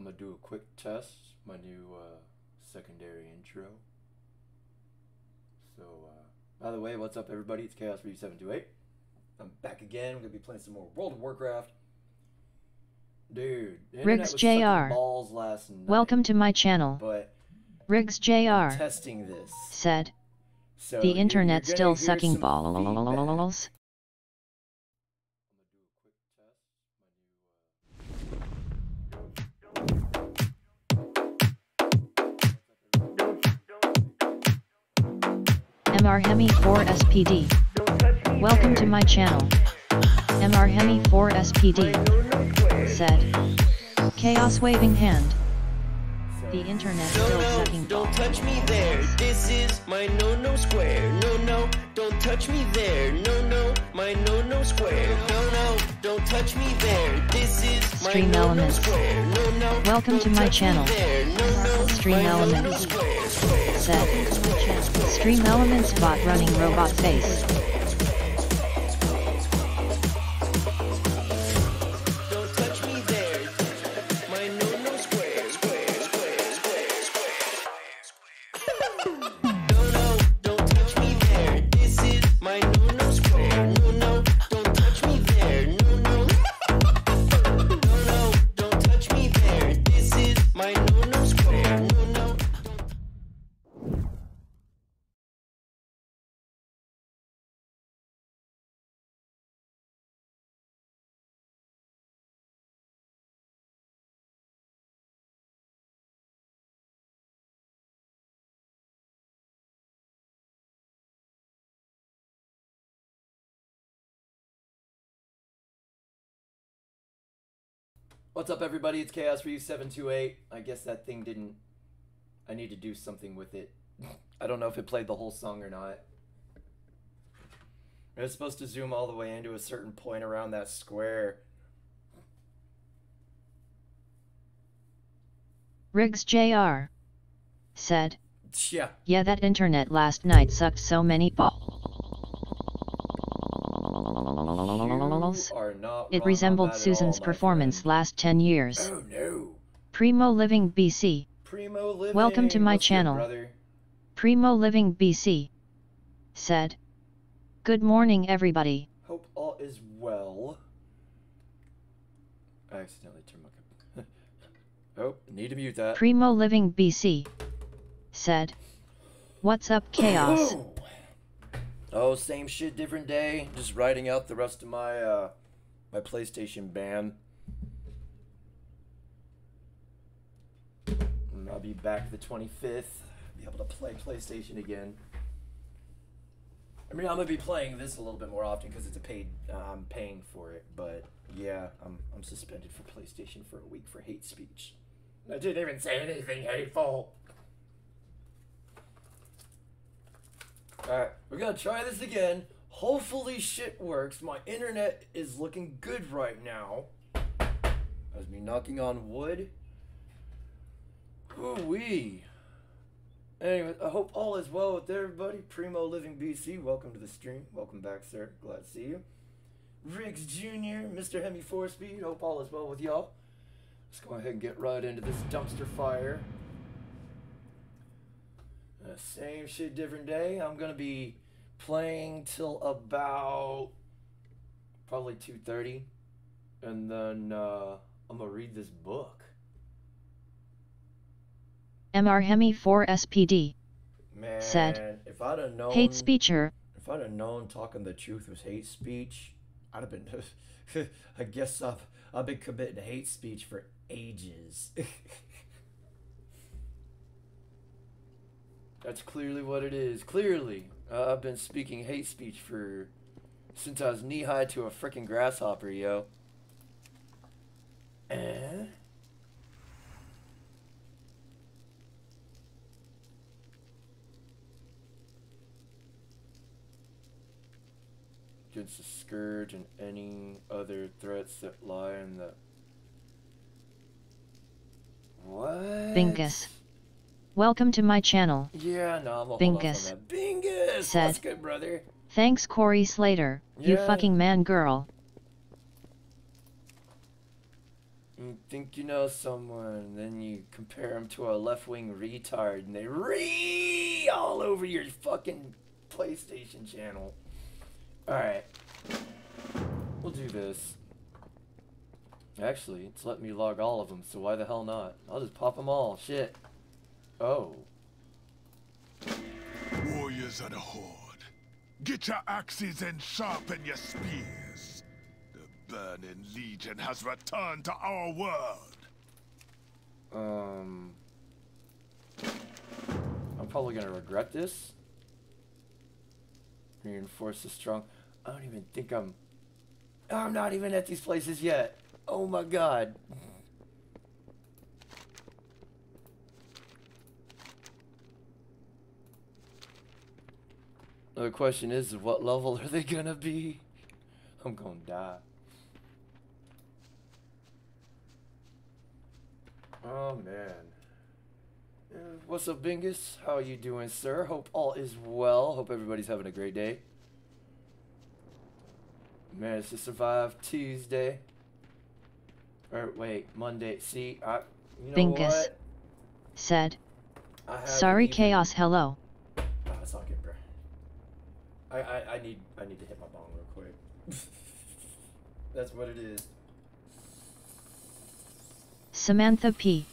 I'm gonna do a quick test, my new uh, secondary intro. So, uh, by the way, what's up, everybody? It's Chaosforyou728. I'm back again. We're gonna be playing some more World of Warcraft. Dude, Riggs Jr. balls last night, Welcome to my channel. But Riggs Jr. testing this. said, So the you're still sucking balls. MR Hemi 4 SPD. Welcome to my channel. MR Hemi 4 SPD. Said. Chaos waving hand. The internet still no, sucking don't balls. touch me there. This is my no no square. No, no, don't touch me there. No, no, my no no square. No, no, don't touch me there. This is Stream no Elements. square. No, no, Welcome to don't my channel. there. No, no, Stream my no no Elements. square, square, Said. square, square. Stream Elements bot running robot face. What's up, everybody? It's Chaosforyou728. I guess that thing didn't. I need to do something with it. I don't know if it played the whole song or not. It was supposed to zoom all the way into a certain point around that square. Riggs Jr. said, Yeah. Yeah, that internet last night sucked so many balls. You It resembled Susan's all, performance friend. last 10 years. Oh no. Primo Living BC. Primo living. Welcome to my What's channel. Primo Living BC. Said. Good morning, everybody. Hope all is well. I accidentally turned my. oh, need to mute that. Primo Living BC. Said. What's up, Chaos? Oh. Same shit, different day. Just writing out the rest of my uh my PlayStation ban. And I'll be back the 25th. Be able to play PlayStation again. I mean, I'm gonna be playing this a little bit more often because it's a paid. Uh, I'm paying for it, but yeah, I'm I'm suspended for PlayStation for a week for hate speech. I didn't even say anything hateful. Alright, we're gonna try this again. Hopefully shit works. My internet is looking good right now. As me knocking on wood. Ooh-wee. Anyway, I hope all is well with everybody. Primo Living BC, welcome to the stream. Welcome back, sir. Glad to see you. Riggs Jr., Mr. Hemi 4-Speed, hope all is well with y'all. Let's go ahead and get right into this dumpster fire. Uh, same shit, different day. I'm gonna be playing till about probably 2:30, and then uh, I'm gonna read this book. MR Hemi 4 SPD. Man, Said, if I'd have known Hate speecher. if I'd have known talking the truth was hate speech, I'd have been. I guess I've I've been committing hate speech for ages. That's clearly what it is. Clearly, uh, I've been speaking hate speech for since I was knee high to a freaking grasshopper, yo. Eh? Against the scourge and any other threats that lie in the. What? Bingus. Welcome to my channel. Yeah, no, I'm a Bingus. Bingus. Said. What's good, brother? Thanks, Corey Slater. You fucking man girl. You think you know someone, then you compare them to a left wing retard, and they re all over your fucking PlayStation channel. Alright. We'll do this. Actually, it's letting me log all of them, so why the hell not? I'll just pop them all. Shit. Oh. Warriors of the Horde, get your axes and sharpen your spears. The Burning Legion has returned to our world. Um. I'm probably gonna regret this. Reinforce the strong. I don't even think I'm. I'm not even at these places yet. Oh my god. The question is, what level are they gonna be? I'm gonna die. Oh man. Uh, What's up, Bingus? How are you doing, sir? Hope all is well. Hope everybody's having a great day. Managed to survive Tuesday. Or wait, Monday. See, I. You know Bingus. what? Said. Sorry, even- Chaos, hello. I, I I need I need to hit my bong real quick. That's what it is. Samantha P.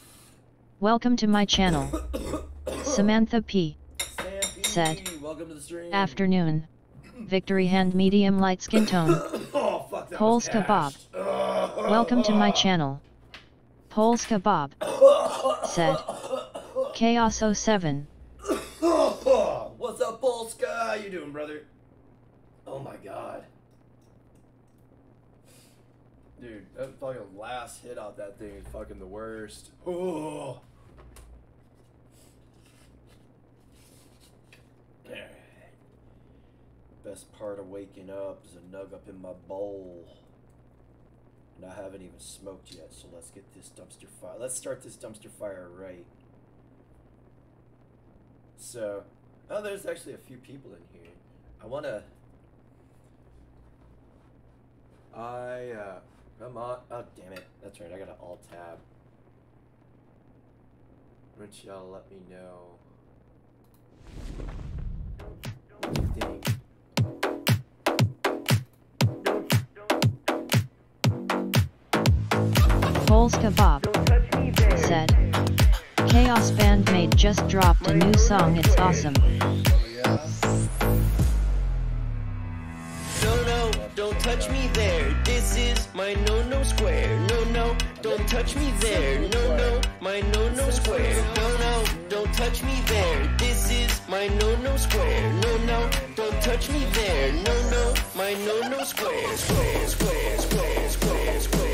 Welcome to my channel. Samantha P. Sam P, Said. welcome to the stream. Afternoon. Victory hand medium light skin tone. oh fuck that Poles kebab. Welcome to my channel. Poles Kebab. Said. Chaos 07. What's up, Polska? How you doing, brother? Oh my god. Dude, that fucking last hit out that thing is fucking the worst. Oh. Best part of waking up is a nug up in my bowl. And I haven't even smoked yet, so let's get this dumpster fire. Let's start this dumpster fire right. So, oh, there's actually a few people in here. I wanna. I uh, come on. Oh, damn it. That's right. I got an alt tab. Wouldn't y'all let me know? Think? Poles Kebab. Said. Chaos Bandmate just dropped a new song, it's awesome. No, no, don't touch me there. This is my no no square. No, no, don't touch me there. No, no, my no no square. No, no, don't touch me there. This is my no no square. No, no, don't touch me there. No, no, my no no square. Square, square, square, square, square,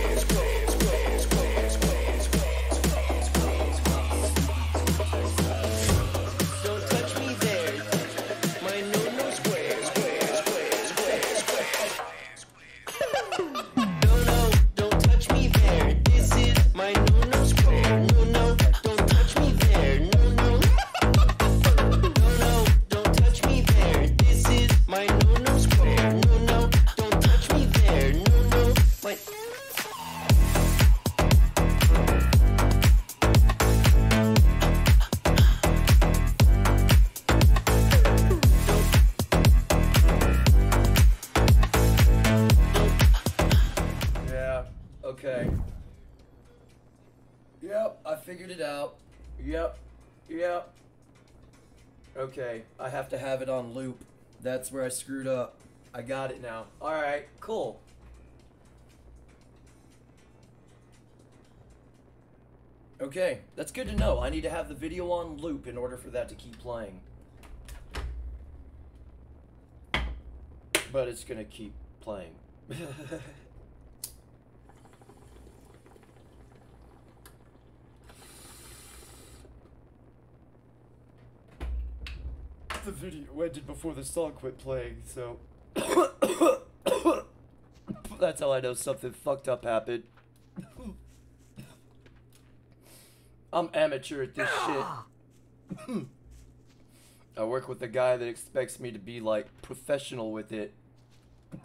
Okay, I have to have it on loop. That's where I screwed up. I got it now. Alright, cool. Okay, that's good to know. I need to have the video on loop in order for that to keep playing. But it's gonna keep playing. the video ended before the song quit playing, so that's how I know something fucked up happened. I'm amateur at this shit. I work with a guy that expects me to be like professional with it.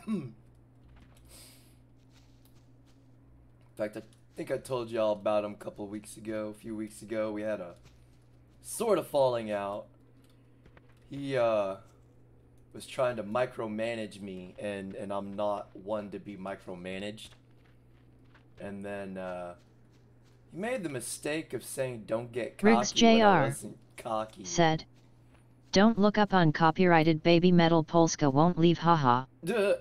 In fact, I think I told y'all about him a couple weeks ago, a few weeks ago. We had a sort of falling out. He uh was trying to micromanage me and and I'm not one to be micromanaged. And then uh he made the mistake of saying don't get cocky Riggs Jr. cocky. Said. Don't look up on copyrighted baby metal Polska won't leave haha. Duh.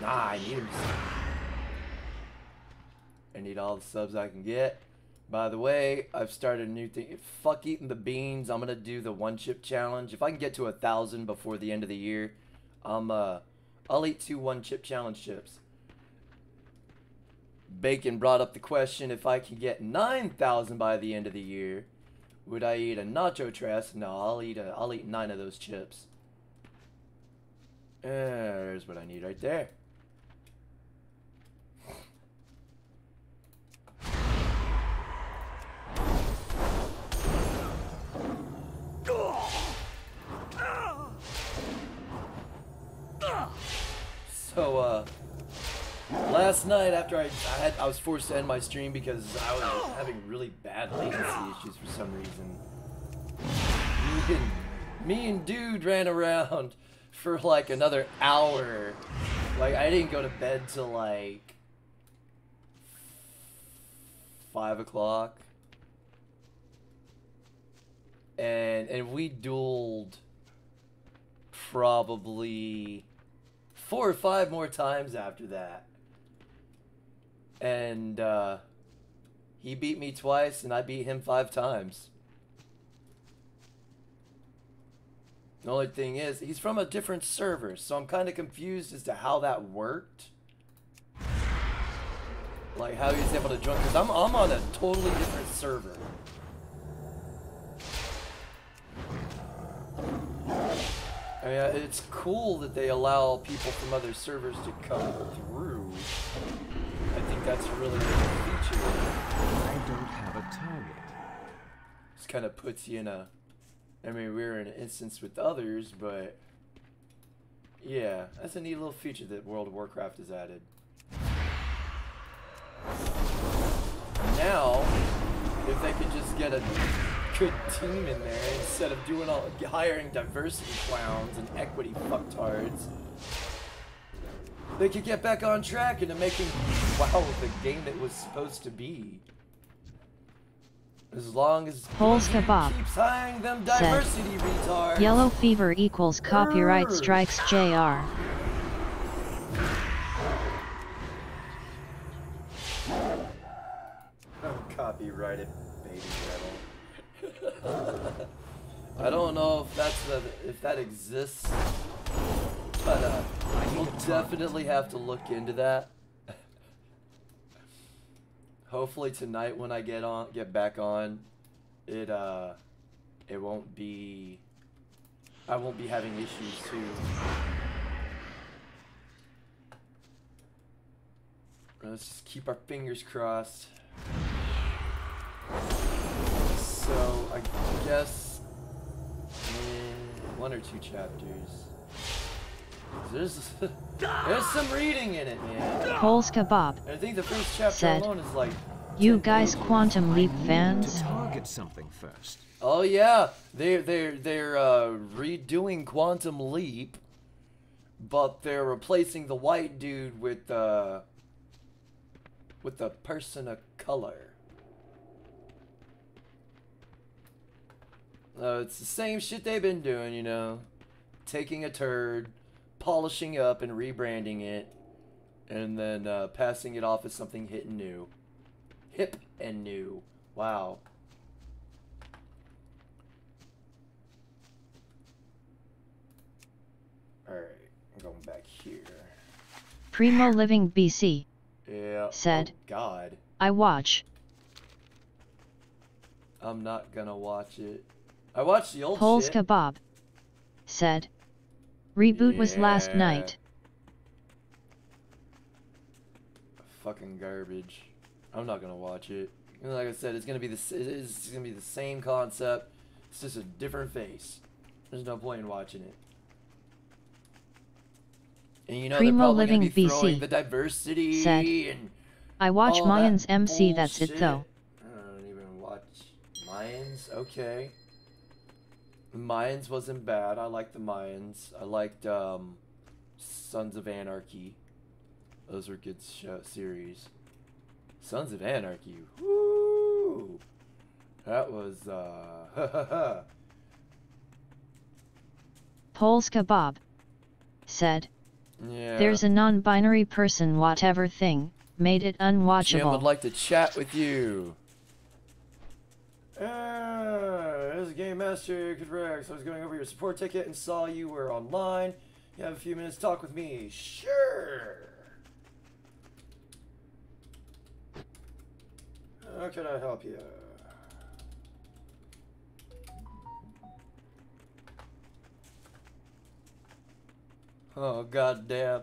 Nah, I need. I need all the subs I can get. By the way, I've started a new thing. Fuck eating the beans. I'm gonna do the one chip challenge. If I can get to a thousand before the end of the year, I'm uh, I'll eat two one chip challenge chips. Bacon brought up the question: if I can get nine thousand by the end of the year, would I eat a nacho tres? No, I'll eat a, I'll eat nine of those chips. There's what I need right there. So, uh, last night after I, I had I was forced to end my stream because I was having really bad latency issues for some reason. Me and, me and dude ran around for like another hour. Like I didn't go to bed till like five o'clock. And and we dueled probably four or five more times after that. And uh, he beat me twice, and I beat him five times. The only thing is, he's from a different server, so I'm kind of confused as to how that worked. Like how he's able to join, because I'm, I'm on a totally different server. I mean, uh, it's cool that they allow people from other servers to come through. I think that's a really good feature. I don't have a target. This kind of puts you in a. I mean, we're in an instance with others, but yeah, that's a neat little feature that World of Warcraft has added. Now, if they could just get a good team in there instead of doing all hiring diversity clowns and equity fucktards, they could get back on track into making WoW the game it was supposed to be. As long as Polska Bob keeps hiring them diversity retards. Yellow fever equals copyright strikes JR. Copyrighted baby metal. I don't know if that's the, if that exists, but uh, we'll definitely have to look into that. Hopefully tonight when I get on, get back on, it uh, it won't be. I won't be having issues too. Let's just keep our fingers crossed. So I guess eh, one or two chapters. There's there's some reading in it, man. Polska Bob. I think the first chapter Said, alone is like. You guys pages. Quantum Leap To fans? target something first. Oh yeah, they're they're they're uh, redoing Quantum Leap, but they're replacing the white dude with uh with a person of color. Uh, it's the same shit they've been doing, you know, taking a turd, polishing up and rebranding it, and then uh, passing it off as something hit and new, hip and new. Wow. Alright, I'm going back here. Primo Living BC. Yeah. Said. Oh, God. I watch. I'm not gonna watch it. I watched the old Polska shit. Bob. Said. Reboot was last night. Fucking garbage. I'm not gonna watch it. And like I said, it's gonna be the it is gonna be the same concept. It's just a different face. There's no point in watching it. And you know Primo they're Living gonna be throwing BC the diversity said, and I watch Mayans MC, that's it though. I don't even watch Mayans. Okay. Mayans wasn't bad. I liked the Mayans. I liked um, Sons of Anarchy. Those were good show series. Sons of Anarchy. Woo! That was uh ha ha ha. Polska Bob said, yeah. There's a non binary person, whatever thing, made it unwatchable. Jim would like to chat with you. Uh, this is Game Master Correct. I was going over your support ticket and saw you were online. You have a few minutes to talk with me. Sure. How can I help you? Oh goddamn!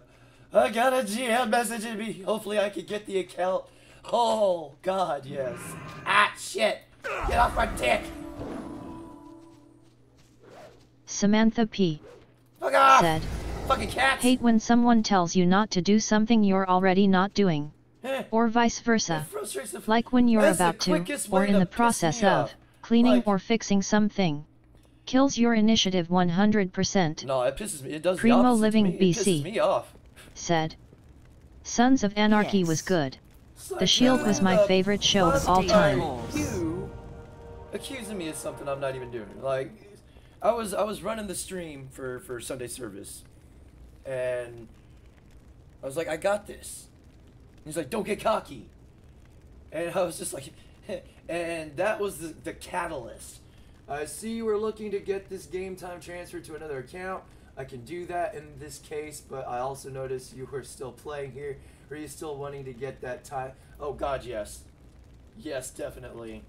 I got a GM messaging me. Hopefully, I can get the account. Oh god, yes. Ah shit! Get off my dick! Samantha P. Fuck off! said, Fucking cats! Hate when someone tells you not to do something you're already not doing, Eh, or vice versa. frustrates the f- Like when you're That's about to, or in the process of, cleaning Like- or fixing something. Kills your initiative 100%, No, it pisses me. It does Primo the opposite to Living me. It BC. pisses me off. said. Sons of Anarchy was good. It's The Shield was my favorite show of all time. You accusing me of something I'm not even doing. Like, I was I was running the stream for for Sunday service, and I was like, I got this. And he's like, don't get cocky, and I was just like, and that was the the catalyst. I see you were looking to get this game time transferred to another account. I can do that in this case, but I also noticed you were still playing here. Are you still wanting to get that time? Oh God, yes, yes, definitely.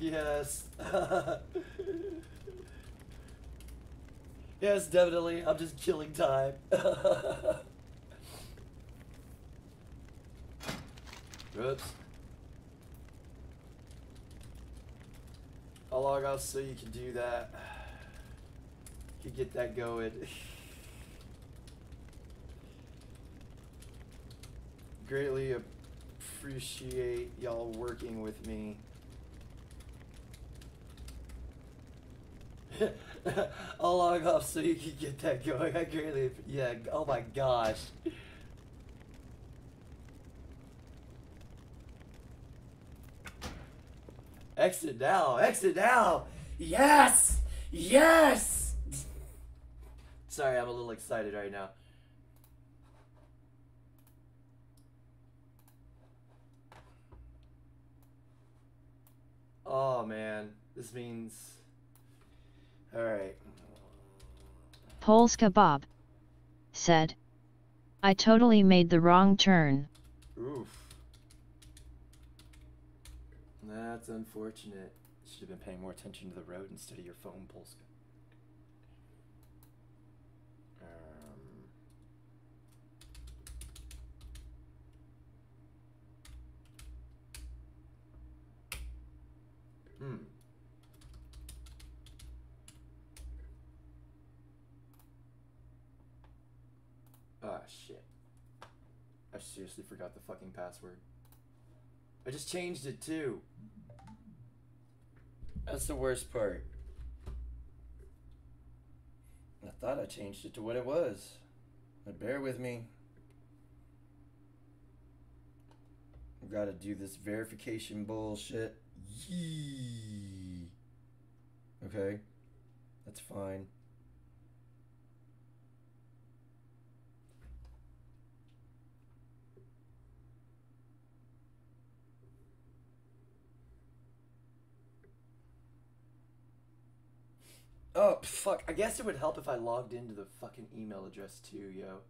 Yes. yes, definitely. I'm just killing time. Oops. I'll log off so you can do that. You can get that going. Greatly appreciate y'all working with me. I'll log off so you can get that going. I greatly, yeah. Oh my gosh. Exit now. Exit now. Yes. Yes. Sorry, I'm a little excited right now. Oh man, this means. All right. Polska Bob said, I totally made the wrong turn. Oof. That's unfortunate. Should have been paying more attention to the road instead of your phone, Polska. Um, hmm. Ah, shit. I seriously forgot the fucking password. I just changed it too. That's the worst part. I thought I changed it to what it was. But bear with me. I've got to do this verification bullshit. Yee. Okay. That's fine. Oh, fuck. I guess it would help if I logged into the fucking email address too, yo.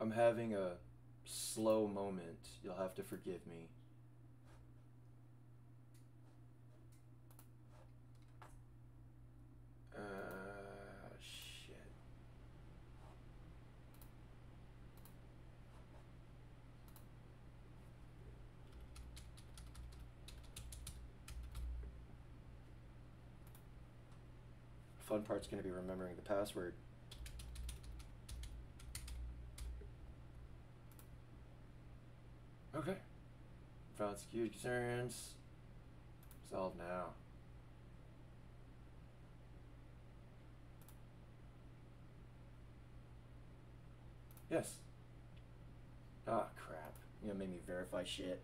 I'm having a slow moment. You'll have to forgive me. Uh, shit. Fun part's gonna be remembering the password. Okay. Found security concerns. Solved now. Yes. Ah, crap. You know, made me verify shit.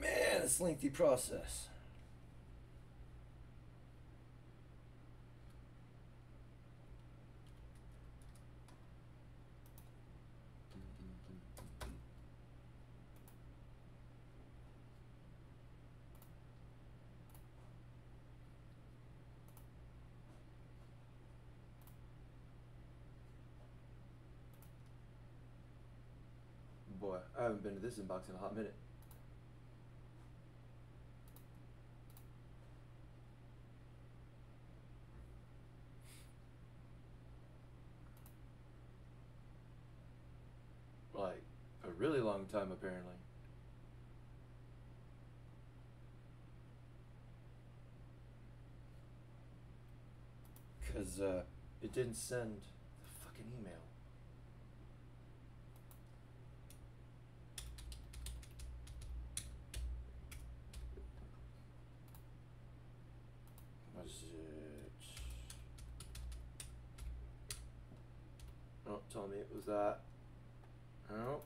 Man, this lengthy process. Boy, I haven't been to this inbox in a hot minute. Like, a really long time, apparently. Because, uh, it didn't send the fucking email. Was it? Oh, tell me it was that. Oh.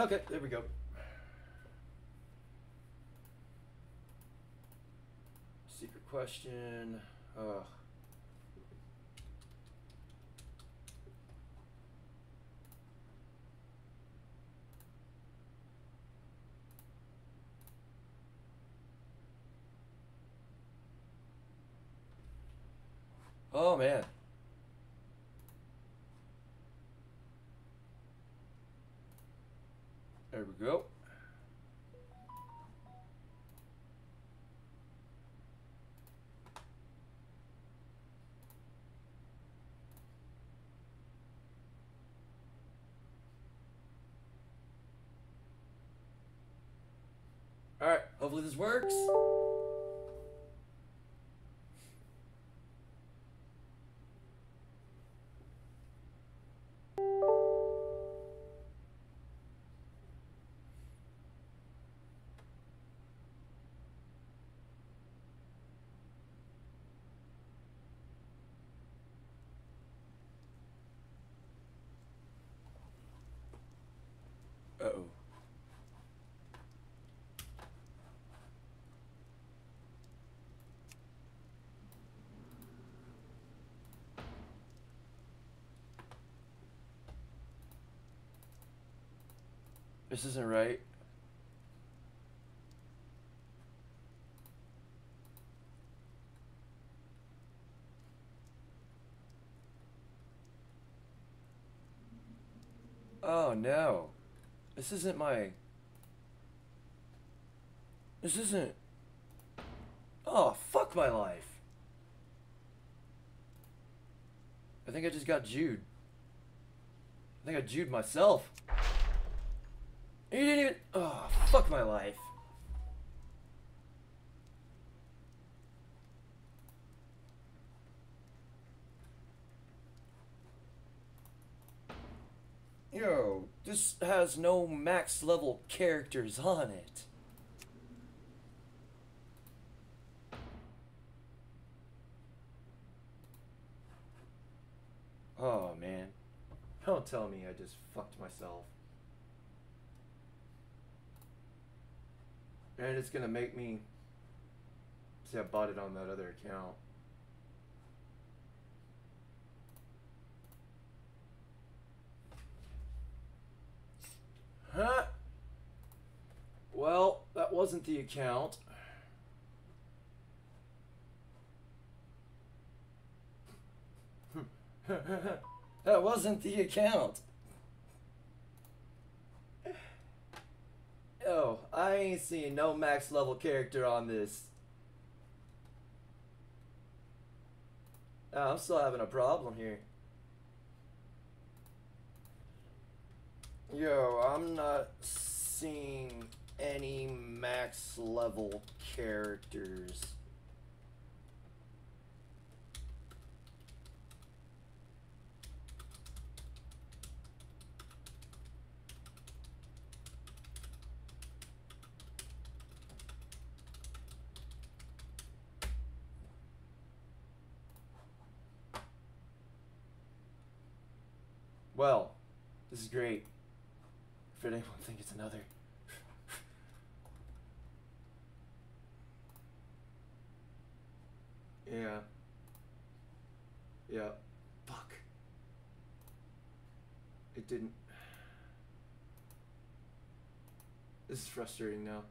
Okay, there we go. Secret question. Ugh. Oh man. There go. All right, hopefully this works. This isn't right. Oh no. This isn't my. This isn't. Oh, fuck my life. I think I just got Jude. I think I Jude myself. You didn't even. Oh, fuck my life. Yo, this has no max level characters on it. Oh man. Don't tell me I just fucked myself. And it's gonna make me. See, I bought it on that other account. Huh? Well, that wasn't the account. that wasn't the account. Yo, I ain't seeing no max level character on this. Ah, I'm still having a problem here. Yo, I'm not seeing any max level characters. Well, this is great. If anyone thinks it's another. yeah. Yeah. Fuck. It didn't. This is frustrating now.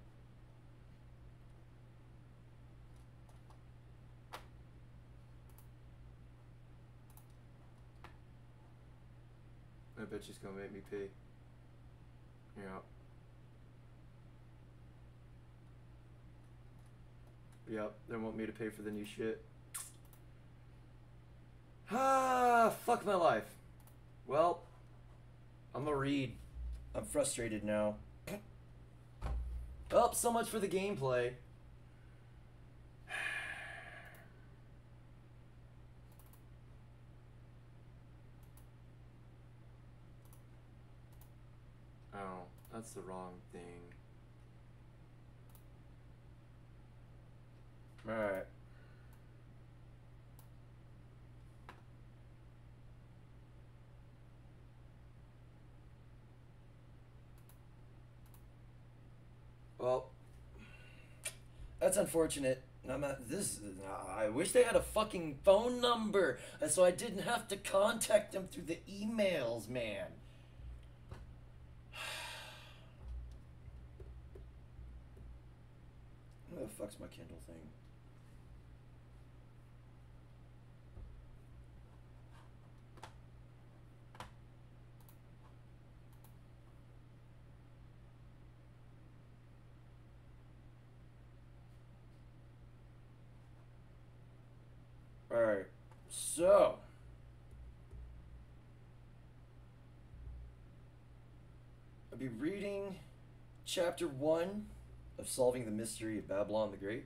Bet she's gonna make me pay. Yeah. Yep, they want me to pay for the new shit. Ah, fuck my life. Well, I'm gonna read. I'm frustrated now. Oh, so much for the gameplay. Oh, that's the wrong thing. Alright. Well, that's unfortunate. I'm not, this. I wish they had a fucking phone number, so I didn't have to contact them through the emails, man. Where the fuck's my Kindle thing? Alright, so. I'll be reading chapter one of Solving the Mystery of Babylon the Great.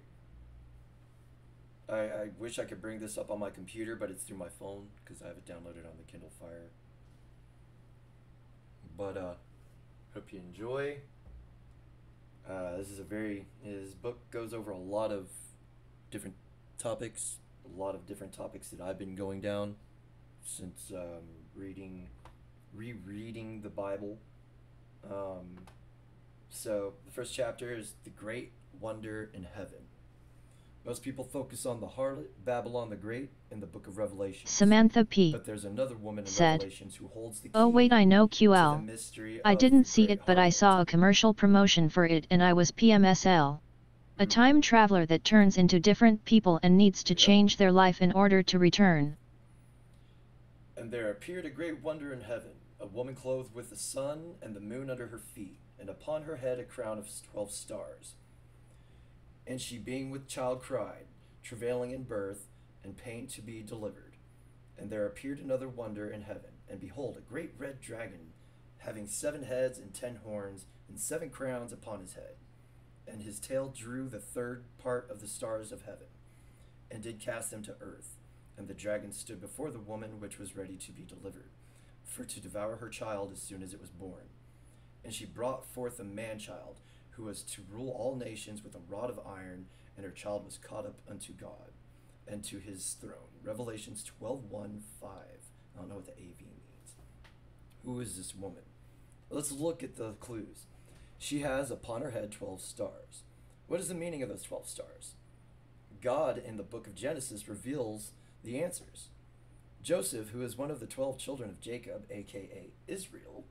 I, I wish I could bring this up on my computer, but it's through my phone because I have it downloaded on the Kindle Fire. But uh, hope you enjoy. Uh, this is a very his book goes over a lot of different topics, a lot of different topics that I've been going down since um, reading, rereading the Bible. Um, so the first chapter is the great wonder in heaven. Most people focus on the harlot Babylon the Great in the book of Revelation. Samantha P. But there's another woman in said, Revelations who holds the oh, key Oh wait I know QL. mystery I didn't see it but I saw a commercial promotion for it and I was PMSL. A hmm. time traveler that turns into different people and needs to change their life in order to return. And there appeared a great wonder in heaven, a woman clothed with the sun and the moon under her feet, and upon her head a crown of twelve stars. And she, being with child, cried, travailing in birth, and pain to be delivered. And there appeared another wonder in heaven, and behold, a great red dragon, having seven heads and ten horns, and seven crowns upon his head. And his tail drew the third part of the stars of heaven, and did cast them to earth. And the dragon stood before the woman which was ready to be delivered, for to devour her child as soon as it was born. And she brought forth a man child, who was to rule all nations with a rod of iron, and her child was caught up unto God, and to his throne. Revelations 12 1 5. I don't know what the AV means. Who is this woman? Let's look at the clues. She has upon her head 12 stars. What is the meaning of those 12 stars? God in the book of Genesis reveals the answers. Joseph, who is one of the 12 children of Jacob, aka Israel,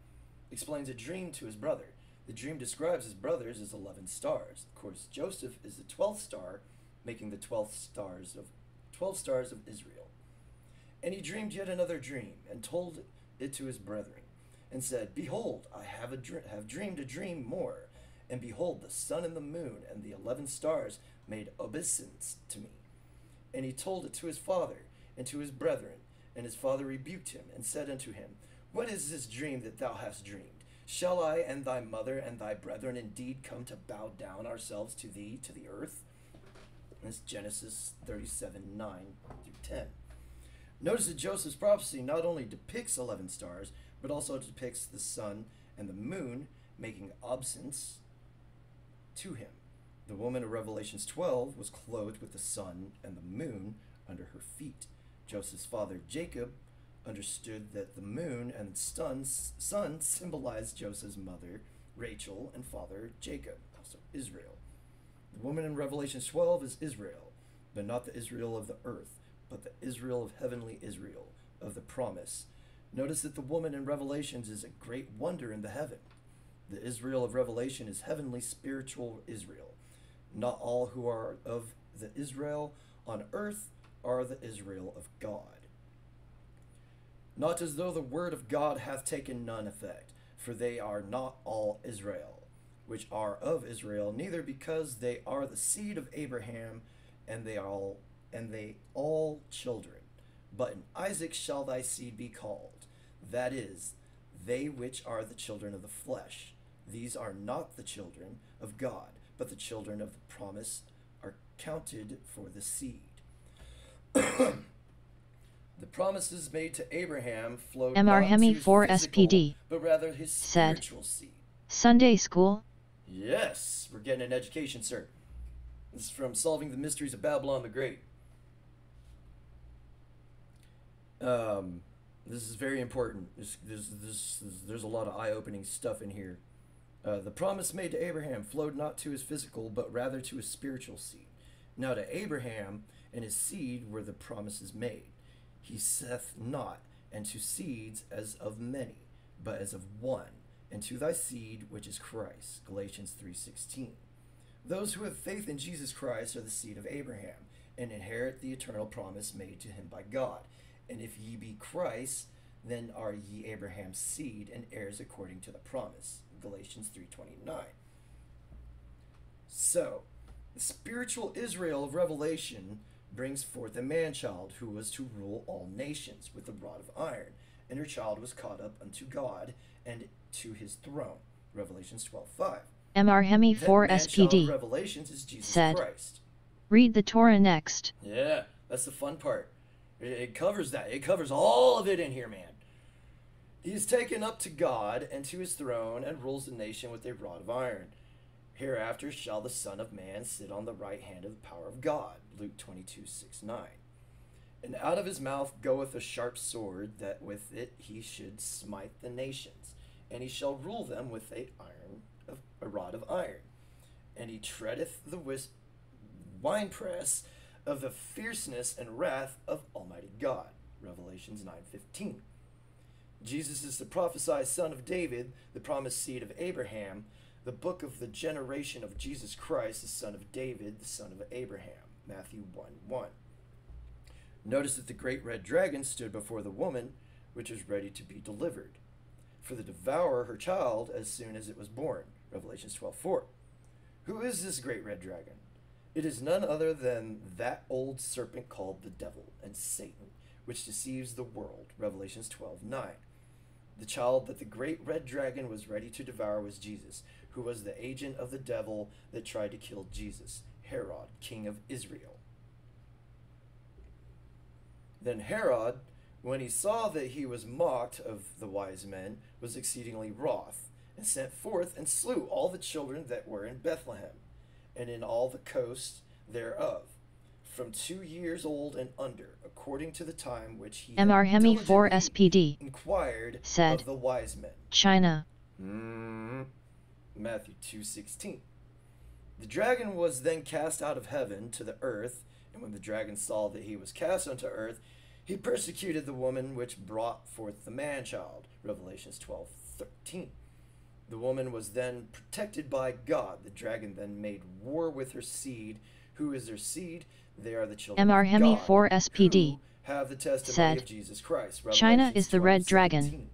explains a dream to his brother. The dream describes his brothers as 11 stars. Of course, Joseph is the 12th star, making the 12th stars of 12 stars of Israel. And he dreamed yet another dream, and told it to his brethren, and said, Behold, I have, a dr- have dreamed a dream more, and behold, the sun and the moon and the eleven stars made obeisance to me. And he told it to his father, and to his brethren. And his father rebuked him, and said unto him, What is this dream that thou hast dreamed? Shall I and thy mother and thy brethren indeed come to bow down ourselves to thee to the earth? That's Genesis 37 9 through 10. Notice that Joseph's prophecy not only depicts 11 stars, but also depicts the sun and the moon making obeisance to him. The woman of Revelations 12 was clothed with the sun and the moon under her feet. Joseph's father Jacob understood that the moon and sun, sun symbolized Joseph's mother Rachel and father Jacob, also Israel. The woman in Revelations 12 is Israel, but not the Israel of the earth, but the Israel of heavenly Israel, of the promise. Notice that the woman in Revelations is a great wonder in the heaven. The Israel of Revelation is heavenly spiritual Israel. Not all who are of the Israel on earth are the Israel of God. Not as though the word of God hath taken none effect, for they are not all Israel, which are of Israel, neither because they are the seed of Abraham, and they are all and they all children. But in Isaac shall thy seed be called, that is, they which are the children of the flesh. These are not the children of God, but the children of the promise are counted for the seed. the promises made to Abraham flowed MR not Hemi to his 4 physical, SPD but rather his said. spiritual seed. Sunday school? Yes, we're getting an education, sir. This is from Solving the Mysteries of Babylon the Great. Um, this is very important. This, this, this, this- there's a lot of eye-opening stuff in here. Uh, the promise made to Abraham flowed not to his physical, but rather to his spiritual seed. Now to Abraham and his seed were the promises made. He saith not, and to seeds as of many, but as of one, and to thy seed which is Christ. Galatians 3:16. Those who have faith in Jesus Christ are the seed of Abraham, and inherit the eternal promise made to him by God. And if ye be Christ, then are ye Abraham's seed and heirs according to the promise. Galatians 3:29. So, the spiritual Israel of Revelation brings forth a man child who was to rule all nations with a rod of iron, and her child was caught up unto God and to his throne. Revelations 12:5. MR Hemi That 4 SPD Revelations is Jesus said. Christ. Read the Torah next. Yeah, that's the fun part. It, it covers that. It covers all of it in here, man. He is taken up to God and to his throne and rules the nation with a rod of iron. Hereafter shall the Son of Man sit on the right hand of the power of God. Luke 22, 6, 9. And out of his mouth goeth a sharp sword, that with it he should smite the nations, and he shall rule them with a iron of a rod of iron. And he treadeth the whis- winepress of the fierceness and wrath of Almighty God. Revelations 9:15. Jesus is the prophesied son of David, the promised seed of Abraham, the book of the generation of Jesus Christ, the son of David, the son of Abraham. Matthew 1 1. Notice that the great red dragon stood before the woman, which was ready to be delivered, for to devour her child as soon as it was born. Revelations 12 4. Who is this great red dragon? It is none other than that old serpent called the devil and Satan, which deceives the world. Revelations 12 9. The child that the great red dragon was ready to devour was Jesus, who was the agent of the devil that tried to kill Jesus, Herod, king of Israel. Then Herod, when he saw that he was mocked of the wise men, was exceedingly wroth, and sent forth and slew all the children that were in Bethlehem, and in all the coast thereof, from two years old and under, according to the time which he had MR Hemi 4 SPD inquired said. of the wise men. China. Mhm. Matthew 2:16. The dragon was then cast out of heaven to the earth, and when the dragon saw that he was cast unto earth, he persecuted the woman which brought forth the man child. Revelations 12:13. The woman was then protected by God. The dragon then made war with her seed. Who is their seed? They are the children MR of God, 4 SPD who have the testimony said, of Jesus Christ. China is the red 12:17. dragon.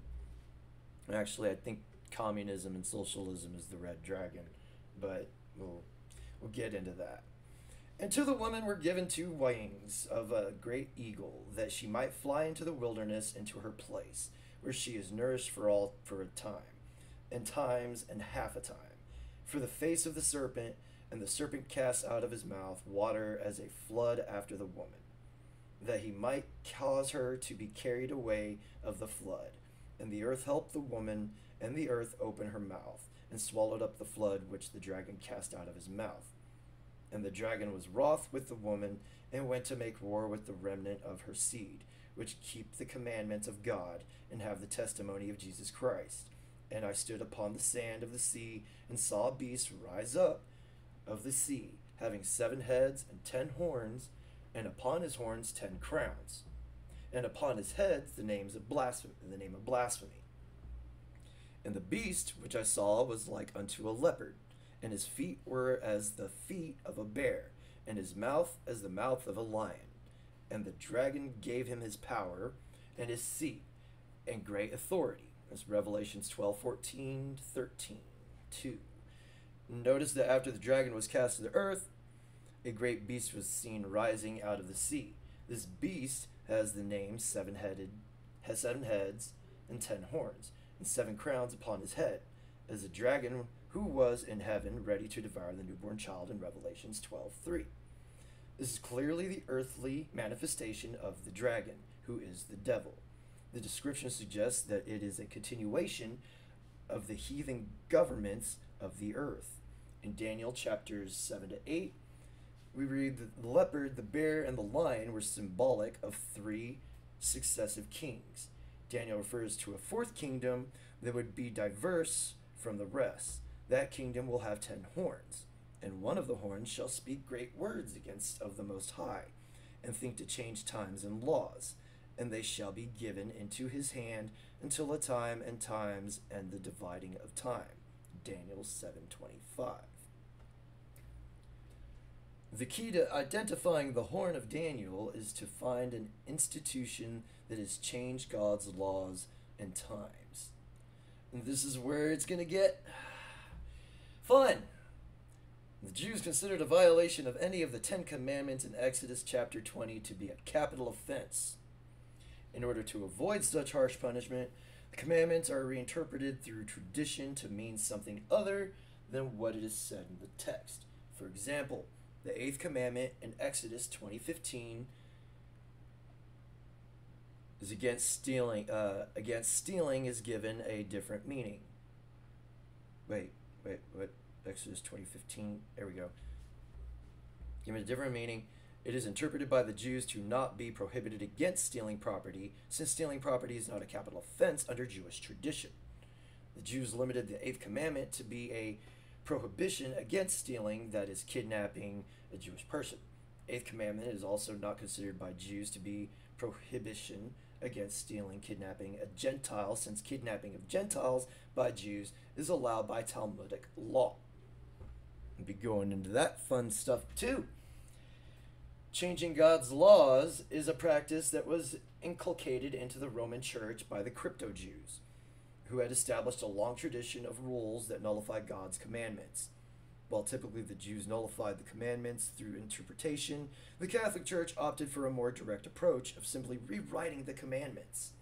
Actually, I think communism and socialism is the red dragon, but we'll we'll get into that. And to the woman were given two wings of a great eagle, that she might fly into the wilderness into her place, where she is nourished for all for a time, and times and half a time. For the face of the serpent, and the serpent cast out of his mouth water as a flood after the woman, that he might cause her to be carried away of the flood. And the earth helped the woman, and the earth opened her mouth, and swallowed up the flood which the dragon cast out of his mouth. And the dragon was wroth with the woman, and went to make war with the remnant of her seed, which keep the commandments of God, and have the testimony of Jesus Christ. And I stood upon the sand of the sea, and saw a beast rise up of the sea, having seven heads and ten horns, and upon his horns ten crowns, and upon his heads the names of blasphemy, the name of blasphemy. And the beast which I saw was like unto a leopard, and his feet were as the feet of a bear, and his mouth as the mouth of a lion. And the dragon gave him his power, and his seat, and great authority. That's Revelations 12, 14, 13, 2. Notice that after the dragon was cast to the earth, a great beast was seen rising out of the sea. This beast has the name seven headed, has seven heads and ten horns, and seven crowns upon his head, as a dragon who was in heaven ready to devour the newborn child in Revelations 12:3. This is clearly the earthly manifestation of the dragon, who is the devil. The description suggests that it is a continuation of the heathen governments of the earth. In Daniel chapters 7 to 8, we read that the leopard, the bear, and the lion were symbolic of three successive kings. Daniel refers to a fourth kingdom that would be diverse from the rest. That kingdom will have ten horns, and one of the horns shall speak great words against of the Most High, and think to change times and laws, and they shall be given into his hand until a time and times and the dividing of time. Daniel 7:25. The key to identifying the horn of Daniel is to find an institution that has changed God's laws and times. And this is where it's going to get fun. The Jews considered a violation of any of the Ten Commandments in Exodus chapter 20 to be a capital offense. In order to avoid such harsh punishment, the commandments are reinterpreted through tradition to mean something other than what it is said in the text. For example, the eighth commandment in Exodus 2015 is against stealing. Uh, against stealing is given a different meaning. Wait, wait, what? Exodus 2015. There we go. Given a different meaning. It is interpreted by the Jews to not be prohibited against stealing property, since stealing property is not a capital offense under Jewish tradition. The Jews limited the eighth commandment to be a prohibition against stealing, that is, kidnapping a Jewish person. Eighth commandment is also not considered by Jews to be prohibition against stealing, kidnapping a Gentile, since kidnapping of Gentiles by Jews is allowed by Talmudic law. We'll be going into that fun stuff too. Changing God's laws is a practice that was inculcated into the Roman Church by the crypto Jews, who had established a long tradition of rules that nullify God's commandments. While typically the Jews nullified the commandments through interpretation, the Catholic Church opted for a more direct approach of simply rewriting the commandments.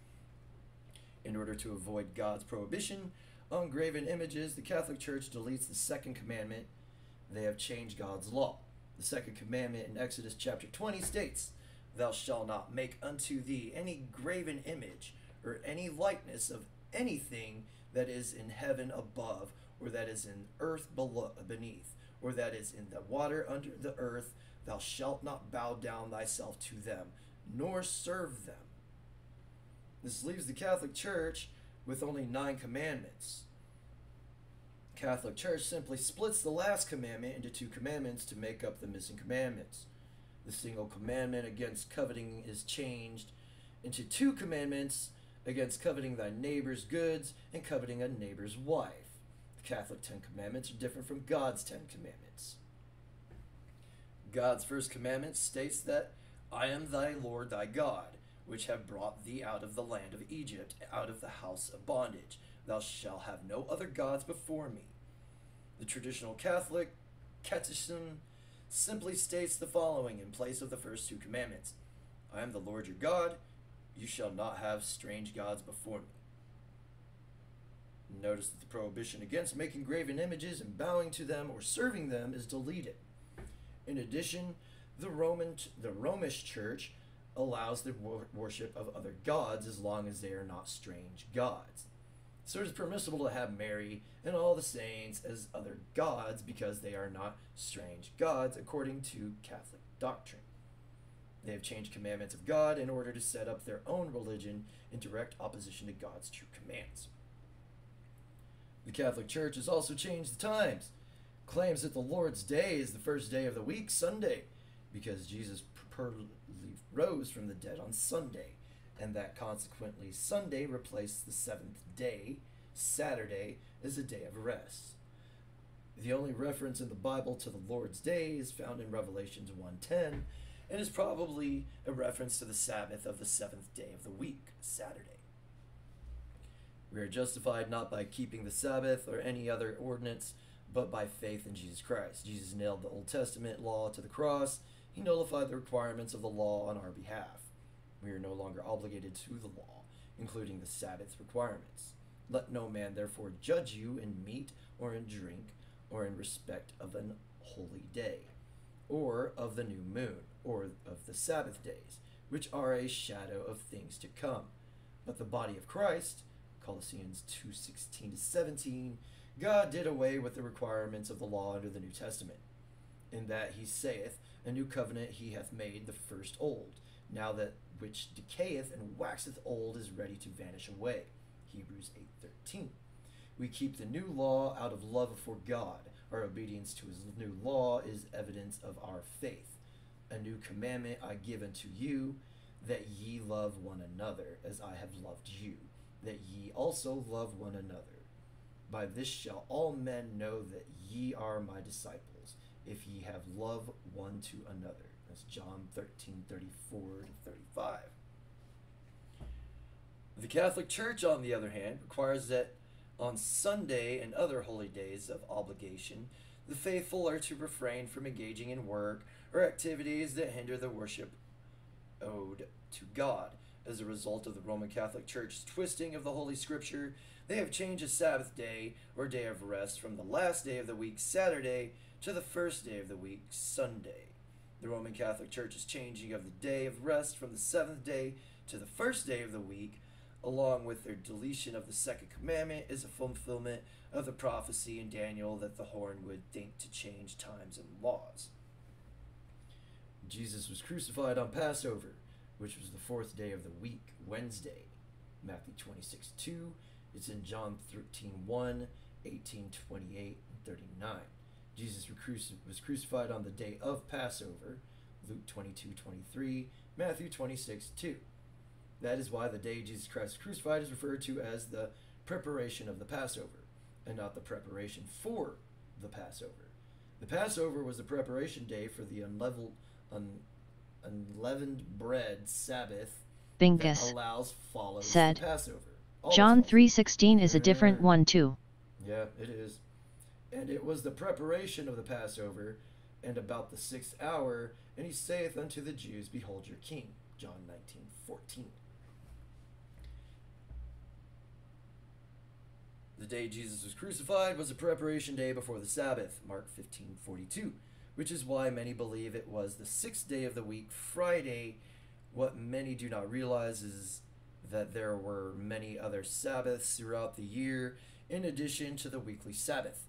In order to avoid God's prohibition on graven images, the Catholic Church deletes the second commandment. They have changed God's law. The second commandment in Exodus chapter 20 states, Thou shalt not make unto thee any graven image or any likeness of anything that is in heaven above, or that is in earth below, beneath, or that is in the water under the earth. Thou shalt not bow down thyself to them, nor serve them. This leaves the Catholic Church with only nine commandments. Catholic Church simply splits the last commandment into two commandments to make up the missing commandments. The single commandment against coveting is changed into two commandments against coveting thy neighbor's goods and coveting a neighbor's wife. Catholic Ten Commandments are different from God's Ten Commandments. God's first commandment states that I am thy Lord thy God, which have brought thee out of the land of Egypt, out of the house of bondage. Thou shalt have no other gods before me. The traditional Catholic catechism simply states the following in place of the first two commandments I am the Lord your God. You shall not have strange gods before me. Notice that the prohibition against making graven images and bowing to them or serving them is deleted. In addition, the Roman the Romish Church allows the wor- worship of other gods as long as they are not strange gods. So it is permissible to have Mary and all the saints as other gods because they are not strange gods according to Catholic doctrine. They have changed commandments of God in order to set up their own religion in direct opposition to God's true commands. The Catholic Church has also changed the times, claims that the Lord's Day is the first day of the week, Sunday, because Jesus purportedly rose from the dead on Sunday, and that consequently Sunday replaced the seventh day, Saturday, as a day of rest. The only reference in the Bible to the Lord's Day is found in Revelations 1:10 and is probably a reference to the Sabbath of the seventh day of the week, Saturday. We are justified not by keeping the Sabbath or any other ordinance, but by faith in Jesus Christ. Jesus nailed the Old Testament law to the cross. He nullified the requirements of the law on our behalf. We are no longer obligated to the law, including the Sabbath requirements. Let no man therefore judge you in meat or in drink or in respect of an holy day, or of the new moon, or of the Sabbath days, which are a shadow of things to come. But the body of Christ, Colossians 2:16 to 17, God did away with the requirements of the law under the New Testament. In that he saith, A new covenant he hath made the first old, now that which decayeth and waxeth old is ready to vanish away. Hebrews 8:13. We keep the new law out of love for God. Our obedience to his new law is evidence of our faith. A new commandment I give unto you, that ye love one another, as I have loved you, that ye also love one another. By this shall all men know that ye are my disciples, if ye have love one to another. That's John 13, 34 to 35. The Catholic Church, on the other hand, requires that on Sunday and other holy days of obligation, the faithful are to refrain from engaging in work or activities that hinder the worship owed to God. As a result of the Roman Catholic Church's twisting of the Holy Scripture, they have changed the Sabbath day or day of rest from the last day of the week, Saturday, to the first day of the week, Sunday. The Roman Catholic Church's changing of the day of rest from the seventh day to the first day of the week, along with their deletion of the second commandment, is a fulfillment of the prophecy in Daniel that the horn would think to change times and laws. Jesus was crucified on Passover, which was the fourth day of the week, Wednesday. Matthew 26 2. It's in John 13 1, 18 28, and 39. Jesus was crucified on the day of Passover, Luke 22 23, Matthew 26 2. That is why the day Jesus Christ crucified is referred to as the preparation of the Passover, and not the preparation for the Passover. The Passover was the preparation day for the unleavened, un, unleavened bread Sabbath Bingus allows follows said, the Passover. Always John follows. 3:16 is a different one too. Yeah, it is. And it was the preparation of the Passover, and about the sixth hour, and he saith unto the Jews, Behold your king. John nineteen fourteen. The day Jesus was crucified was a preparation day before the Sabbath, Mark fifteen forty two, which is why many believe it was the sixth day of the week, Friday. What many do not realize is that there were many other Sabbaths throughout the year in addition to the weekly Sabbath.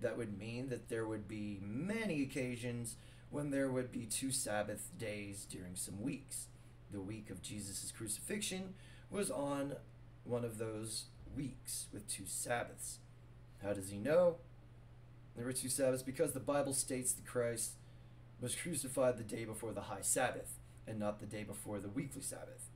That would mean that there would be many occasions when there would be two Sabbath days during some weeks. The week of Jesus' crucifixion was on one of those weeks with two Sabbaths. How does he know? There were two Sabbaths because the Bible states that Christ was crucified the day before the high Sabbath and not the day before the weekly Sabbath.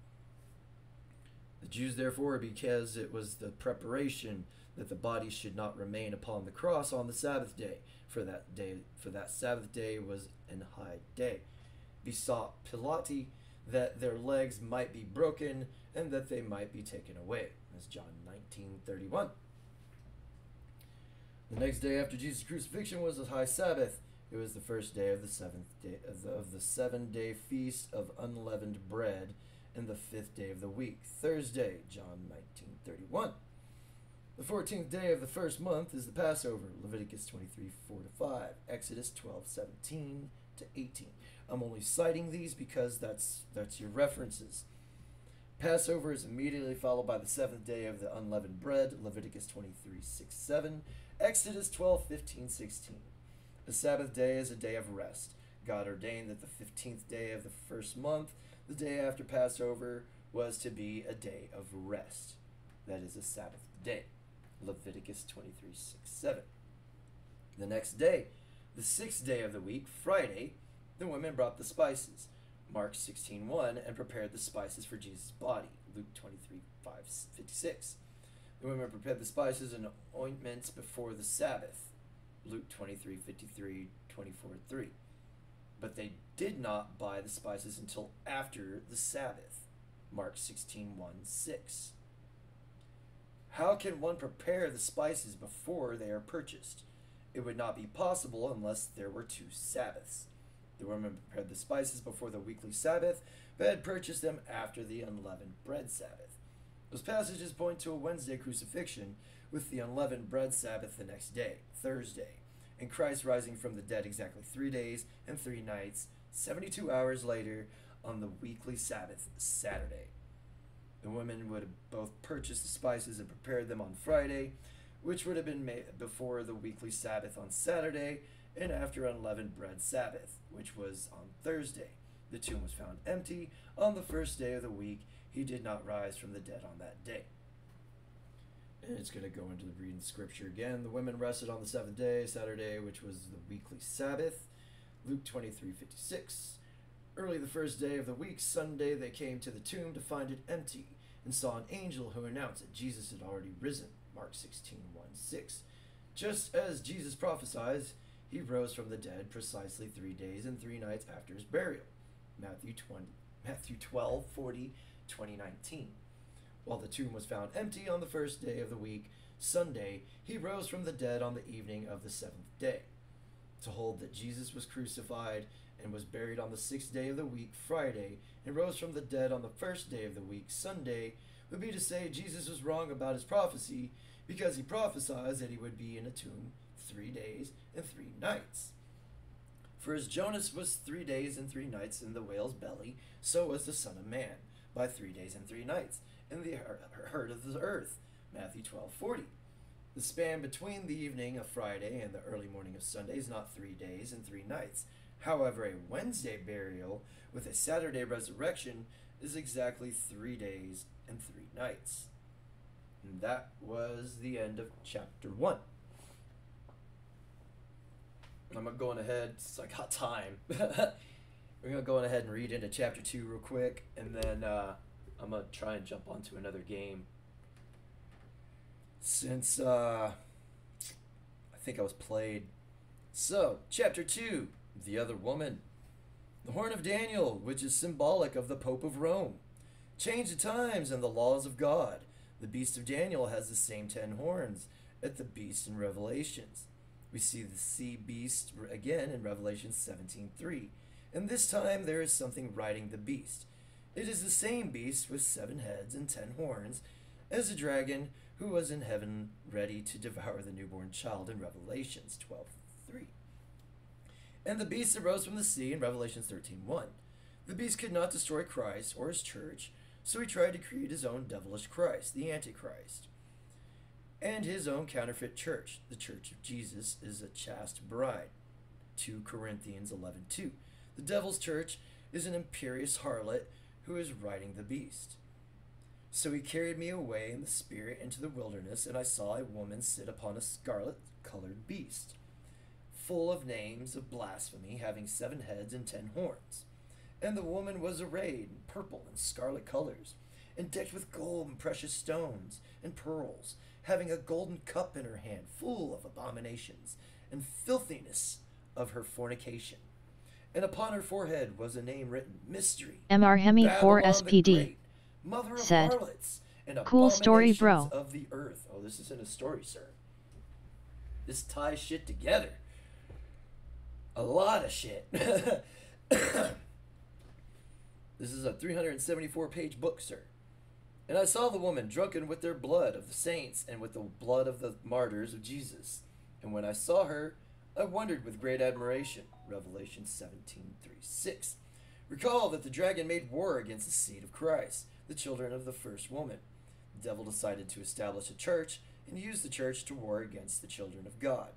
The Jews, therefore, because it was the preparation that the body should not remain upon the cross on the Sabbath day, for that day, for that Sabbath day was an high day, besought Pilate that their legs might be broken and that they might be taken away. That's John nineteen thirty one. The next day after Jesus' crucifixion was the high Sabbath. It was the first day of the seventh day of the, of the seven day feast of unleavened bread, and the fifth day of the week, Thursday, John nineteen thirty one. The fourteenth day of the first month is the Passover, Leviticus twenty three four to five, Exodus twelve seventeen to eighteen. I'm only citing these because that's that's your references. Passover is immediately followed by the seventh day of the unleavened bread, Leviticus 23 6 7, Exodus 12 15 16. The Sabbath day is a day of rest. God ordained that the 15th day of the first month, the day after Passover, was to be a day of rest. That is a Sabbath day. Leviticus 23 6 7. The next day, the sixth day of the week, Friday, the women brought the spices. Mark 16 1 and prepared the spices for Jesus' body. Luke 23 5 56. The women prepared the spices and ointments before the Sabbath. Luke 23 53 24 3. But they did not buy the spices until after the Sabbath. Mark 16 1 6. How can one prepare the spices before they are purchased? It would not be possible unless there were two Sabbaths. The women prepared the spices before the weekly Sabbath, but had purchased them after the unleavened bread Sabbath. Those passages point to a Wednesday crucifixion, with the unleavened bread Sabbath the next day, Thursday, and Christ rising from the dead exactly three days and three nights, 72 hours later, on the weekly Sabbath, Saturday. The women would have both purchased the spices and prepared them on Friday, which would have been made before the weekly Sabbath on Saturday and after unleavened bread Sabbath, which was on Thursday. The tomb was found empty on the first day of the week. He did not rise from the dead on that day. And it's going to go into the reading scripture again. The women rested on the seventh day, Saturday, which was the weekly Sabbath. Luke 23 56. Early the first day of the week, Sunday, they came to the tomb to find it empty and saw an angel who announced that Jesus had already risen. Mark 16 1 6. Just as Jesus prophesied, he rose from the dead precisely three days and three nights after his burial. Matthew 20, Matthew 12 40 2019. While the tomb was found empty on the first day of the week, Sunday, he rose from the dead on the evening of the seventh day. To hold that Jesus was crucified and was buried on the sixth day of the week, Friday, and rose from the dead on the first day of the week, Sunday, would be to say Jesus was wrong about his prophecy because he prophesied that he would be in a tomb three days and three nights. For as Jonas was three days and three nights in the whale's belly, so was the Son of Man by three days and three nights in the herd of the earth. Matthew twelve forty. The span between the evening of Friday and the early morning of Sunday is not three days and three nights. However, a Wednesday burial with a Saturday resurrection is exactly three days and three nights. And that was the end of chapter one. I'm gonna go ahead since I got time. We're gonna go ahead and read into chapter two real quick, and then uh, I'm gonna try and jump onto another game. Since uh, I think I was played. So, chapter two, the other woman, the horn of Daniel, which is symbolic of the Pope of Rome. Change the times and the laws of God. The beast of Daniel has the same ten horns at the beast in Revelations. We see the sea beast again in Revelation 17:3. And this time there is something riding the beast. It is the same beast with seven heads and ten horns as the dragon who was in heaven ready to devour the newborn child in Revelations 12:3. And the beast arose from the sea in Revelations 13:1. The beast could not destroy Christ or his church, so he tried to create his own devilish Christ, the Antichrist and his own counterfeit church. The church of Jesus is a chaste bride. 2 Corinthians 11:2. The devil's church is an imperious harlot who is riding the beast. So he carried me away in the spirit into the wilderness, and I saw a woman sit upon a scarlet colored beast, full of names of blasphemy, having seven heads and ten horns. And the woman was arrayed in purple and scarlet colors, and decked with gold and precious stones and pearls, having a golden cup in her hand, full of abominations and filthiness of her fornication. And upon her forehead was a name written Mystery. MR Hemi 4 SPD. Great, Mother of said, harlots and "Cool story, bro." Of the earth. Oh, this isn't a story, sir. This ties shit together. a lot of shit. this is a 374 page book, sir. And I saw the woman drunken with their blood of the saints and with the blood of the martyrs of Jesus. And when I saw her, I wondered with great admiration. Revelation 17 3 6. Recall that the dragon made war against the seed of Christ, the children of the first woman. The devil decided to establish a church and use the church to war against the children of God.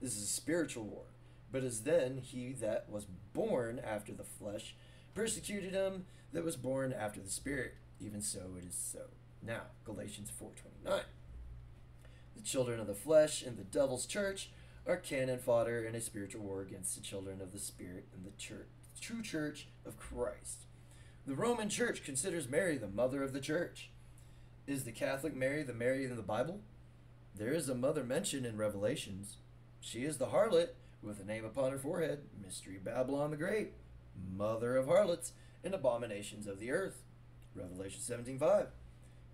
This is a spiritual war, but as then he that was born after the flesh persecuted him that was born after the spirit, even so it is so. Now, Galatians 4:29. The children of the flesh and the devil's church are cannon fodder in a spiritual war against the children of the spirit and the church, true church of Christ. The Roman church considers Mary the mother of the church. Is the Catholic Mary the Mary in the Bible? There is a mother mentioned in Revelations. She is the harlot with a name upon her forehead, Mystery Babylon the Great, mother of harlots and abominations of the earth. Revelation 17:5.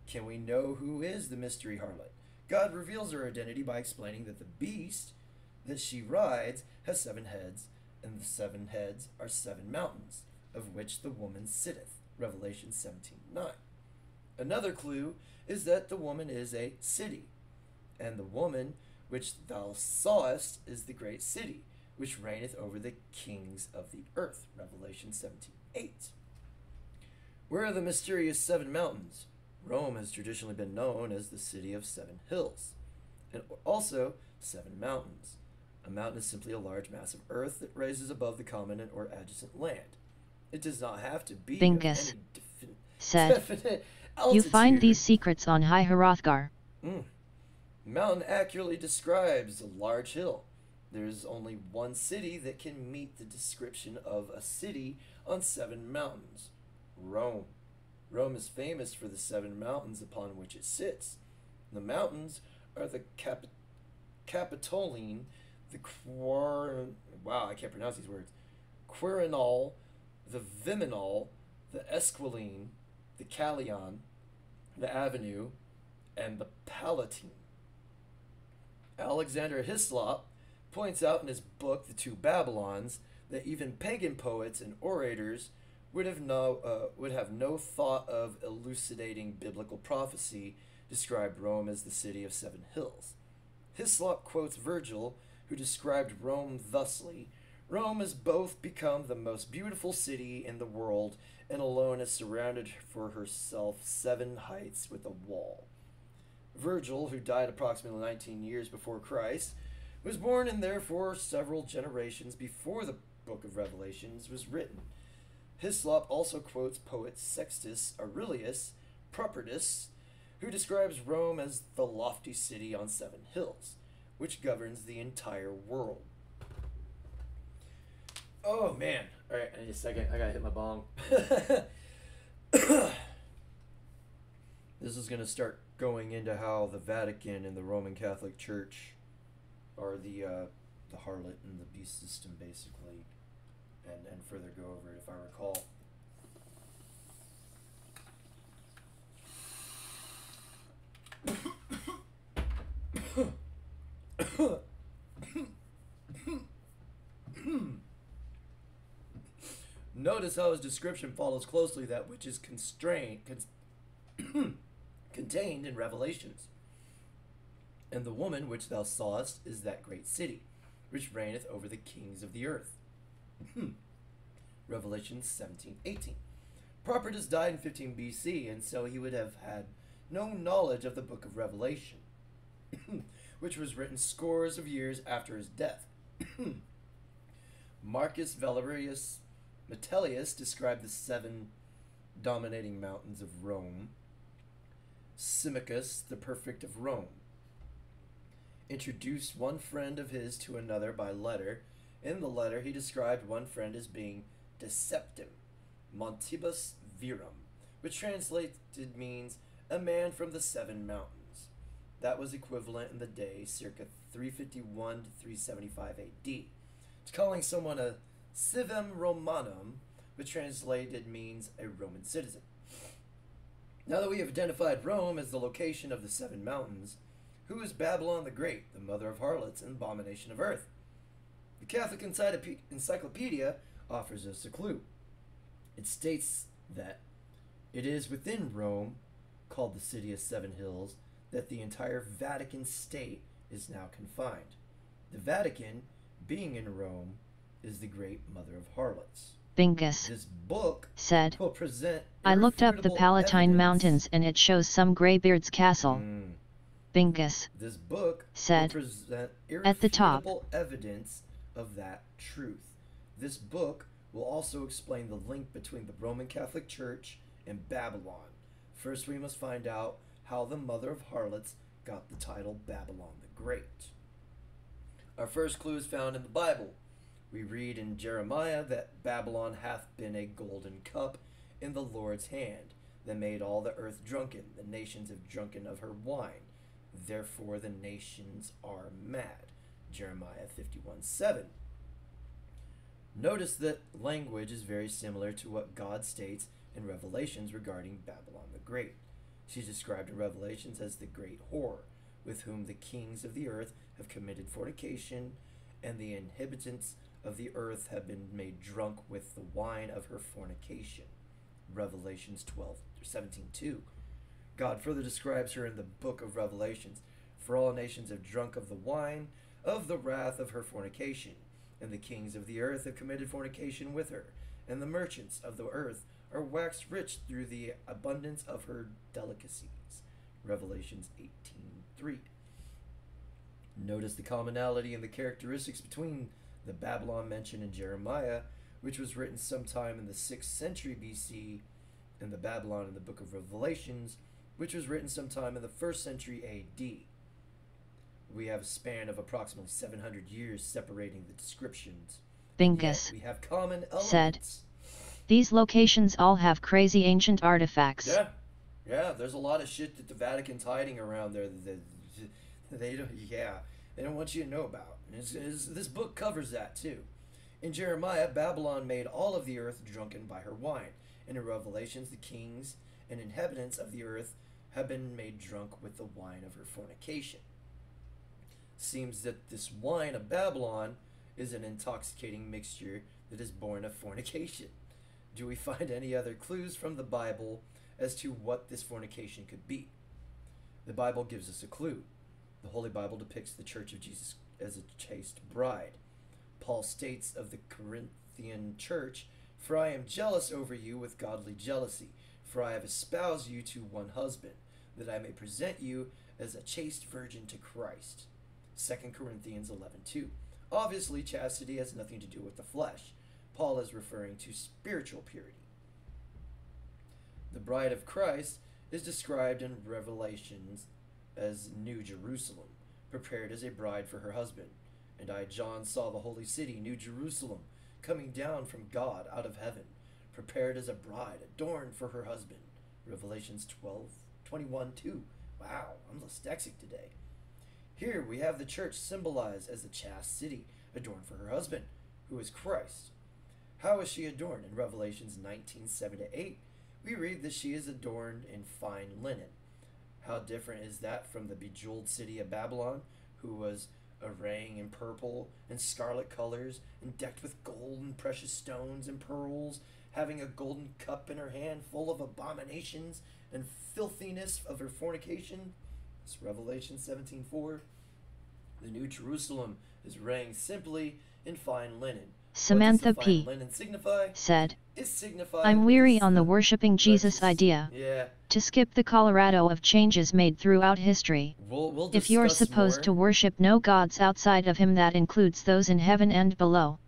Can we know who is the mystery harlot? God reveals her identity by explaining that the beast that she rides has seven heads, and the seven heads are seven mountains, of which the woman sitteth. Revelation 17:9. Another clue is that the woman is a city, and the woman which thou sawest is the great city, which reigneth over the kings of the earth. Revelation 17:8. Where are the mysterious seven mountains? Rome has traditionally been known as the city of seven hills, and also seven mountains. A mountain is simply a large mass of earth that rises above the common or adjacent land. It does not have to be Bingus said, You find these secrets on High Hrothgar. Mm. Mountain accurately describes a large hill. There's only one city that can meet the description of a city on seven mountains Rome. Rome is famous for the seven mountains upon which it sits. The mountains are the Cap- Capitoline, the Quar. Wow, I can't pronounce these words. Quirinal, the Viminal, the Esquiline, the Callion, the Avenue, and the Palatine. Alexander Hislop points out in his book, The Two Babylons, that even pagan poets and orators would have no, uh, would have no thought of elucidating biblical prophecy described Rome as the city of seven hills. Hislop quotes Virgil, who described Rome thusly Rome has both become the most beautiful city in the world and alone has surrounded for herself seven heights with a wall. Virgil, who died approximately 19 years before Christ, was born and therefore several generations before the book of Revelations was written. Hislop also quotes poet Sextus Aurelius Propertus, who describes Rome as the lofty city on seven hills, which governs the entire world. Oh man! All right, I need a second. I gotta hit my bong. this is gonna start going into how the Vatican and the Roman Catholic Church are the uh, the harlot and the beast system, basically, and and further go over it if I recall. Notice how his description follows closely that which is constrained, con- contained in Revelations. And the woman which thou sawest is that great city, which reigneth over the kings of the earth. Revelation 17 18. Propertus died in 15 BC, and so he would have had no knowledge of the book of Revelation, which was written scores of years after his death. Marcus Valerius Metellius described the seven dominating mountains of Rome. Symmachus, the perfect of Rome, introduced one friend of his to another by letter. In the letter, he described one friend as being de septem, montibus virum, which translated means a man from the seven mountains. That was equivalent in the day, circa 351 to 375 AD, to calling someone a civem Romanum, which translated means a Roman citizen. Now that we have identified Rome as the location of the seven mountains, who is Babylon the Great, the mother of harlots and abomination of earth? The Catholic Encyclopedia offers us a clue. It states that it is within Rome, called the City of Seven Hills, that the entire Vatican state is now confined. The Vatican, being in Rome, is the great mother of harlots. Bingus This book said, will present. I looked up the Palatine evidence- Mountains and it shows some Greybeard's castle. Mm. Bingus This book Said, at the top. evidence of that truth. This book will also explain the link between the Roman Catholic Church and Babylon. First, we must find out how the mother of harlots got the title Babylon the Great. Our first clue is found in the Bible. We read in Jeremiah that Babylon hath been a golden cup in the Lord's hand, that made all the earth drunken. The nations have drunken of her wine. Therefore the nations are mad. Jeremiah 51 7. Notice that language is very similar to what God states in Revelations regarding Babylon the Great. She's described in Revelations as the great whore, with whom the kings of the earth have committed fornication, and the inhabitants of the earth have been made drunk with the wine of her fornication. Revelations 12 17 2. God further describes her in the book of Revelations. For all nations have drunk of the wine of the wrath of her fornication, and the kings of the earth have committed fornication with her, and the merchants of the earth are waxed rich through the abundance of her delicacies. Revelations 18:3. Notice the commonality and the characteristics between the Babylon mentioned in Jeremiah, which was written sometime in the 6th century BC, and the Babylon in the book of Revelations, which was written sometime in the 1st century AD. We have a span of approximately 700 years separating the descriptions. Yet Bingus we have common elements. said. These locations all have crazy ancient artifacts. Yeah, yeah. There's a lot of shit that the Vatican's hiding around there that they don't. Yeah, they don't want you to know about. It's, it's- this book covers that too. In Jeremiah, Babylon made all of the earth drunken by her wine, and in Revelations, the kings and inhabitants of the earth have been made drunk with the wine of her fornication. Seems that this wine of Babylon is an intoxicating mixture that is born of fornication. Do we find any other clues from the Bible as to what this fornication could be? The Bible gives us a clue. The Holy Bible depicts the Church of Jesus as a chaste bride. Paul states of the Corinthian church, For I am jealous over you with godly jealousy, for I have espoused you to one husband, that I may present you as a chaste virgin to Christ. 2 Corinthians 11:2. Obviously, chastity has nothing to do with the flesh. Paul is referring to spiritual purity. The bride of Christ is described in Revelations as New Jerusalem, prepared as a bride for her husband. And I, John, saw the holy city, New Jerusalem, coming down from God out of heaven, prepared as a bride, adorned for her husband. Revelations 12, 21, 2. Wow, I'm dyslexic today. Here we have the church symbolized as a chaste city, adorned for her husband, who is Christ. How is she adorned? In Revelations 19, 7 to 8, we read that she is adorned in fine linen. How different is that from the bejeweled city of Babylon, who was arraying in purple and scarlet colors, and decked with gold and precious stones and pearls, having a golden cup in her hand full of abominations and filthiness of her fornication? It's Revelation 17:4. The New Jerusalem is arraying simply in fine linen. Samantha what does the fine P. said, I'm weary on the worshipping Jesus idea. Yeah, To skip the Colorado of changes made throughout history. we'll we'll If you're supposed more. to worship no gods outside of him, that includes those in heaven and below.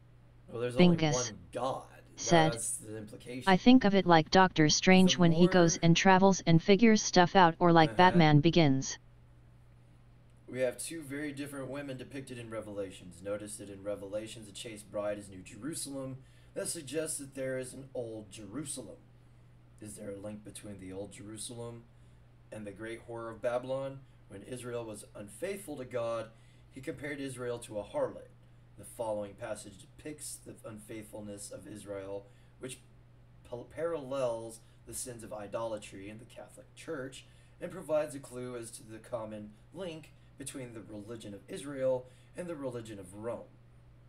well, Bingus God. said, That's the implication. I think of it like Doctor Strange when he goes and travels and figures stuff out, or like Uh-huh. Batman Begins. We have two very different women depicted in Revelations. Notice that in Revelations, the chaste bride is New Jerusalem. That suggests that there is an old Jerusalem. Is there a link between the old Jerusalem and the great horror of Babylon? When Israel was unfaithful to God, he compared Israel to a harlot. The following passage depicts the unfaithfulness of Israel, which parallels the sins of idolatry in the Catholic Church and provides a clue as to the common link between the religion of Israel and the religion of Rome.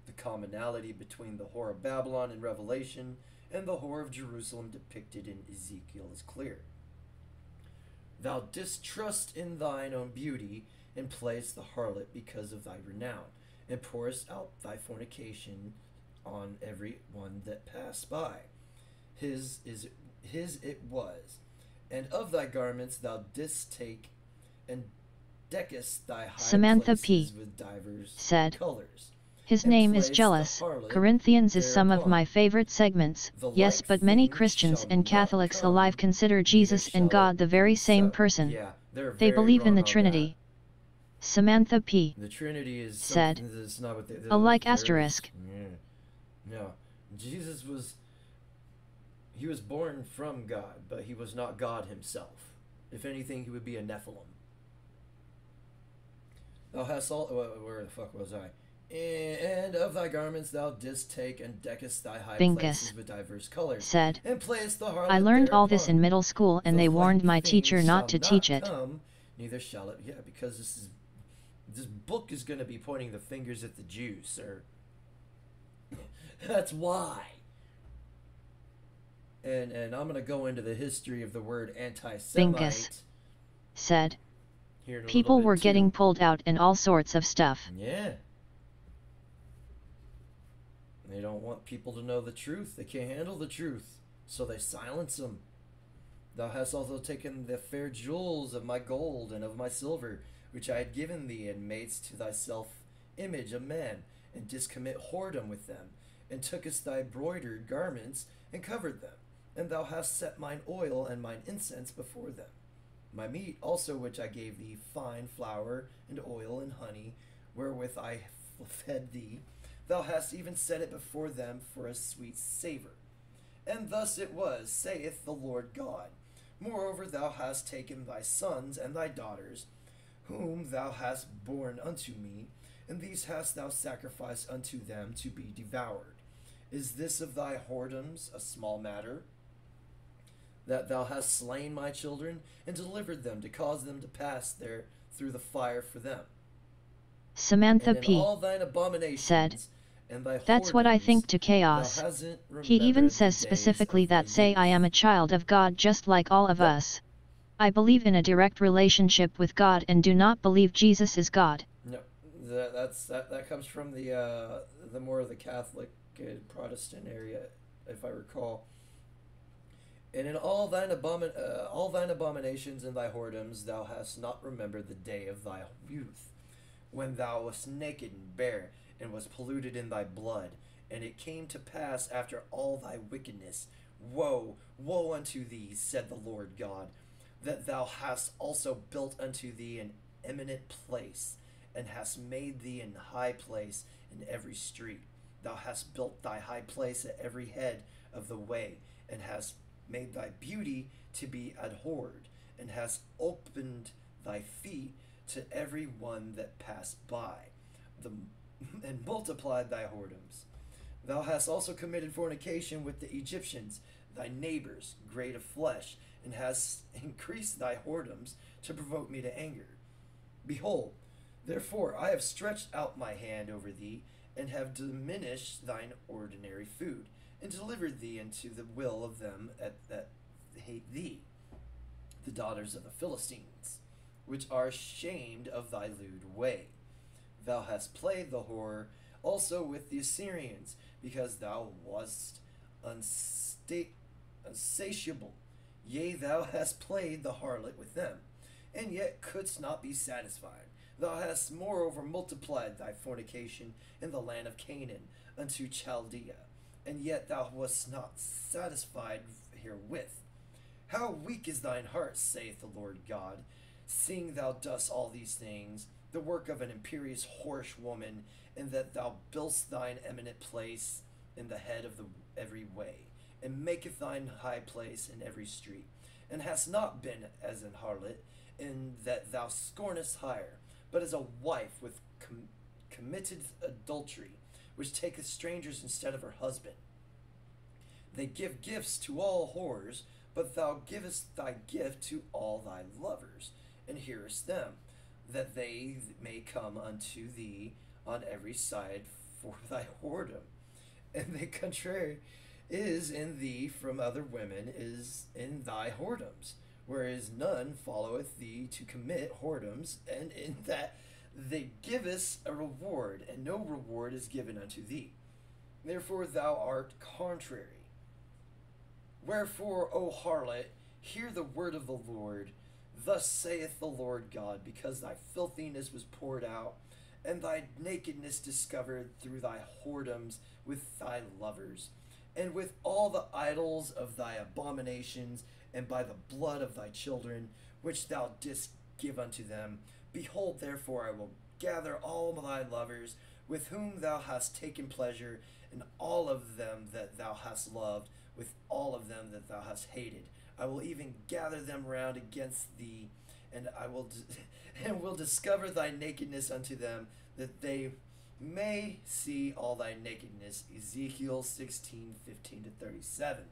The commonality between the whore of Babylon in Revelation and the whore of Jerusalem depicted in Ezekiel is clear. Thou distrust in thine own beauty, and playest the harlot because of thy renown, and pourest out thy fornication on every one that passed by. His is his it was, and of thy garments thou didst take, and Samantha P. with said, colors. His name is Jealous. Corinthians is some of my favorite segments. Yes, but many Christians and Catholics alive consider Jesus and God the very same so. person. They believe in the. Trinity. Samantha P. The Trinity is said, something that's not what they. A like asterisk. No. Jesus was. He was born from God, but he was not God himself. If anything, he would be a Nephilim. Thou hast all. wh- Where the fuck was I? And of thy garments thou didst take and deckest thy high Bingus. places with divers colors. Said, And playest the harlot I learned all this in middle school and The they warned my teacher not to shall teach it. Come, neither shall it. Yeah, because this is this book is going to be pointing the fingers at the Jews, sir. That's why. And and I'm going to go into the history of the word anti-Semite. Bingus. Said, here in a people were too. getting pulled out and all sorts of stuff. Yeah. They don't want people to know the truth. They can't handle the truth, so they silence them. Thou hast also taken the fair jewels of my gold and of my silver, which I had given thee, and madest to thyself image of man, and didst commit whoredom with them, and tookest thy broidered garments, and covered them. And thou hast set mine oil and mine incense before them. My meat also, which I gave thee, fine flour and oil and honey, wherewith I fed thee, thou hast even set it before them for a sweet savor. And thus it was, saith the Lord God. Moreover, thou hast taken thy sons and thy daughters, whom thou hast borne unto me, and these hast thou sacrificed unto them to be devoured. Is this of thy whoredoms a small matter? That thou hast slain my children and delivered them to cause them to pass there through the fire for them. Samantha P. all thine abominations and thy That's what I think to chaos. He even says specifically that say. I am a child of God just like all of Yeah. us. I believe in a direct relationship with God and do not believe Jesus is God. No, that that's that, that comes from the uh, the more of the Catholic uh, Protestant area, if I recall. And in all thine abomin uh, all thine abominations and thy whoredoms, thou hast not remembered the day of thy youth, when thou wast naked and bare, and was polluted in thy blood. And it came to pass after all thy wickedness, woe, woe unto thee, said the Lord God, that thou hast also built unto thee an eminent place, and hast made thee an high place in every street. Thou hast built thy high place at every head of the way, and hast made thy beauty to be abhorred, and hast opened thy feet to every one that passed by, the, and multiplied thy whoredoms. Thou hast also committed fornication with the Egyptians, thy neighbors, great of flesh, and hast increased thy whoredoms to provoke me to anger. Behold, therefore I have stretched out my hand over thee, and have diminished thine ordinary food, and delivered thee into the will of them at, that hate thee, the daughters of the Philistines, which are ashamed of thy lewd way. Thou hast played the whore also with the Assyrians, because thou wast unsta- unsatiable. Yea, thou hast played the harlot with them, and yet couldst not be satisfied. Thou hast moreover multiplied thy fornication in the land of Canaan unto Chaldea, and yet thou wast not satisfied herewith. How weak is thine heart, saith the Lord God, seeing thou dost all these things, the work of an imperious whorish woman, and that thou buildest thine eminent place in the head of the every way, and maketh thine high place in every street, and hast not been as an harlot, in that thou scornest hire, but as a wife with com- committed adultery, which taketh strangers instead of her husband. They give gifts to all whores, but thou givest thy gift to all thy lovers, and hearest them, that they may come unto thee on every side for thy whoredom, and the contrary is in thee from other women is in thy whoredoms, whereas none followeth thee to commit whoredoms, and in that they give us a reward, and no reward is given unto thee. Therefore thou art contrary. Wherefore, O harlot, hear the word of the Lord. Thus saith the Lord God, because thy filthiness was poured out, and thy nakedness discovered through thy whoredoms with thy lovers, and with all the idols of thy abominations, and by the blood of thy children, which thou didst give unto them. Behold, therefore, I will gather all thy lovers, with whom thou hast taken pleasure, and all of them that thou hast loved, with all of them that thou hast hated. I will even gather them round against thee, and I will and will discover thy nakedness unto them, that they may see all thy nakedness. Ezekiel 16, 15 to 37.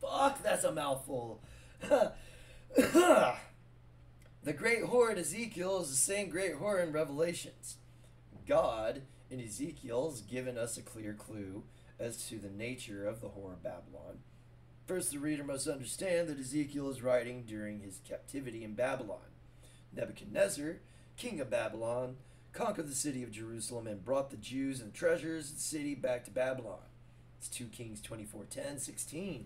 Fuck, that's a mouthful. the great whore in Ezekiel is the same great whore in Revelations. God in Ezekiel has given us a clear clue as to the nature of the whore of Babylon. First, the reader must understand that Ezekiel is writing during his captivity in Babylon. Nebuchadnezzar, king of Babylon, conquered the city of Jerusalem and brought the Jews and treasures of the city back to Babylon. It's 2 Kings 24 10, 16.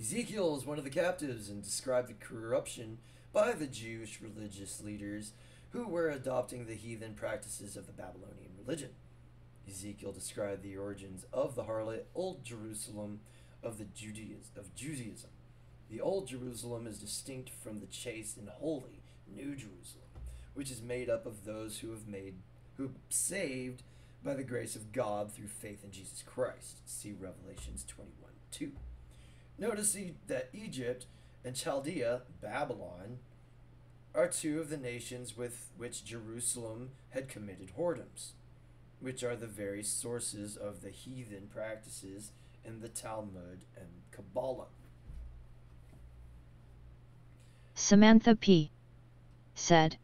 Ezekiel is one of the captives and described the corruption by the Jewish religious leaders who were adopting the heathen practices of the Babylonian religion. Ezekiel described the origins of the harlot, Old Jerusalem, of the Judaism, of Judaism. The Old Jerusalem is distinct from the chaste and holy New Jerusalem, which is made up of those who have made who saved by the grace of God through faith in Jesus Christ. See Revelations 21 2. Notice that Egypt and Chaldea, Babylon, are two of the nations with which Jerusalem had committed whoredoms, which are the very sources of the heathen practices in the Talmud and Kabbalah. Samantha P. said.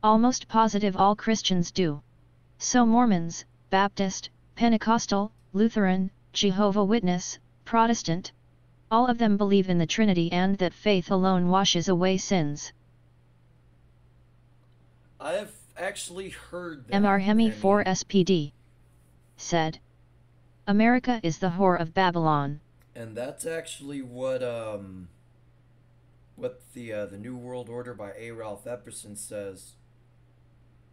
Almost positive all Christians do. So Mormons, Baptist, Pentecostal, Lutheran, Jehovah Witness, Protestant, all of them believe in the Trinity and that faith alone washes away sins. I have actually heard that. MR Hemi 4 SPD said. America is the whore of Babylon. And that's actually what um what the uh, the New World Order by A. Ralph Epperson says.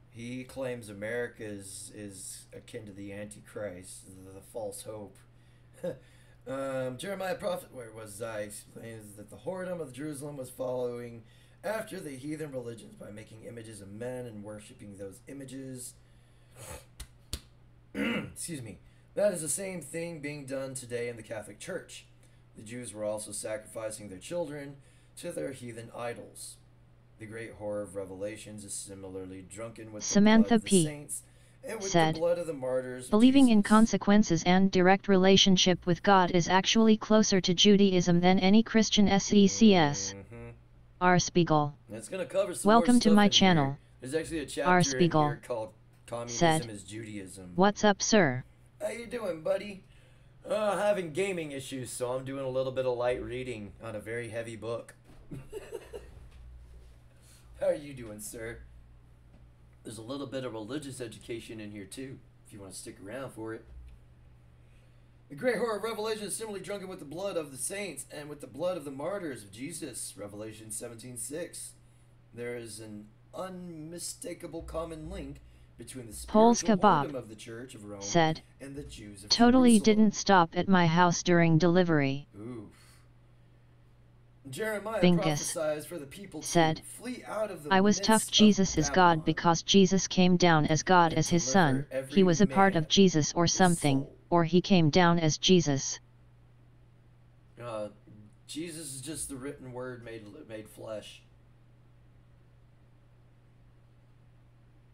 He claims America is is akin to the Antichrist, the, the false hope. um, Jeremiah prophet, where was I? Explains that the whoredom of Jerusalem was following after the heathen religions by making images of men and worshiping those images. Excuse me. That is the same thing being done today in the Catholic Church. The Jews were also sacrificing their children to their heathen idols. The great horror of Revelations is similarly drunken with the Samantha blood of the P. saints and with said, the blood of the martyrs. of Believing in consequences and direct relationship with God is actually closer to Judaism than any Christian SECS. R. Spiegel. It's gonna cover some Welcome to my in channel. There's actually a chapter R. in Spiegel here called "Communism said, is Judaism." What's up, sir? How you doing, buddy? Uh, having gaming issues, so I'm doing a little bit of light reading on a very heavy book. How are you doing, sir? There's a little bit of religious education in here too, if you want to stick around for it. The great horror of Revelation is similarly drunken with the blood of the saints and with the blood of the martyrs of Jesus. Revelation 17:6. There is an unmistakable common link between the spiritual Bob of the Church of Rome Said. and the Jews of Totally Jerusalem. didn't stop at my house during delivery. Oof. Jeremiah Bingus prophesies for the people said, to flee out of the I was tough. Jesus is God because Jesus came down as God as his son. He was a part of Jesus or something. Or he came down as Jesus. Uh, Jesus is just the written word made made flesh.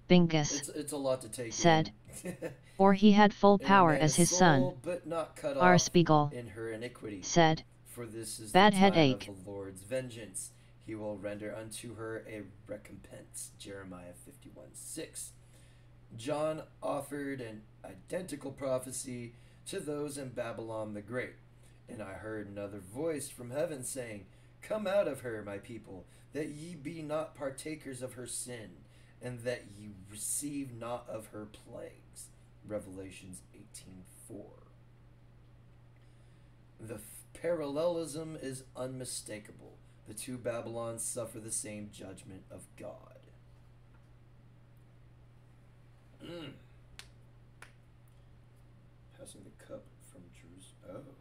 Bingus. It's it's a lot to take. Said. Or he had full power as is his son. soul, but not cut R. off Spiegel in her iniquity. said, For this is Bad headache. of the Lord's vengeance. He will render unto her a recompense. Jeremiah 51 6. John offered an identical prophecy to those in Babylon the Great. And I heard another voice from heaven saying, Come out of her, my people, that ye be not partakers of her sin, and that ye receive not of her plagues. Revelations 18:4. The parallelism is unmistakable. The two Babylons suffer the same judgment of God. Mm. Passing the cup from Jerusalem. Oh,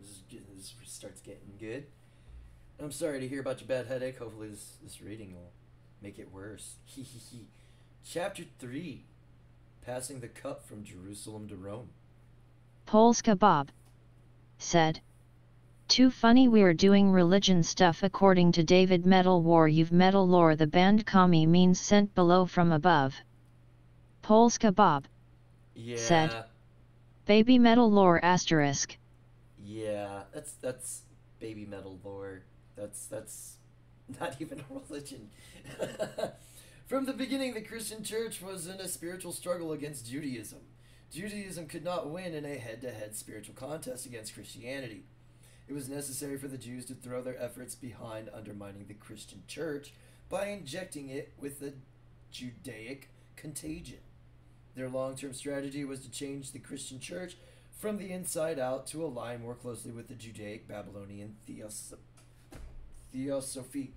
this is getting, this starts getting good. I'm sorry to hear about your bad headache. Hopefully, this this reading will make it worse. Hee hee hee. Chapter three. Passing the cup from Jerusalem to Rome. Polska Bob said. Too funny we're doing religion stuff according to David Metal War You've Metal Lore the band Kami means sent below from above. Polska Bob, Yeah. Said. Baby Metal Lore asterisk. Yeah, that's that's baby metal lore. That's that's not even a religion. From the beginning, the Christian church was in a spiritual struggle against Judaism. Judaism could not win in a head to head spiritual contest against Christianity. It was necessary for the Jews to throw their efforts behind undermining the Christian church by injecting it with the Judaic contagion. Their long term strategy was to change the Christian church from the inside out to align more closely with the Judaic Babylonian theos- theosophy.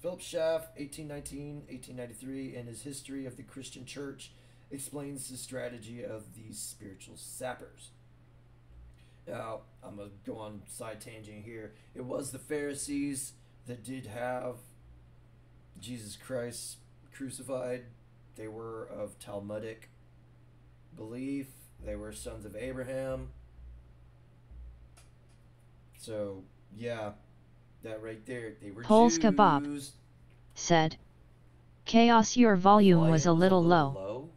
Philip Schaff, 1819 1893, in his History of the Christian Church, explains the strategy of these spiritual sappers. Now, I'm going to go on side tangent here. It was the Pharisees that did have Jesus Christ crucified. They were of Talmudic belief. They were sons of Abraham. So, yeah, that right there. They were Polska Jews. Bob. Said. Chaos your volume was a Volume's little low.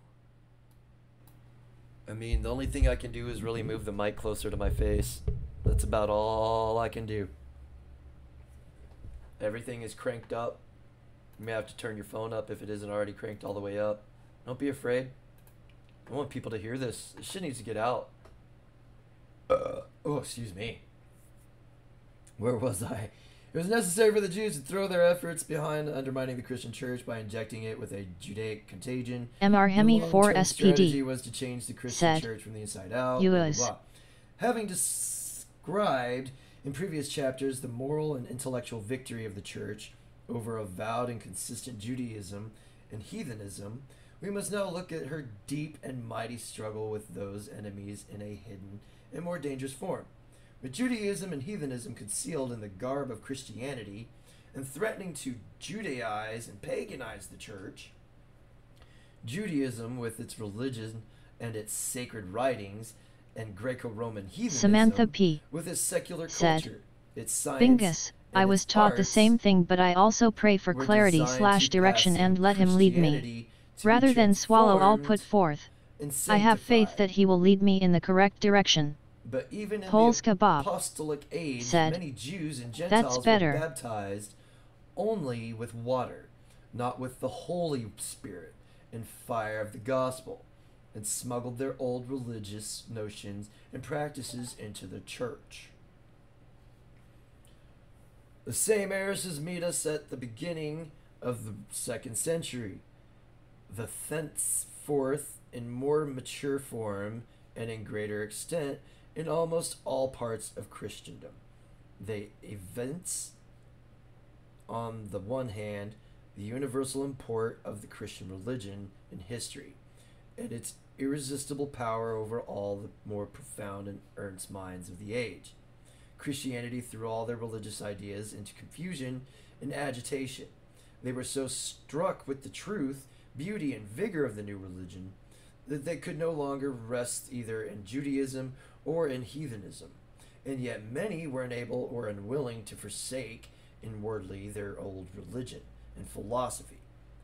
I mean, the only thing I can do is really move the mic closer to my face. That's about all I can do. Everything is cranked up. You may have to turn your phone up if it isn't already cranked all the way up. Don't be afraid. I want people to hear this. This shit needs to get out. Uh, oh, excuse me. Where was I? It was necessary for the Jews to throw their efforts behind undermining the Christian church by injecting it with a Judaic contagion. MR Hemi The 4 long-term strategy SPD. was to change the Christian church from the inside out. "You blah, blah, blah. Having described in previous chapters the moral and intellectual victory of the church over avowed and consistent Judaism and heathenism, we must now look at her deep and mighty struggle with those enemies in a hidden and more dangerous form. With Judaism and heathenism concealed in the garb of Christianity and threatening to Judaize and paganize the church, Judaism, with its religion and its sacred writings, and Greco-Roman heathenism, Samantha P. with its secular said, culture, its science, Bingus, I was taught the same thing but I also pray for clarity slash direction and let him lead me. Christianity to be Rather than swallow all put forth. I have faith that he will lead me in the correct direction. But even in Polska the Bob apostolic age, said, many Jews and Gentiles better." were baptized only with water, not with the Holy Spirit and fire of the gospel, and smuggled their old religious notions and practices into the church. The same errors meet us at the beginning of the second century. The thenceforth, in more mature form and in greater extent, in almost all parts of Christendom. They evince, on the one hand, the universal import of the Christian religion in history, and its irresistible power over all the more profound and earnest minds of the age. Christianity threw all their religious ideas into confusion and agitation. They were so struck with the truth, beauty, and vigor of the new religion that they could no longer rest either in Judaism or in heathenism. And yet many were unable or unwilling to forsake inwardly their old religion and philosophy.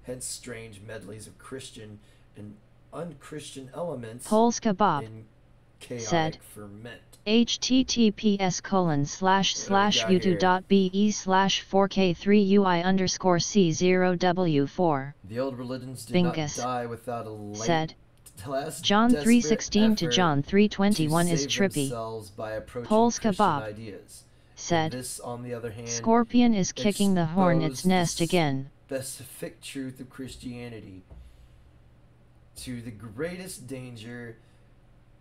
Hence strange medleys of Christian and unchristian elements Polska Bob in chaotic said, ferment. Https colon slash slash youtube.be slash 4k3ui underscore c0w4 The old religions did Bingus not die without a late, said last John 3:16 to John to 3:21 is trippy. themselves by approaching Polska ideas. said This, on the other hand, Scorpion is kicking the hornet's nest the again. Specific truth of Christianity to the greatest danger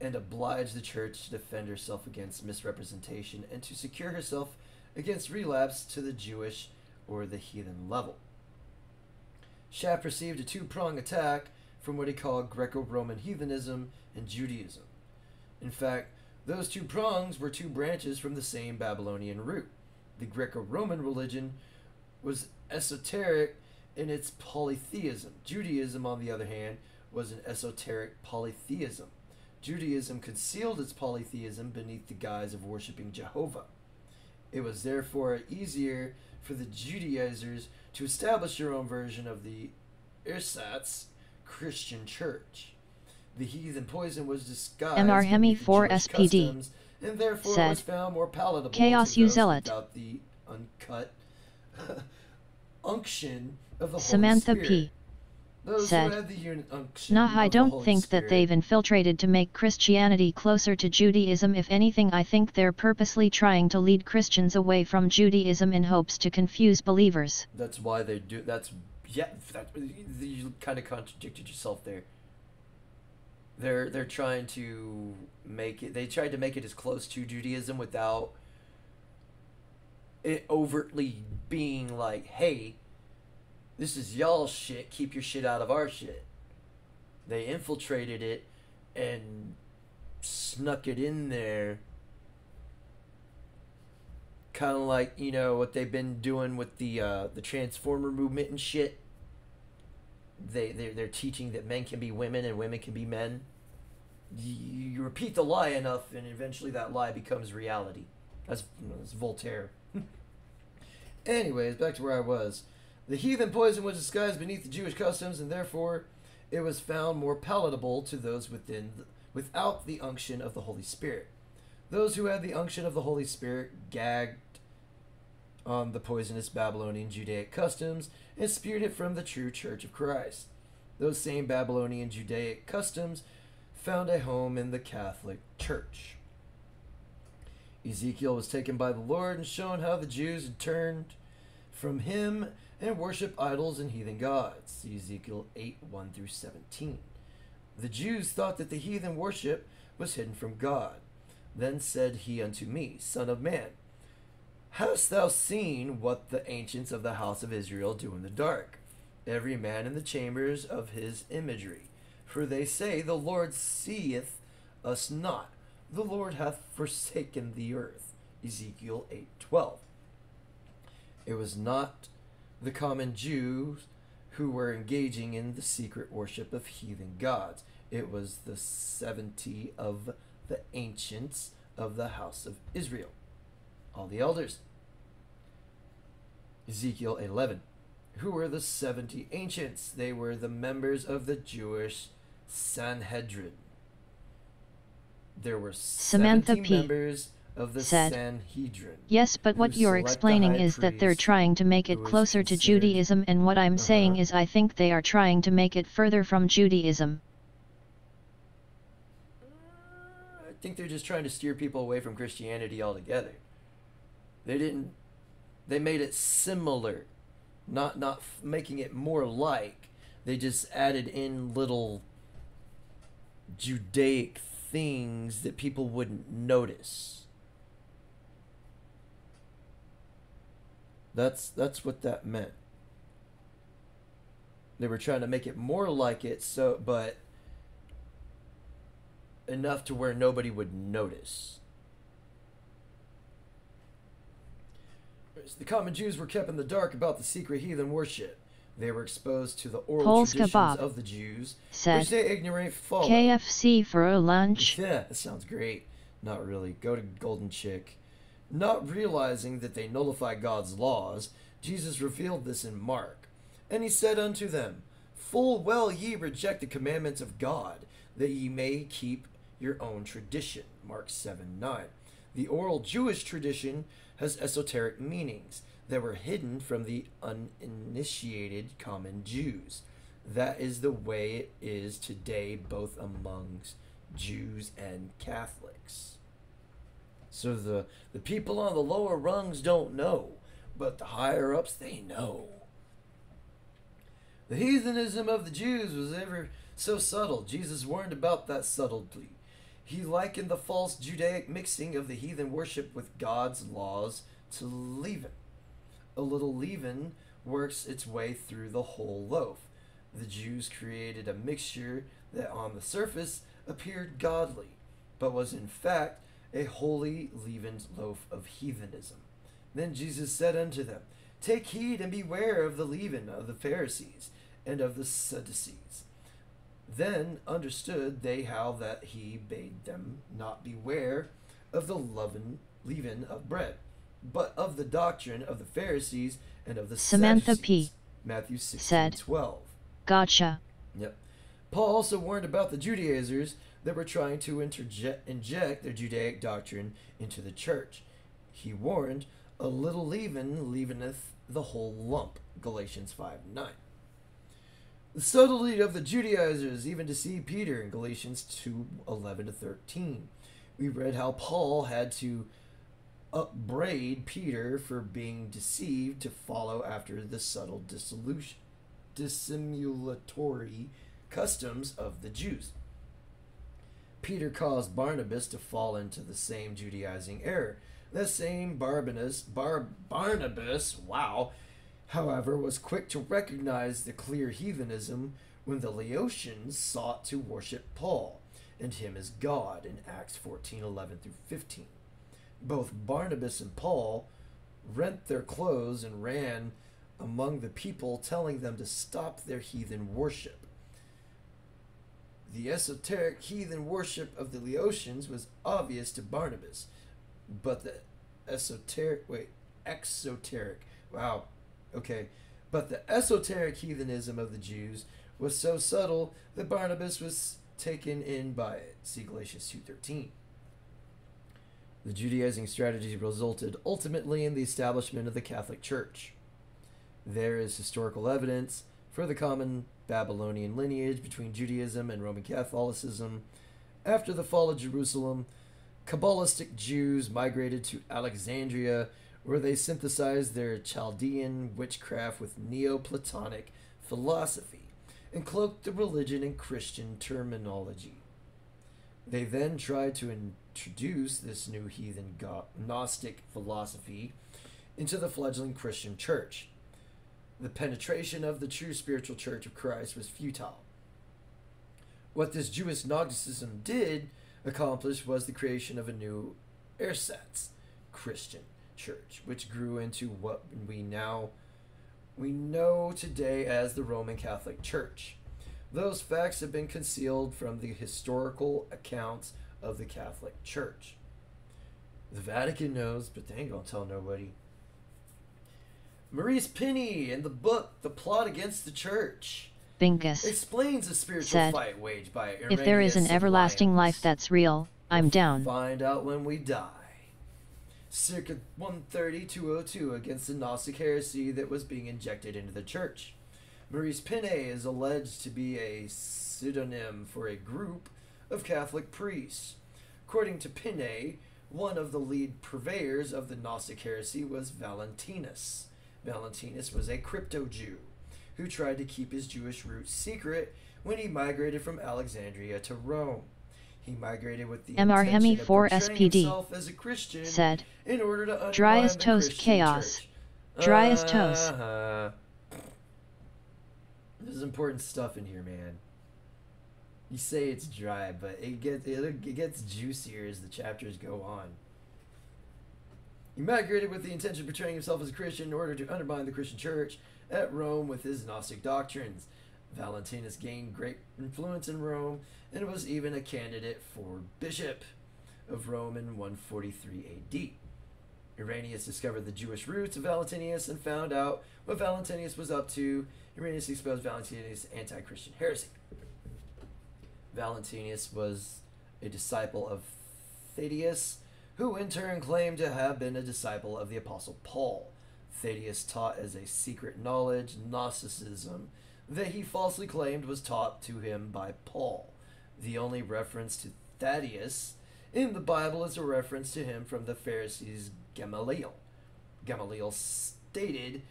and oblige the church to defend herself against misrepresentation and to secure herself against relapse to the Jewish or the heathen level. Schaff received a two pronged attack from what he called Greco Roman heathenism and Judaism. In fact, those two prongs were two branches from the same Babylonian root. The Greco Roman religion was esoteric in its polytheism. Judaism, on the other hand, was an esoteric polytheism. Judaism concealed its polytheism beneath the guise of worshiping Jehovah. It was therefore easier for the Judaizers to establish their own version of the ersatz Christian church. The heathen poison was disguised MR Hemi 4 SPD customs, and therefore said, was found more palatable Chaos to those without the uncut unction of the Samantha. P. Said, who had the un- unction um, Nah, I don't think that they've infiltrated to make Christianity closer to Judaism. If anything, I think they're purposely trying to lead Christians away from Judaism in hopes to confuse believers. That's why they do. That's yeah. That, you kind of contradicted yourself there. They're they're trying to make it. They tried to make it as close to Judaism without it overtly being like, "Hey, this is y'all shit. Keep your shit out of our shit." They infiltrated it and snuck it in there kind of like you know what they've been doing with the uh, the transformer movement and shit. They they're, they're teaching that men can be women and women can be men. You, you repeat the lie enough, and eventually that lie becomes reality. That's, that's Voltaire. Anyways, back to where I was. The heathen poison was disguised beneath the Jewish customs, and therefore it was found more palatable to those within the, without the unction of the Holy Spirit. Those who had the unction of the Holy Spirit gagged on the poisonous Babylonian Judaic customs and spewed it from the true Church of Christ. Those same Babylonian Judaic customs found a home in the Catholic Church. Ezekiel was taken by the Lord and shown how the Jews had turned from him and worship idols and heathen gods. Ezekiel 8 1 through 17. The Jews thought that the heathen worship was hidden from God. Then said he unto me, Son of man, hast thou seen what the ancients of the house of Israel do in the dark? Every man in the chambers of his imagery. For they say, The Lord seeth us not. The Lord hath forsaken the earth. Ezekiel 8:12. It was not the common Jews who were engaging in the secret worship of heathen gods. It was the 70 of the ancients of the house of Israel, all the elders. Ezekiel 11. Who were the 70 ancients? They were the members of the Jewish Sanhedrin. There were Samantha 70 P. members of the said, Sanhedrin. Yes, but what you're explaining is that they're trying to make it closer to Judaism, and what I'm saying Uh-huh. is I think they are trying to make it further from Judaism. I think they're just trying to steer people away from Christianity altogether. They didn't. They made it similar, not not f- making it more like. They just added in little Judaic things that people wouldn't notice. That's that's what that meant. They were trying to make it more like it, so but enough to where nobody would notice. The common Jews were kept in the dark about the secret heathen worship. They were exposed to the oral Polska traditions Bob of the Jews, said, which they ignorant follow. KFC for a lunch. Yeah, that sounds great. Not really. Go to Golden Chick. Not realizing that they nullify God's laws, Jesus revealed this in Mark. And he said unto them, Full well ye reject the commandments of God, that ye may keep your own tradition. Mark 7 9. The oral Jewish tradition has esoteric meanings that were hidden from the uninitiated common Jews. That is the way it is today, both amongst Jews and Catholics. So the, the people on the lower rungs don't know, but the higher ups, they know. The heathenism of the Jews was ever so subtle. Jesus warned about that subtlety. He likened the false Judaic mixing of the heathen worship with God's laws to leaven. A little leaven works its way through the whole loaf. The Jews created a mixture that on the surface appeared godly, but was in fact a holy leavened loaf of heathenism. Then Jesus said unto them, Take heed and beware of the leaven of the Pharisees and of the Sadducees. Then understood they how that he bade them not beware of the leaven, leaven of bread, but of the doctrine of the Pharisees and of the Samantha Sadducees. P. Matthew 16, said, 12. Gotcha. Yep. Paul also warned about the Judaizers that were trying to interje- inject their Judaic doctrine into the church. He warned, "A little leaven leaveneth the whole lump." Galatians five nine. The subtlety of the Judaizers even deceived Peter in Galatians two eleven to thirteen. We read how Paul had to upbraid Peter for being deceived to follow after the subtle dissolution dissimulatory customs of the Jews. Peter caused Barnabas to fall into the same Judaizing error. The same Barnabas, Bar, Barnabas, wow, however, was quick to recognize the clear heathenism when the Laotians sought to worship Paul and him as God in Acts 14 11 through 15. Both Barnabas and Paul rent their clothes and ran among the people, telling them to stop their heathen worship. The esoteric heathen worship of the Laotians was obvious to Barnabas, but the esoteric, wait, exoteric, wow, okay, but the esoteric heathenism of the Jews was so subtle that Barnabas was taken in by it. See Galatians 2.13. The Judaizing strategy resulted ultimately in the establishment of the Catholic Church. There is historical evidence for the common Babylonian lineage between Judaism and Roman Catholicism. After the fall of Jerusalem, Kabbalistic Jews migrated to Alexandria, where they synthesized their Chaldean witchcraft with Neoplatonic philosophy and cloaked the religion in Christian terminology. They then tried to introduce this new heathen Gnostic philosophy into the fledgling Christian church. The penetration of the true spiritual church of Christ was futile. What this Jewish Gnosticism did accomplish was the creation of a new ersatz Christian church, which grew into what we now we know today as the Roman Catholic Church. Those facts have been concealed from the historical accounts of the Catholic Church. The Vatican knows, but they ain't gonna tell nobody. Maurice Pinay in the book The Plot Against the Church Bingus. explains the spiritual Said, fight waged by If there is an everlasting life that's real, I'm down. Find out when we die. Circa 130 202 against the Gnostic heresy that was being injected into the church. Maurice Pinay is alleged to be a pseudonym for a group of Catholic priests. According to Pinay, one of the lead purveyors of the Gnostic heresy was Valentinus. Valentinus was a crypto Jew who tried to keep his Jewish roots secret when he migrated from Alexandria to Rome. He migrated with the MR Hemi 4 SPD as a Christian Said, in order to Dry as toast chaos. church. Dry as toast. Uh-huh. There's important stuff in here, man. You say it's dry, but it gets it, it gets juicier as the chapters go on. He migrated with the intention of portraying himself as a Christian in order to undermine the Christian church at Rome with his Gnostic doctrines. Valentinus gained great influence in Rome and was even a candidate for bishop of Rome in 143 AD. Irenaeus discovered the Jewish roots of Valentinus and found out what Valentinus was up to. Irenaeus exposed Valentinus' anti Christian heresy. Valentinus was a disciple of Thaddeus, who in turn claimed to have been a disciple of the Apostle Paul. Thaddeus taught as a secret knowledge Gnosticism that he falsely claimed was taught to him by Paul. The only reference to Thaddeus in the Bible is a reference to him from the Pharisees Gamaliel. Gamaliel stated,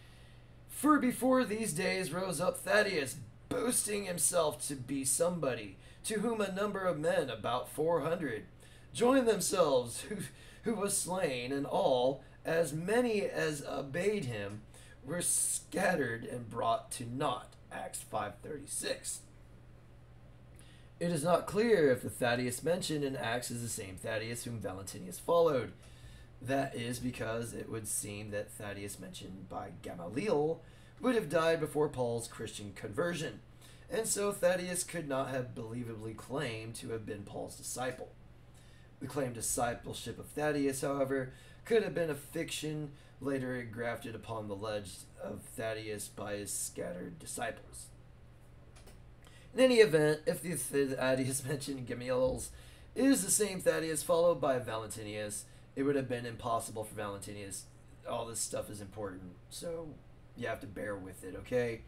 For before these days rose up Thaddeus, boasting himself to be somebody, to whom a number of men, about four hundred, joined themselves, who, who was slain, and all, as many as obeyed him, were scattered and brought to naught. Acts 5.36 It is not clear if the Thaddeus mentioned in Acts is the same Thaddeus whom Valentinius followed. That is because it would seem that Thaddeus mentioned by Gamaliel would have died before Paul's Christian conversion, and so Thaddeus could not have believably claimed to have been Paul's disciple. The claimed discipleship of Thaddeus, however, could have been a fiction later grafted upon the legend of Thaddeus by his scattered disciples. In any event, if the Thaddeus mentioned in Gamaliel's is the same Thaddeus followed by Valentinius, it would have been impossible for Valentinius. All this stuff is important, so you have to bear with it, okay?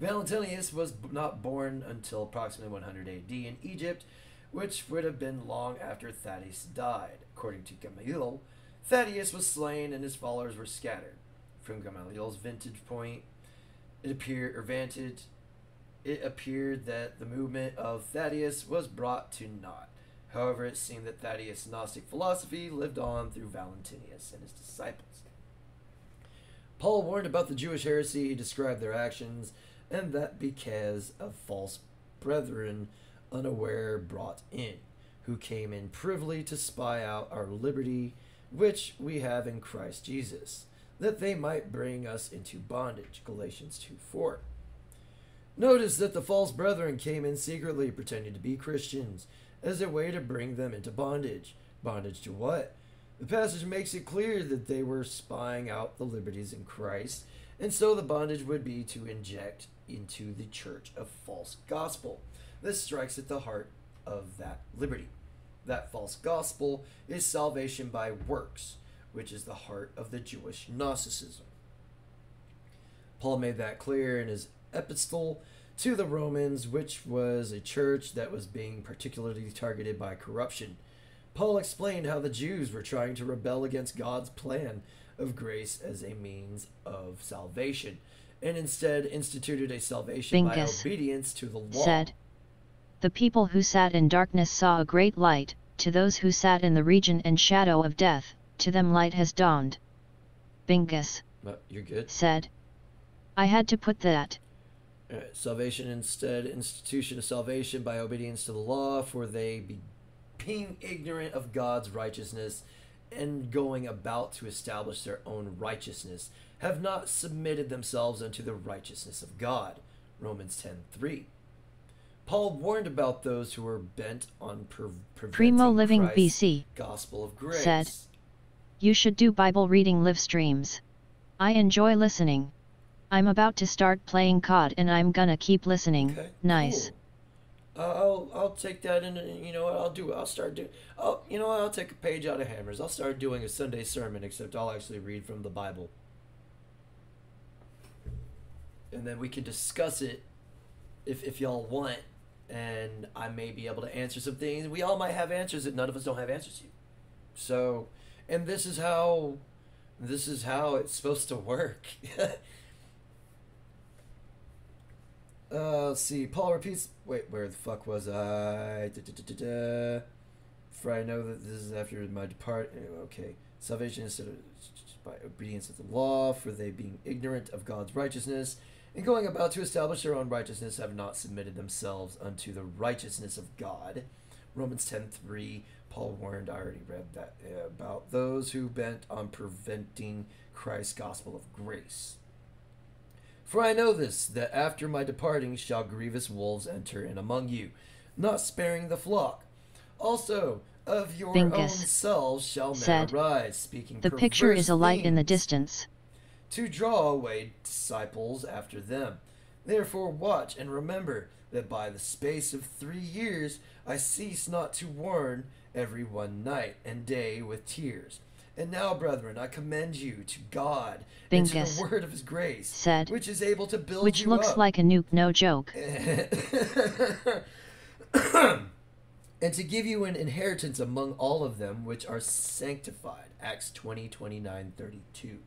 Valentinius was not born until approximately 100 AD in Egypt, which would have been long after Thaddeus died. According to Gamaliel, Thaddeus was slain and his followers were scattered. From Gamaliel's vantage point, it appeared or vantage, it appeared that the movement of Thaddeus was brought to naught. However, it seemed that Thaddeus' Gnostic philosophy lived on through Valentinius and his disciples. Paul warned about the Jewish heresy, he described their actions, and that because of false brethren unaware brought in, who came in privily to spy out our liberty, which we have in Christ Jesus, that they might bring us into bondage. Galatians 2 4. Notice that the false brethren came in secretly, pretending to be Christians, as a way to bring them into bondage. Bondage to what? The passage makes it clear that they were spying out the liberties in Christ, and so the bondage would be to inject into the church a false gospel. This strikes at the heart of that liberty. That false gospel is salvation by works, which is the heart of the Jewish Gnosticism. Paul made that clear in his epistle to the Romans, which was a church that was being particularly targeted by corruption. Paul explained how the Jews were trying to rebel against God's plan of grace as a means of salvation, and instead instituted a salvation by obedience to the law. said, The people who sat in darkness saw a great light, to those who sat in the region and shadow of death, to them light has dawned. Bingus You're good. said, I had to put that. Uh, salvation instead, institution of salvation by obedience to the law, for they be, being ignorant of God's righteousness and going about to establish their own righteousness, have not submitted themselves unto the righteousness of God. Romans ten three. Paul warned about those who were bent on pre- preventing Primo Living Christ's BC gospel of grace. said, You should do Bible reading live streams. I enjoy listening. I'm about to start playing COD and I'm gonna keep listening. Okay, nice. cool. I'll I'll take that and and, you know what I'll do I'll start doing I'll you know what, I'll take a page out of Hammers I'll start doing a Sunday sermon except I'll actually read from the Bible and then we can discuss it if if y'all want and I may be able to answer some things we all might have answers that none of us don't have answers to so and this is how this is how it's supposed to work Uh, let's see. Paul repeats. Wait, where the fuck was I? Da, da, da. For I know that this is after my depart. Okay, salvation instead of by obedience of the law, for they being ignorant of God's righteousness, and going about to establish their own righteousness, have not submitted themselves unto the righteousness of God. Romans ten three. Paul warned. I already read that uh, about those who bent on preventing Christ's gospel of grace. For I know this, that after my departing shall grievous wolves enter in among you, not sparing the flock. Also, of your own Bingus selves shall men arise, speaking The picture is a light in the distance. To draw away disciples after them. Therefore watch and remember that by the space of three years I cease not to warn every one night and day with tears. And now, brethren, I commend you to God and to the word of his grace, said, which is able to build which you looks up. like a nuke, no joke. and to give you an inheritance among all of them which are sanctified. Acts 20, 29, 32.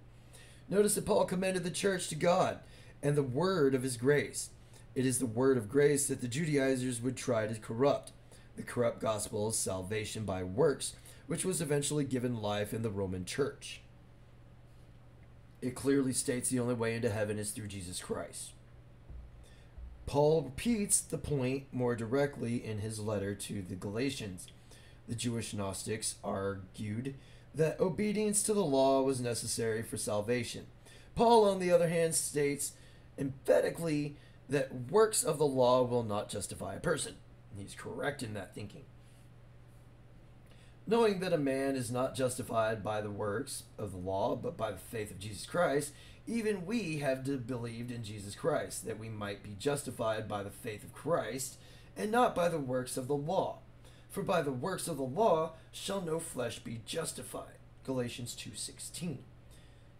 Notice that Paul commended the church to God and the word of his grace. It is the word of grace that the Judaizers would try to corrupt. The corrupt gospel of salvation by works, which was eventually given life in the Roman church. It clearly states the only way into heaven is through Jesus Christ. Paul repeats the point more directly in his letter to the Galatians. The Jewish Gnostics argued that obedience to the law was necessary for salvation. Paul, on the other hand, states emphatically that works of the law will not justify a person. He's correct in that thinking. Knowing that a man is not justified by the works of the law, but by the faith of Jesus Christ, even we have to believed in Jesus Christ, that we might be justified by the faith of Christ, and not by the works of the law. For by the works of the law shall no flesh be justified. Galatians 2:16.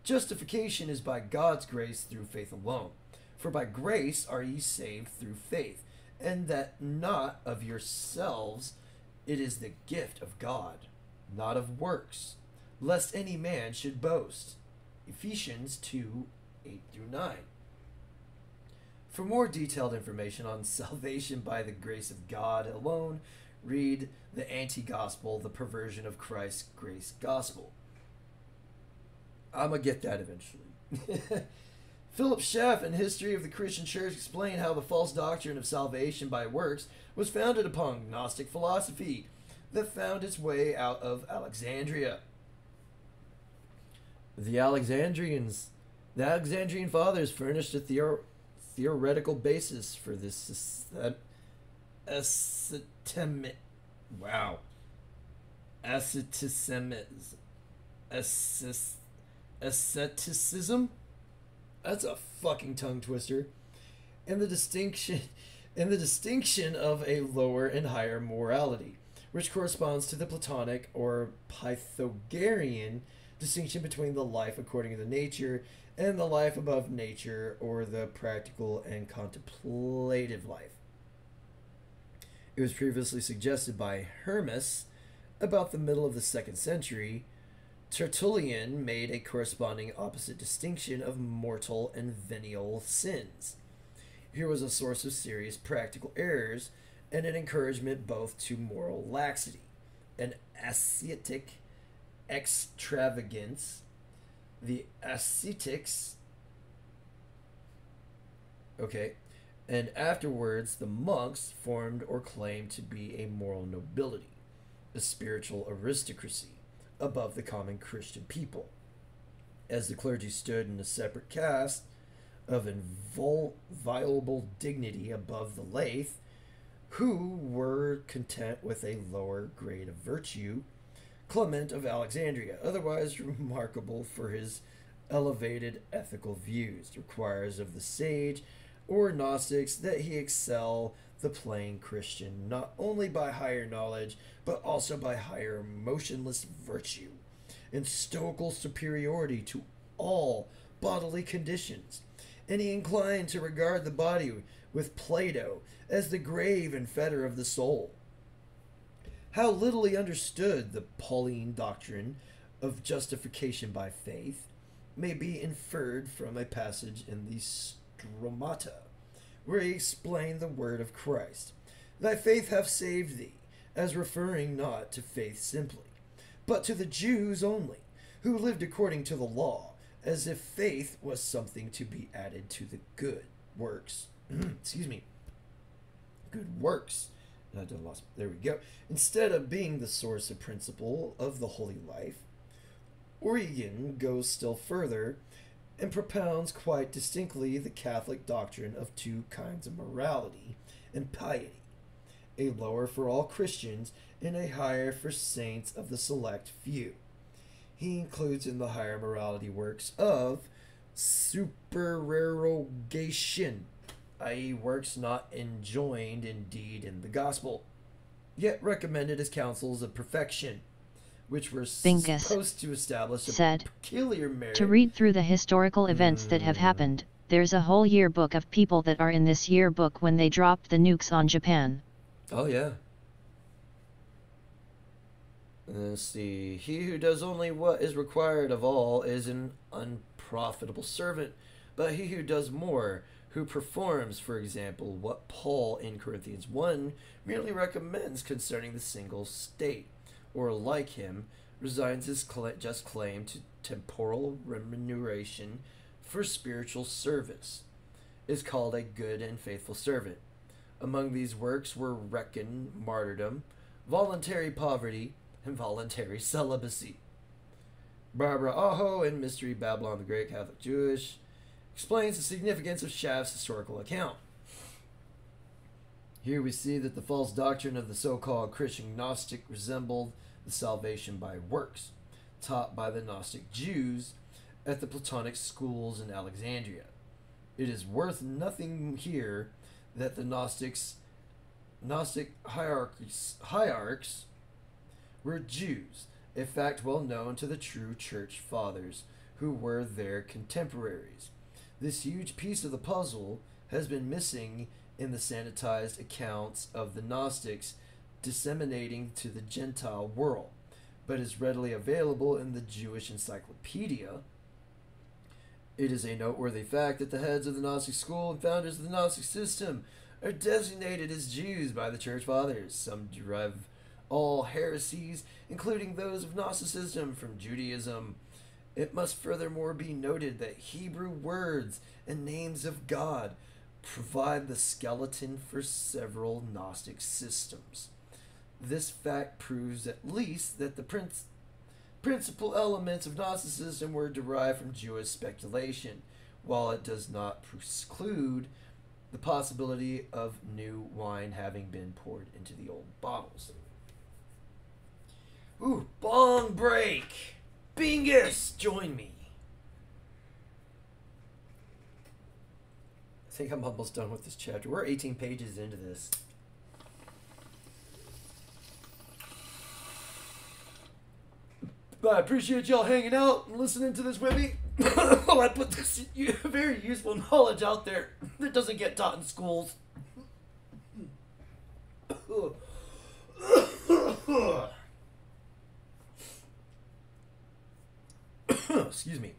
Justification is by God's grace through faith alone. For by grace are ye saved through faith, and that not of yourselves, it is the gift of God, not of works, lest any man should boast. Ephesians 2 8 through 9. For more detailed information on salvation by the grace of God alone, read the anti gospel, the perversion of Christ's grace gospel. I'm going to get that eventually. Philip Schaff in History of the Christian Church explained how the false doctrine of salvation by works was founded upon Gnostic philosophy that found its way out of Alexandria. The Alexandrians, the Alexandrian fathers furnished a theo- theoretical basis for this uh, ascetemic. Wow. Asceticism? Asceticism? That's a fucking tongue twister. And the distinction and the distinction of a lower and higher morality, which corresponds to the Platonic or Pythagorean distinction between the life according to nature and the life above nature or the practical and contemplative life. It was previously suggested by Hermas about the middle of the second century. Tertullian made a corresponding opposite distinction of mortal and venial sins. Here was a source of serious practical errors and an encouragement both to moral laxity, an ascetic extravagance, the ascetics. Okay, and afterwards the monks formed or claimed to be a moral nobility, a spiritual aristocracy above the common Christian people. As the clergy stood in a separate caste of inviolable dignity above the laity, who were content with a lower grade of virtue, Clement of Alexandria, otherwise remarkable for his elevated ethical views, requires of the sage or Gnostics that he excel the plain Christian not only by higher knowledge, but also by higher motionless virtue and stoical superiority to all bodily conditions. And he inclined to regard the body with Plato as the grave and fetter of the soul. How little he understood the Pauline doctrine of justification by faith may be inferred from a passage in the Stromata, where he explained the word of Christ. Thy faith hath saved thee, as referring not to faith simply, but to the Jews only, who lived according to the law, as if faith was something to be added to the good works. Excuse me. Good works. There we go. Instead of being the source of principle of the holy life, Origen goes still further and propounds quite distinctly the Catholic doctrine of two kinds of morality and piety a lower for all Christians and a higher for saints of the select few. He includes in the higher morality works of supererogation, i.e., works not enjoined indeed in the gospel. yet recommended as counsels of perfection, which were Bingus supposed to establish a said. To read through the historical events that have hmm. happened, there's a whole yearbook of people that are in this yearbook when they dropped the nukes on Japan. Oh yeah. Let's see. He who does only what is required of all is an unprofitable servant, but he who does more, who performs, for example, what Paul in Corinthians 1 merely recommends concerning the single state, or like him, resigns his just claim to temporal remuneration for spiritual service, is called a good and faithful servant. Among these works were reckoned martyrdom, voluntary poverty, and voluntary celibacy. Barbara Aho in Mystery Babylon the Great Catholic Jewish explains the significance of Schaff's historical account. Here we see that the false doctrine of the so called Christian Gnostic resembled the salvation by works taught by the Gnostic Jews at the Platonic schools in Alexandria. It is worth nothing here that the Gnostics, Gnostic hierarchies, hierarchs were Jews, a fact well known to the true church fathers, who were their contemporaries. This huge piece of the puzzle has been missing in the sanitized accounts of the Gnostics disseminating to the Gentile world, but is readily available in the Jewish Encyclopedia. It is a noteworthy fact that the heads of the Gnostic school and founders of the Gnostic system are designated as Jews by the church fathers. Some derive all heresies, including those of Gnosticism, from Judaism. It must furthermore be noted that Hebrew words and names of God provide the skeleton for several Gnostic systems. This fact proves at least that the princ- principal elements of Gnosticism were derived from Jewish speculation, while it does not preclude the possibility of new wine having been poured into the old bottles. Ooh, bong break! Bingus, join me. I think I'm almost done with this chapter. We're 18 pages into this. But I appreciate y'all hanging out and listening to this with me. While I put this very useful knowledge out there that doesn't get taught in schools. Excuse me.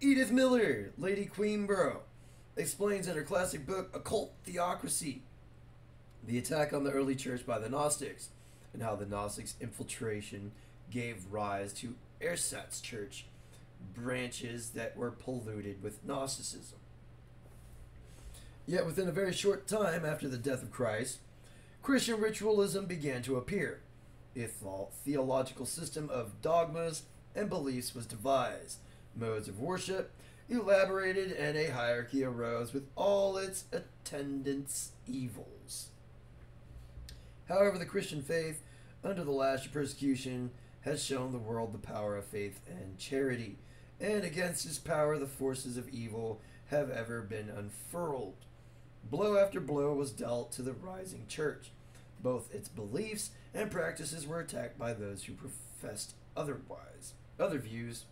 Edith Miller, Lady Queenborough, explains in her classic book Occult Theocracy the attack on the early church by the Gnostics and how the Gnostics' infiltration gave rise to Ersatz Church branches that were polluted with Gnosticism. Yet within a very short time after the death of Christ, Christian ritualism began to appear. A theological system of dogmas and beliefs was devised, modes of worship elaborated, and a hierarchy arose with all its attendant evils. However, the Christian faith, under the lash of persecution, has shown the world the power of faith and charity, and against its power the forces of evil have ever been unfurled. Blow after blow was dealt to the rising church. Both its beliefs and practices were attacked by those who professed otherwise, other views,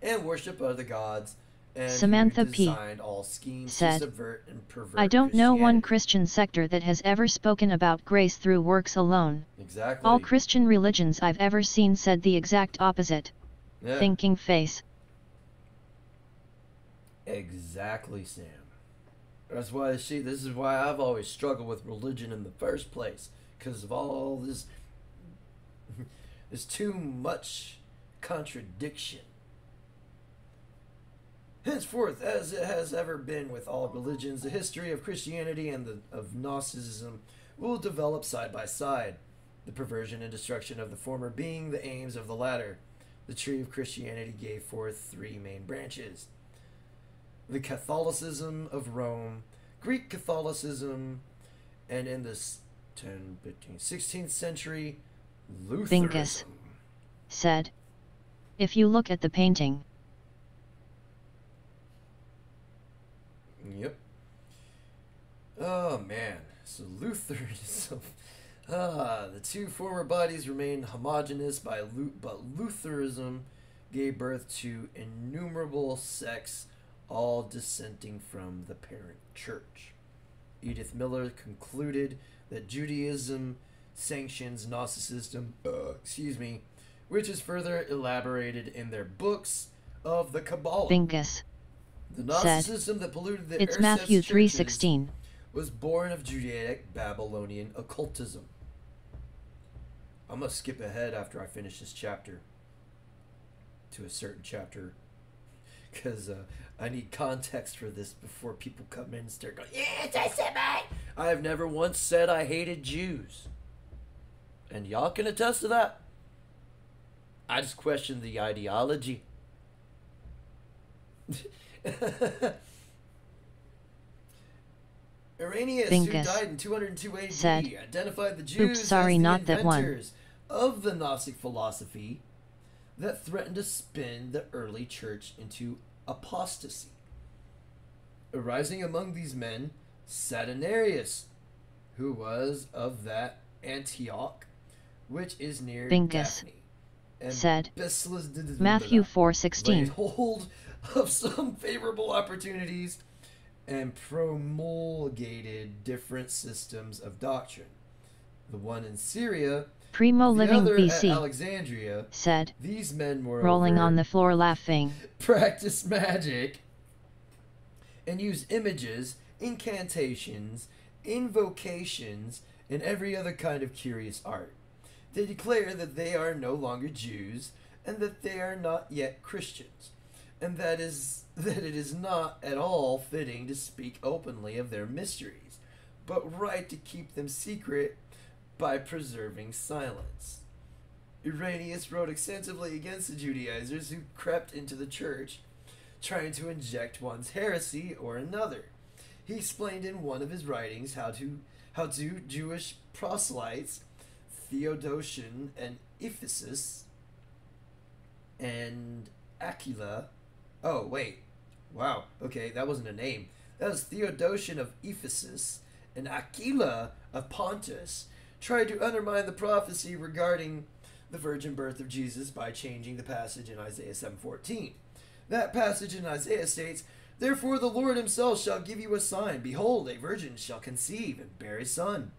and worship of other gods, and Samantha P. said, to subvert and pervert I don't know one Christian sector that has ever spoken about grace through works alone. Exactly. All Christian religions I've ever seen said the exact opposite. Yeah. Thinking face. Exactly, Sam. That's why see. This is why I've always struggled with religion in the first place, because of all this. There's too much contradiction. Henceforth, as it has ever been with all religions, the history of Christianity and the, of Gnosticism will develop side by side. The perversion and destruction of the former being the aims of the latter. The tree of Christianity gave forth three main branches the Catholicism of Rome, Greek Catholicism, and in the 10, 15, 16th century, Lutheranism. Said. If you look at the painting, Yep. Oh man, so Lutheranism. Ah, the two former bodies remain homogenous by but Lutheranism gave birth to innumerable sects, all dissenting from the parent church. Edith Miller concluded that Judaism sanctions Gnosticism, uh, excuse me, which is further elaborated in their books of the Kabbalah. Bingus. The Gnosticism that polluted the It's Matthew 3:16. was born of Judaic Babylonian occultism. I'm gonna skip ahead after I finish this chapter to a certain chapter because uh, I need context for this before people come in and start going, "Yeah, anti-Semite." I have never once said I hated Jews, and y'all can attest to that. I just question the ideology. Irenaeus, who died in 202 AD, Said, identified the Jews sorry, as the not that one." of the Gnostic philosophy that threatened to spin the early church into apostasy. Arising among these men, Saturninus, who was of that Antioch, which is near Bingus. Daphne, and Said, Matthew laid 4:16. of some favorable opportunities and promulgated different systems of doctrine. The one in Syria, Primo Living BC. Alexandria. Said, These men were rolling on the floor laughing. practice magic and use images, incantations, invocations, and every other kind of curious art. They declare that they are no longer Jews and that they are not yet Christians, and that is that it is not at all fitting to speak openly of their mysteries, but right to keep them secret by preserving silence. Irenaeus wrote extensively against the Judaizers who crept into the church, trying to inject one's heresy or another. He explained in one of his writings how to how two Jewish proselytes, Theodotion and Ephesus, and Aquila. Oh wait, wow. Okay, that wasn't a name. That was Theodotion of Ephesus and Aquila of Pontus tried to undermine the prophecy regarding the virgin birth of Jesus by changing the passage in Isaiah 7:14. That passage in Isaiah states, "Therefore the Lord himself shall give you a sign: behold, a virgin shall conceive and bear a son,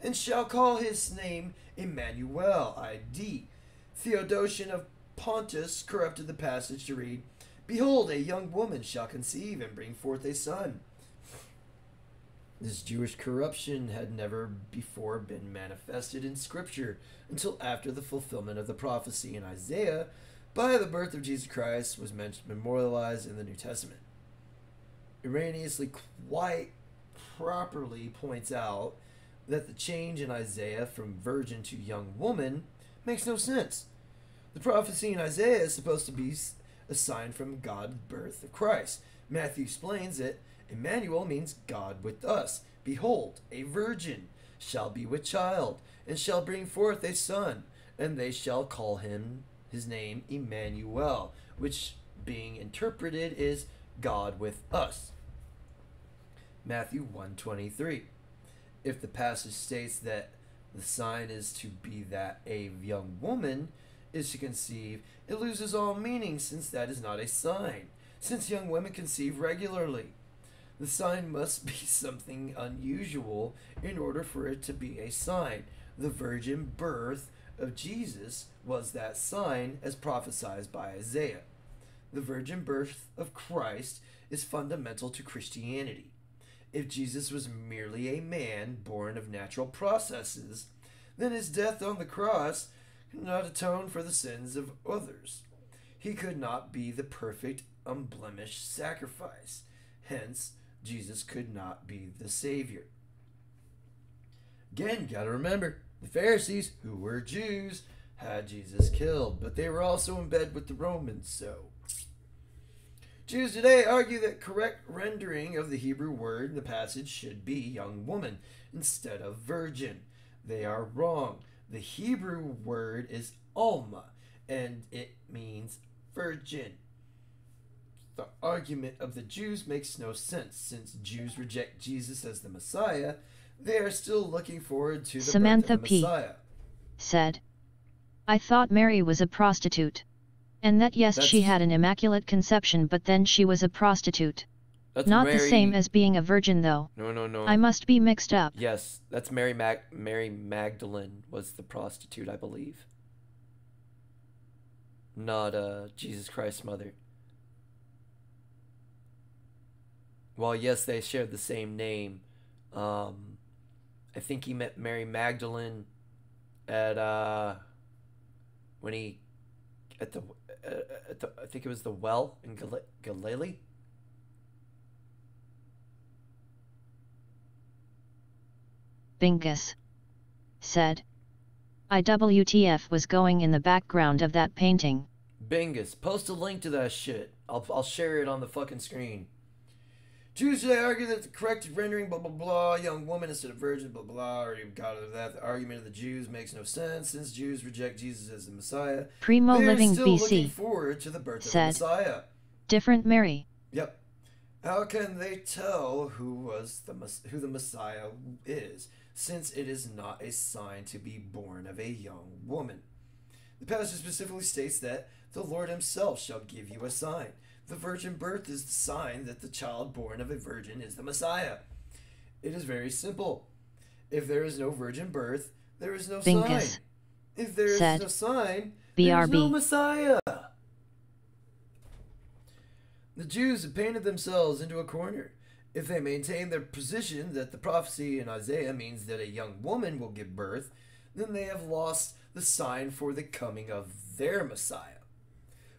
and shall call his name Emmanuel." ID. Theodotion of Pontus corrupted the passage to read, "Behold, a young woman shall conceive and bring forth a son." This Jewish corruption had never before been manifested in Scripture until after the fulfillment of the prophecy in Isaiah by the birth of Jesus Christ was mentioned, memorialized in the New Testament. Irenaeus quite properly points out that the change in Isaiah from virgin to young woman makes no sense. The prophecy in Isaiah is supposed to be a sign from God's birth of Christ. Matthew explains it. Emmanuel means God with us. Behold, a virgin shall be with child, and shall bring forth a son, and they shall call him his name Emmanuel, which being interpreted is God with us. Matthew 1:23. If the passage states that the sign is to be that a young woman is to conceive, it loses all meaning since that is not a sign, since young women conceive regularly. The sign must be something unusual in order for it to be a sign. The virgin birth of Jesus was that sign as prophesied by Isaiah. The virgin birth of Christ is fundamental to Christianity. If Jesus was merely a man born of natural processes, then his death on the cross not atone for the sins of others. He could not be the perfect, unblemished sacrifice. Hence, Jesus could not be the Savior. Again, gotta remember, the Pharisees, who were Jews, had Jesus killed, but they were also in bed with the Romans, so. Jews today argue that correct rendering of the Hebrew word in the passage should be young woman instead of virgin. They are wrong. The Hebrew word is alma, and it means virgin. The argument of the Jews makes no sense since Jews reject Jesus as the Messiah. They are still looking forward to the Samantha birth of the Messiah. P. Said. I thought Mary was a prostitute. And that yes, she had an immaculate conception, but then she was a prostitute. That's Not the same as being a virgin, though. No, no, no. I must be mixed up. Yes, that's Mary Mag Mary Magdalene was the prostitute, I believe. Not uh Jesus Christ's mother. Well, yes, they shared the same name. Um I think he met Mary Magdalene at uh when he at the uh, at the I think it was the well in Gal- Galilee. Bingus. Said. IWTF was going in the background of that painting. Bingus, post a link to that shit. I'll, I'll share it on the fucking screen. Jews today argue that the correct rendering, blah blah blah, young woman instead of virgin, blah blah. Already got over that. The argument of the Jews makes no sense since Jews reject Jesus as the Messiah. Primo They are Living still looking BC. forward to the birth said. of the Messiah. Different Mary. Yep. How can they tell who was the who the Messiah is, since it is not a sign to be born of a young woman? The passage specifically states that the Lord Himself shall give you a sign. The virgin birth is the sign that the child born of a virgin is the Messiah. It is very simple. If there is no virgin birth, there is no sign. If there is no sign, there is no Messiah. The Jews have painted themselves into a corner. If they maintain their position that the prophecy in Isaiah means that a young woman will give birth, then they have lost the sign for the coming of their Messiah.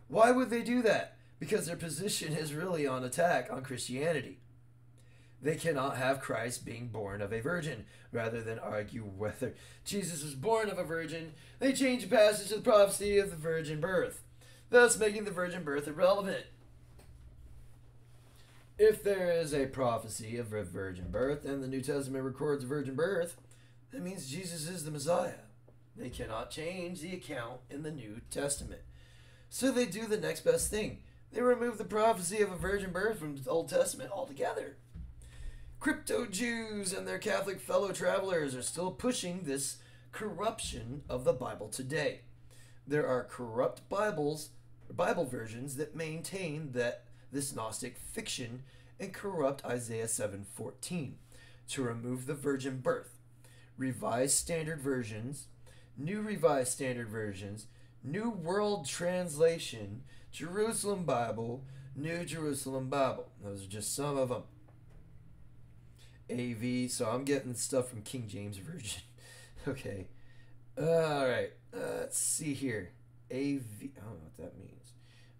Why would they do that? Because their position is really on attack on Christianity. They cannot have Christ being born of a virgin. Rather than argue whether Jesus was born of a virgin, they change the passage to the prophecy of the virgin birth, thus making the virgin birth irrelevant. If there is a prophecy of a virgin birth and the New Testament records a virgin birth, that means Jesus is the Messiah. They cannot change the account in the New Testament. So they do the next best thing. They remove the prophecy of a virgin birth from the Old Testament altogether. Crypto Jews and their Catholic fellow travelers are still pushing this corruption of the Bible today. There are corrupt Bibles, Bible versions that maintain that this Gnostic fiction and corrupt Isaiah 7:14 to remove the virgin birth. Revised Standard Versions, New Revised Standard Versions, New World Translation, Jerusalem Bible, New Jerusalem Bible. Those are just some of them. AV, so I'm getting stuff from King James Version. okay. All right. Uh, let's see here. AV. I don't know what that means.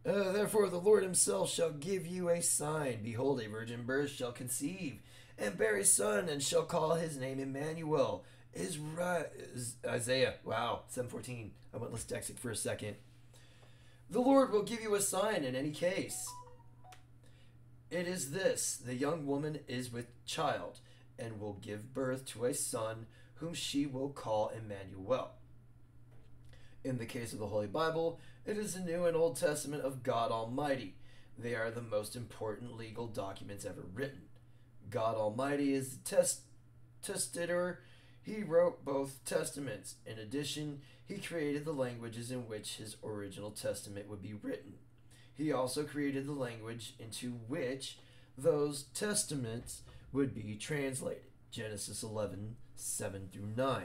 Uh, therefore, the Lord Himself shall give you a sign. Behold, a virgin birth shall conceive and bear a son, and shall call his name Emmanuel. Is. Isaiah. Wow. Seven fourteen. I went dyslexic for a second. The Lord will give you a sign in any case. It is this the young woman is with child, and will give birth to a son, whom she will call Emmanuel. In the case of the Holy Bible, it is the New and Old Testament of God Almighty. They are the most important legal documents ever written. God Almighty is the test- testator. He wrote both testaments. In addition, he created the languages in which his original testament would be written. He also created the language into which those testaments would be translated. Genesis 11, 7 through 9.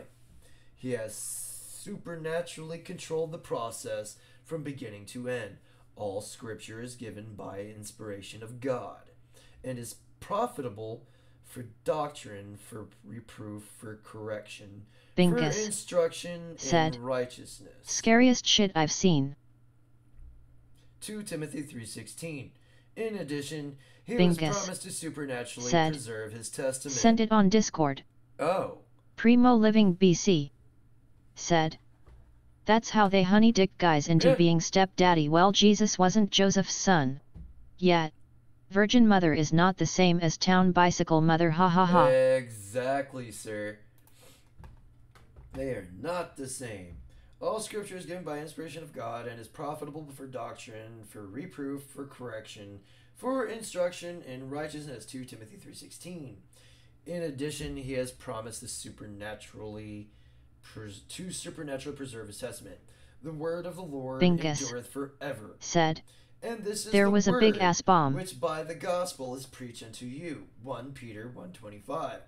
He has supernaturally controlled the process from beginning to end. All scripture is given by inspiration of God and is profitable for doctrine, for reproof, for correction, for instruction Said. in righteousness. Scariest shit I've seen. 2 Timothy 3:16. In addition, he was promised to supernaturally Said. preserve his testament. Send it on Discord. Oh, Primo Living BC. Said. That's how they honey dick guys into being stepdaddy. Well, Jesus wasn't Joseph's son. Yet. Virgin mother is not the same as town bicycle mother. Ha ha ha. exactly, sir. They are not the same. All scripture is given by inspiration of God and is profitable for doctrine, for reproof, for correction, for instruction in righteousness. 2 Timothy 3:16. In addition, he has promised the supernaturally pres- to supernaturally preserve assessment. The word of the Lord Bingus. endureth forever. said, And this is There the was a big ass bomb. which by the gospel is preached unto you. 1 Peter 1.25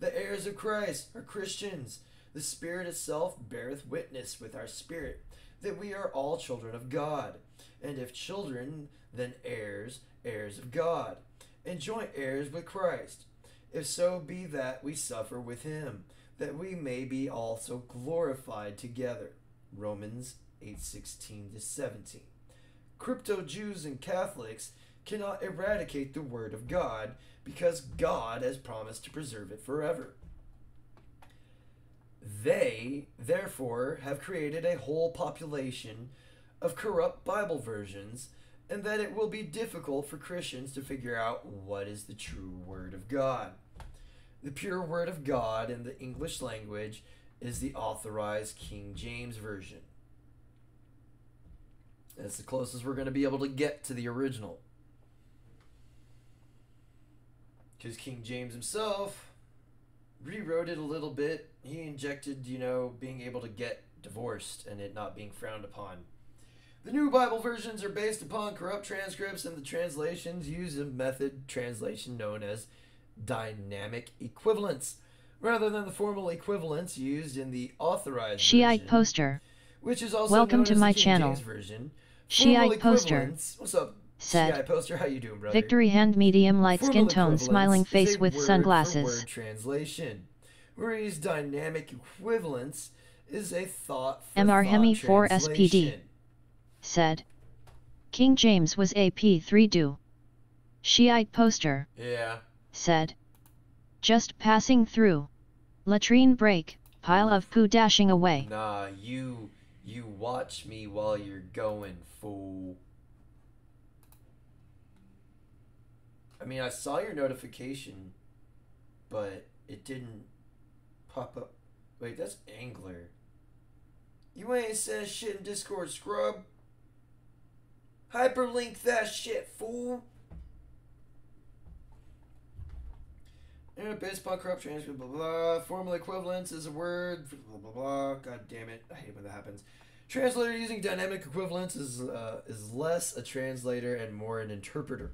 The heirs of Christ are Christians. The Spirit itself beareth witness with our spirit that we are all children of God. And if children, then heirs, heirs of God, and joint heirs with Christ. If so be that we suffer with him, that we may be also glorified together. Romans 8:16 to 17 crypto Jews and Catholics cannot eradicate the Word of God because God has promised to preserve it forever. They, therefore, have created a whole population of corrupt Bible versions, and that it will be difficult for Christians to figure out what is the true Word of God. The pure Word of God in the English language is the authorized King James Version. That's the closest we're going to be able to get to the original. Because King James himself rewrote it a little bit. He injected, you know, being able to get divorced and it not being frowned upon. The new Bible versions are based upon corrupt transcripts, and the translations use a method translation known as dynamic equivalence, rather than the formal equivalence used in the authorized Shiite version poster, which is also Welcome known to as my channel. Version. Shiite poster, What's up, said, Shiite poster? How you doing, brother? Victory hand medium light Formal skin tone smiling face with word-for-word sunglasses. translation, whereas dynamic equivalence is a thought for MR Hemi 4 SPD. Said. King James was AP3 do. Shiite poster, Yeah. Said. Just passing through. Latrine break, pile of poo dashing away. Nah, you you watch me while you're going, fool. I mean, I saw your notification, but it didn't pop up. Wait, that's Angler. You ain't said shit in Discord, scrub. Hyperlink that shit, fool. Yeah, based upon corrupt transcript, blah, blah, blah. Formal equivalence is a word, blah, blah, blah. God damn it. I hate when that happens. Translator using dynamic equivalence is, uh, is less a translator and more an interpreter.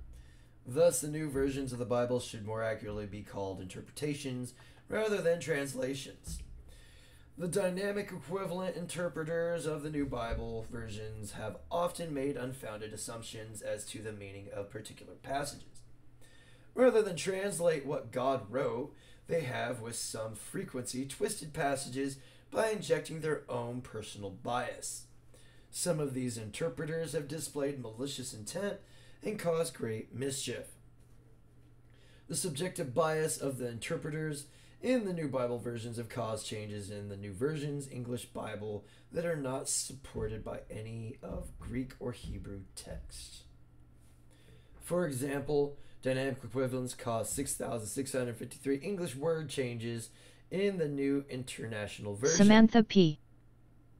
Thus, the new versions of the Bible should more accurately be called interpretations rather than translations. The dynamic equivalent interpreters of the new Bible versions have often made unfounded assumptions as to the meaning of particular passages. Rather than translate what God wrote, they have, with some frequency, twisted passages by injecting their own personal bias. Some of these interpreters have displayed malicious intent and caused great mischief. The subjective bias of the interpreters in the New Bible versions have caused changes in the New Version's English Bible that are not supported by any of Greek or Hebrew texts. For example, dynamic equivalence caused 6,653 English word changes in the New International Version. Samantha P.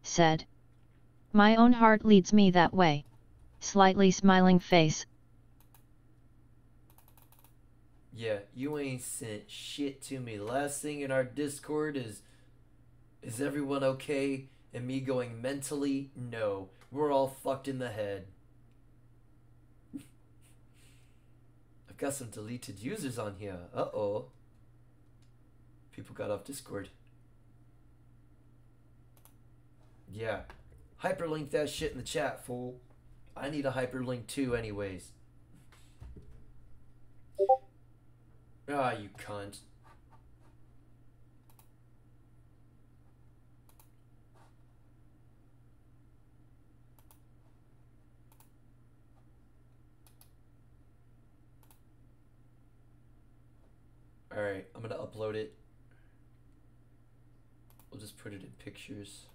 said. My own heart leads me that way. Slightly smiling face. Yeah, you ain't sent shit to me. Last thing in our Discord is is everyone okay? And me going mentally, no. We're all fucked in the head. I've got some deleted users on here. Uh oh. People got off Discord. Yeah. Hyperlink that shit in the chat, fool. I need a hyperlink too, anyways. Ah, you cunt. Alright, I'm gonna upload it. We'll just put it in pictures.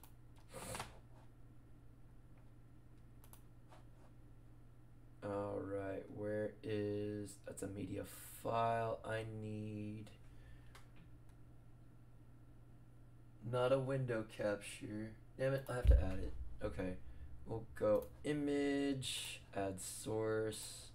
Alright, where is that's a media file. I need not a window capture. Damn it, I have to add it. Okay. We'll go image, add source.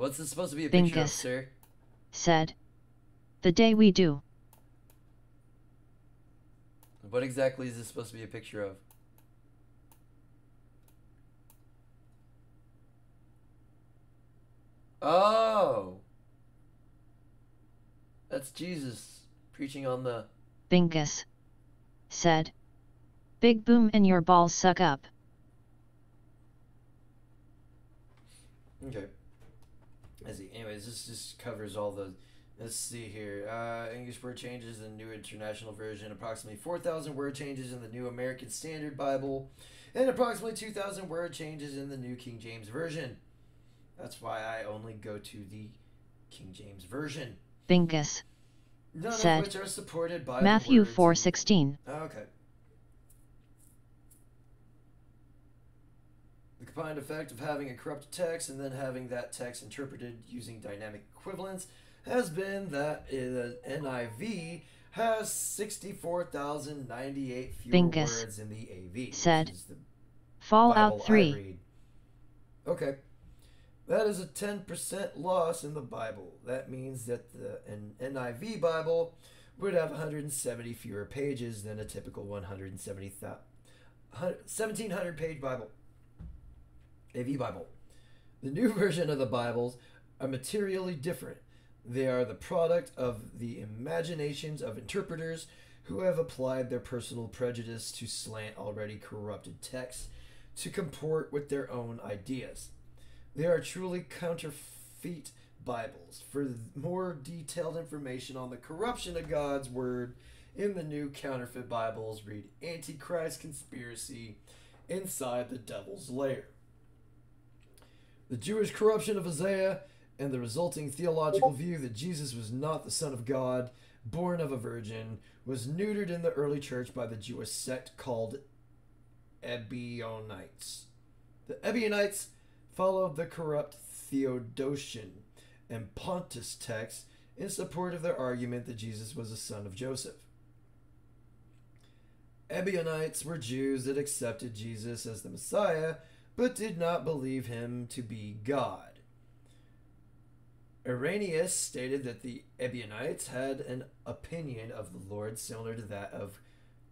What's this supposed to be a picture of, Bingus. sir? said. The day we do. What exactly is this supposed to be a picture of? Oh. That's Jesus preaching on the Bingus. Said. Big boom and your balls suck up. Okay. I see. Anyways, this just covers all the. Let's see here. Uh, English word changes in the New International Version. Approximately 4,000 word changes in the New American Standard Bible. And approximately 2,000 word changes in the New King James Version. That's why I only go to the King James Version. Bingus. None Said. of which are supported by Matthew words- 4:16. Okay. Combined effect of having a corrupt text and then having that text interpreted using dynamic equivalence has been that the uh, NIV has 64,098 fewer Bingus. words in the AV. Said. the Fallout Bible 3. Okay. That is a 10% loss in the Bible. That means that the an NIV Bible would have 170 fewer pages than a typical 170 1700 page Bible. AV Bible. The new version of the Bibles are materially different. They are the product of the imaginations of interpreters who have applied their personal prejudice to slant already corrupted texts to comport with their own ideas. They are truly counterfeit Bibles. For more detailed information on the corruption of God's Word in the new counterfeit Bibles, read Antichrist Conspiracy Inside the Devil's Lair. The Jewish corruption of Isaiah and the resulting theological view that Jesus was not the Son of God, born of a virgin, was neutered in the early church by the Jewish sect called Ebionites. The Ebionites followed the corrupt Theodotion and Pontus texts in support of their argument that Jesus was a son of Joseph. Ebionites were Jews that accepted Jesus as the Messiah, but did not believe him to be God. Irenaeus stated that the Ebionites had an opinion of the Lord similar to that of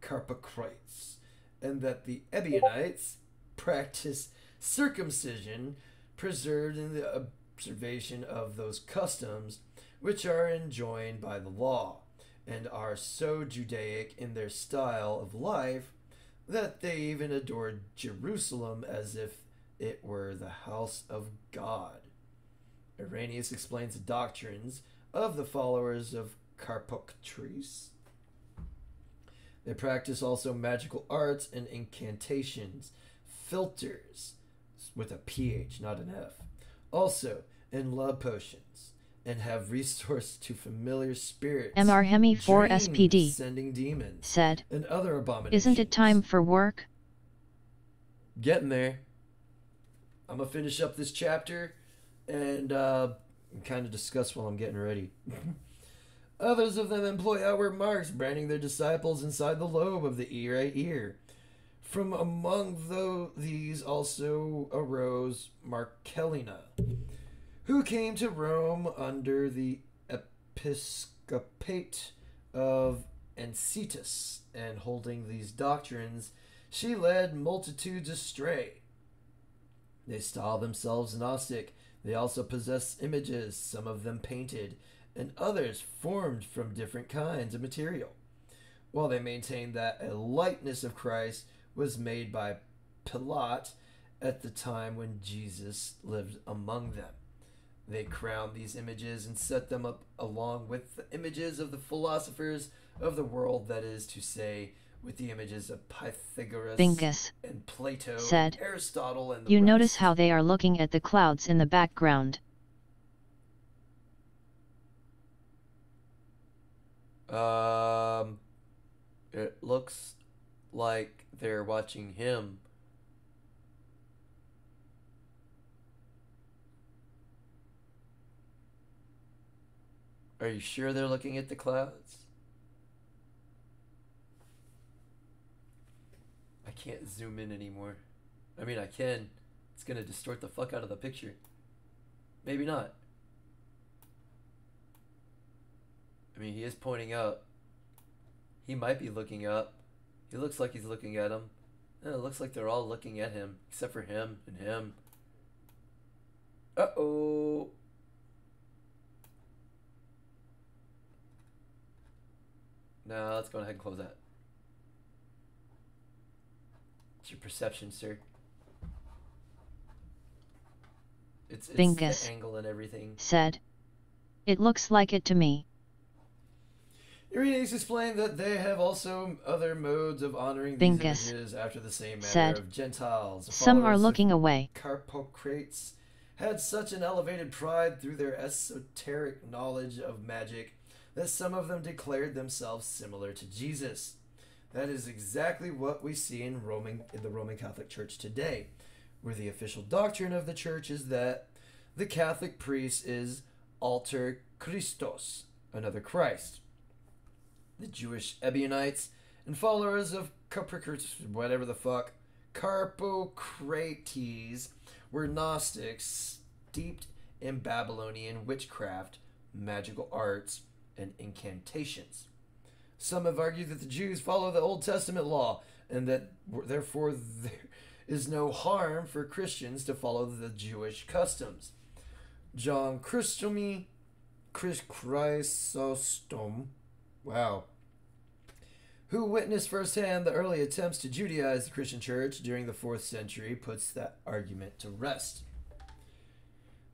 Carpocrates, and that the Ebionites practiced circumcision preserved in the observation of those customs which are enjoined by the law, and are so Judaic in their style of life that they even adored Jerusalem as if it were the house of God. Irenaeus explains the doctrines of the followers of Carpocrates. They practice also magical arts and incantations, philters with a ph, not an f. Also, in love potions, and have resource to familiar spirits. MR Hemi 4 SPD. sending demons, Said. and other abominations. Isn't it time for work? Getting there. I'm gonna finish up this chapter and uh, kind of discuss while I'm getting ready. Others of them employ outward marks, branding their disciples inside the lobe of the ear right ear. From among tho- these also arose Marcellina, who came to Rome under the episcopate of Anicetus, and holding these doctrines, she led multitudes astray. They style themselves Gnostic. They also possess images, some of them painted, and others formed from different kinds of material. While they maintain that a likeness of Christ was made by Pilate at the time when Jesus lived among them. They crowned these images and set them up along with the images of the philosophers of the world, that is to say, with the images of Pythagoras Bingus. and Plato, said, and Aristotle, and the You rest. notice how they are looking at the clouds in the background. Um, it looks like they're watching him. Are you sure they're looking at the clouds? I can't zoom in anymore. I mean, I can. It's gonna distort the fuck out of the picture. Maybe not. I mean, he is pointing up. He might be looking up. He looks like he's looking at him. And it looks like they're all looking at him, except for him and him. Uh oh. No, let's go ahead and close that. It's your perception, sir. It's, it's Bingus. the angle and everything. said. It looks like it to me. Irenaeus explained that they have also other modes of honoring these Bingus images after the same manner said, of Gentiles. Some are looking away. Carpocrates had such an elevated pride through their esoteric knowledge of magic that some of them declared themselves similar to Jesus. That is exactly what we see in Roman in the Roman Catholic Church today, where the official doctrine of the church is that the Catholic priest is alter Christos, another Christ. The Jewish Ebionites and followers of Carpocrates, whatever the fuck, Carpocrates were Gnostics steeped in Babylonian witchcraft, magical arts, and incantations. Some have argued that the Jews follow the Old Testament law and that therefore there is no harm for Christians to follow the Jewish customs. John Chrysostomy, Chris Chrysostom, wow, who witnessed firsthand the early attempts to Judaize the Christian church during the 4th century, puts that argument to rest.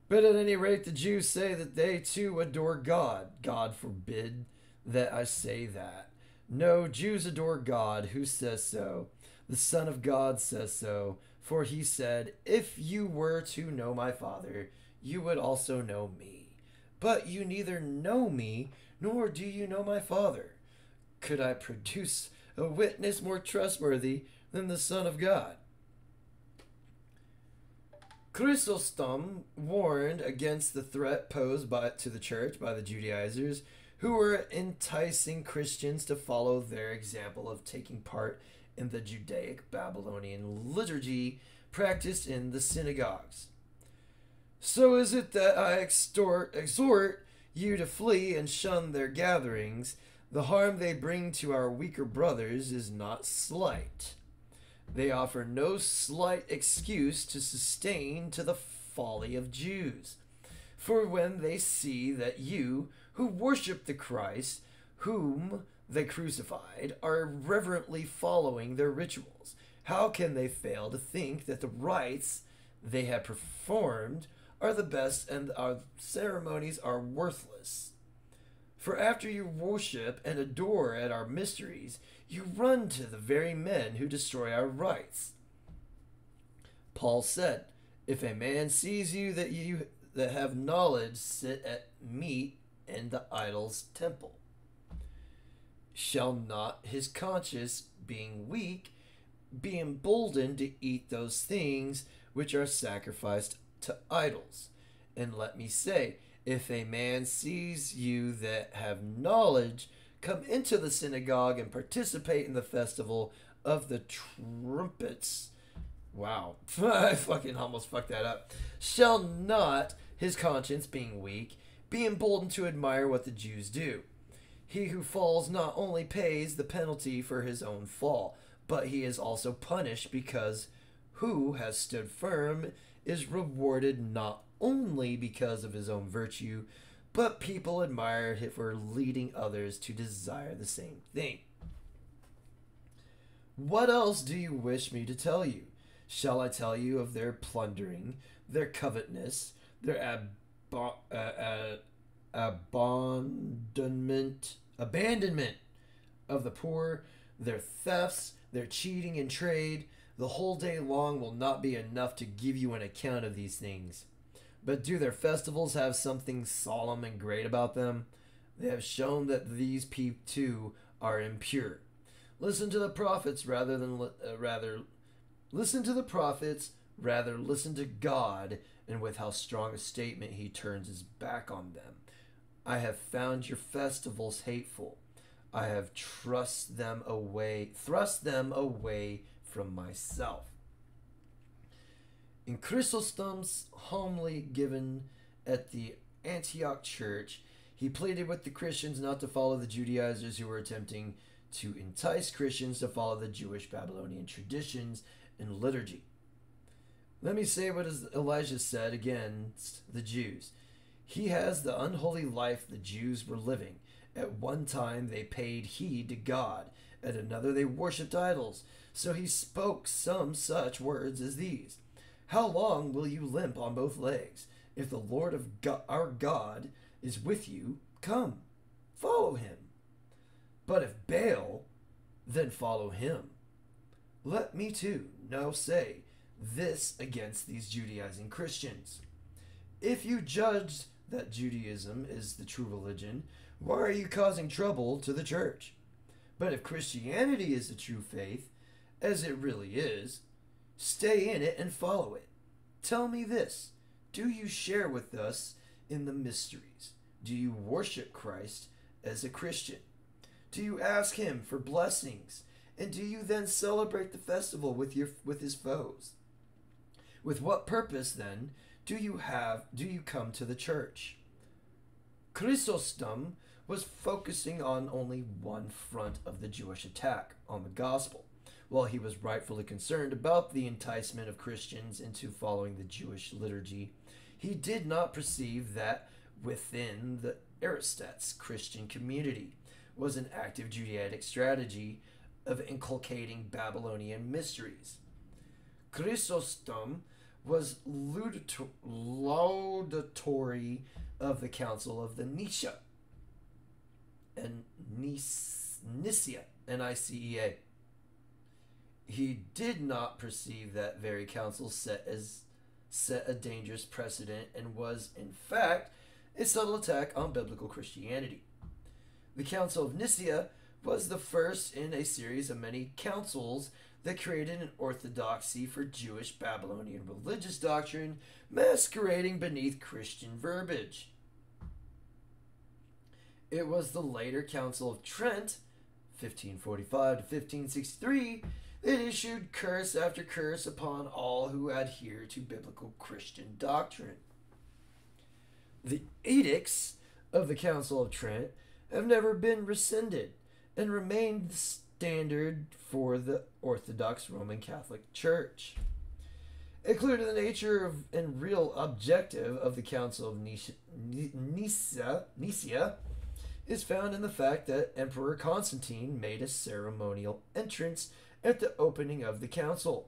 But at any rate, the Jews say that they too adore God. God forbid that I say that. No, Jews adore God. Who says so? The Son of God says so. For he said, If you were to know my Father, you would also know me. But you neither know me, nor do you know my Father. Could I produce a witness more trustworthy than the Son of God? Chrysostom warned against the threat posed by, to the church by the Judaizers, who were enticing Christians to follow their example of taking part in the Judaic Babylonian liturgy practiced in the synagogues. So is it that I extort, exhort you to flee and shun their gatherings. The harm they bring to our weaker brothers is not slight. They offer no slight excuse to sustain to the folly of Jews. For when they see that you, who worship the Christ, whom they crucified, are reverently following their rituals, how can they fail to think that the rites they have performed are the best and our ceremonies are worthless? For after you worship and adore at our mysteries, you run to the very men who destroy our rights. Paul said, If a man sees you that you that have knowledge sit at meat in the idol's temple, shall not his conscience, being weak, be emboldened to eat those things which are sacrificed to idols? And let me say, if a man sees you that have knowledge, come into the synagogue and participate in the festival of the trumpets. Wow, I fucking almost fucked that up. Shall not his conscience, being weak, be emboldened to admire what the Jews do? He who falls not only pays the penalty for his own fall, but he is also punished because who has stood firm is rewarded not only because of his own virtue, but people admire it for leading others to desire the same thing. What else do you wish me to tell you? Shall I tell you of their plundering, their covetousness, their ab- uh, uh, abandonment, abandonment of the poor, their thefts, their cheating in trade? The whole day long will not be enough to give you an account of these things. But do their festivals have something solemn and great about them? They have shown that these people too are impure. Listen to the prophets rather than uh, rather listen to the prophets rather listen to God and with how strong a statement he turns his back on them. I have found your festivals hateful. I have trust them away thrust them away from myself. In Chrysostom's homily given at the Antioch church, he pleaded with the Christians not to follow the Judaizers who were attempting to entice Christians to follow the Jewish Babylonian traditions and liturgy. Let me say what Elijah said against the Jews. He has the unholy life the Jews were living. At one time they paid heed to God, at another they worshipped idols. So he spoke some such words as these How long will you limp on both legs? If the Lord of God, our God is with you, come, follow him. But if Baal, then follow him. Let me too now say this against these Judaizing Christians. If you judged that Judaism is the true religion, why are you causing trouble to the church? But if Christianity is the true faith, as it really is, stay in it and follow it. Tell me this do you share with us in the mysteries? Do you worship Christ as a Christian? Do you ask him for blessings? And do you then celebrate the festival with your with his foes? With what purpose then do you have do you come to the church? Chrysostom was focusing on only one front of the Jewish attack, on the gospel. While he was rightfully concerned about the enticement of Christians into following the Jewish liturgy, he did not perceive that within the Aristats Christian community was an active Judaic strategy of inculcating Babylonian mysteries. Chrysostom was laudato- laudatory of the Council of the Nisha and Nis- Nicaea, N-I-C-E-A. He did not perceive that very council set as set a dangerous precedent and was, in fact, a subtle attack on biblical Christianity. The Council of Nicaea was the first in a series of many councils that created an orthodoxy for Jewish Babylonian religious doctrine masquerading beneath Christian verbiage. It was the later Council of Trent, 1545 to 1563, that issued curse after curse upon all who adhere to biblical Christian doctrine. The edicts of the Council of Trent have never been rescinded and remain the standard for the Orthodox Roman Catholic Church. A clue to the nature of and real objective of the Council of Nicaea, Nicaea, Nicaea is found in the fact that Emperor Constantine made a ceremonial entrance at the opening of the council.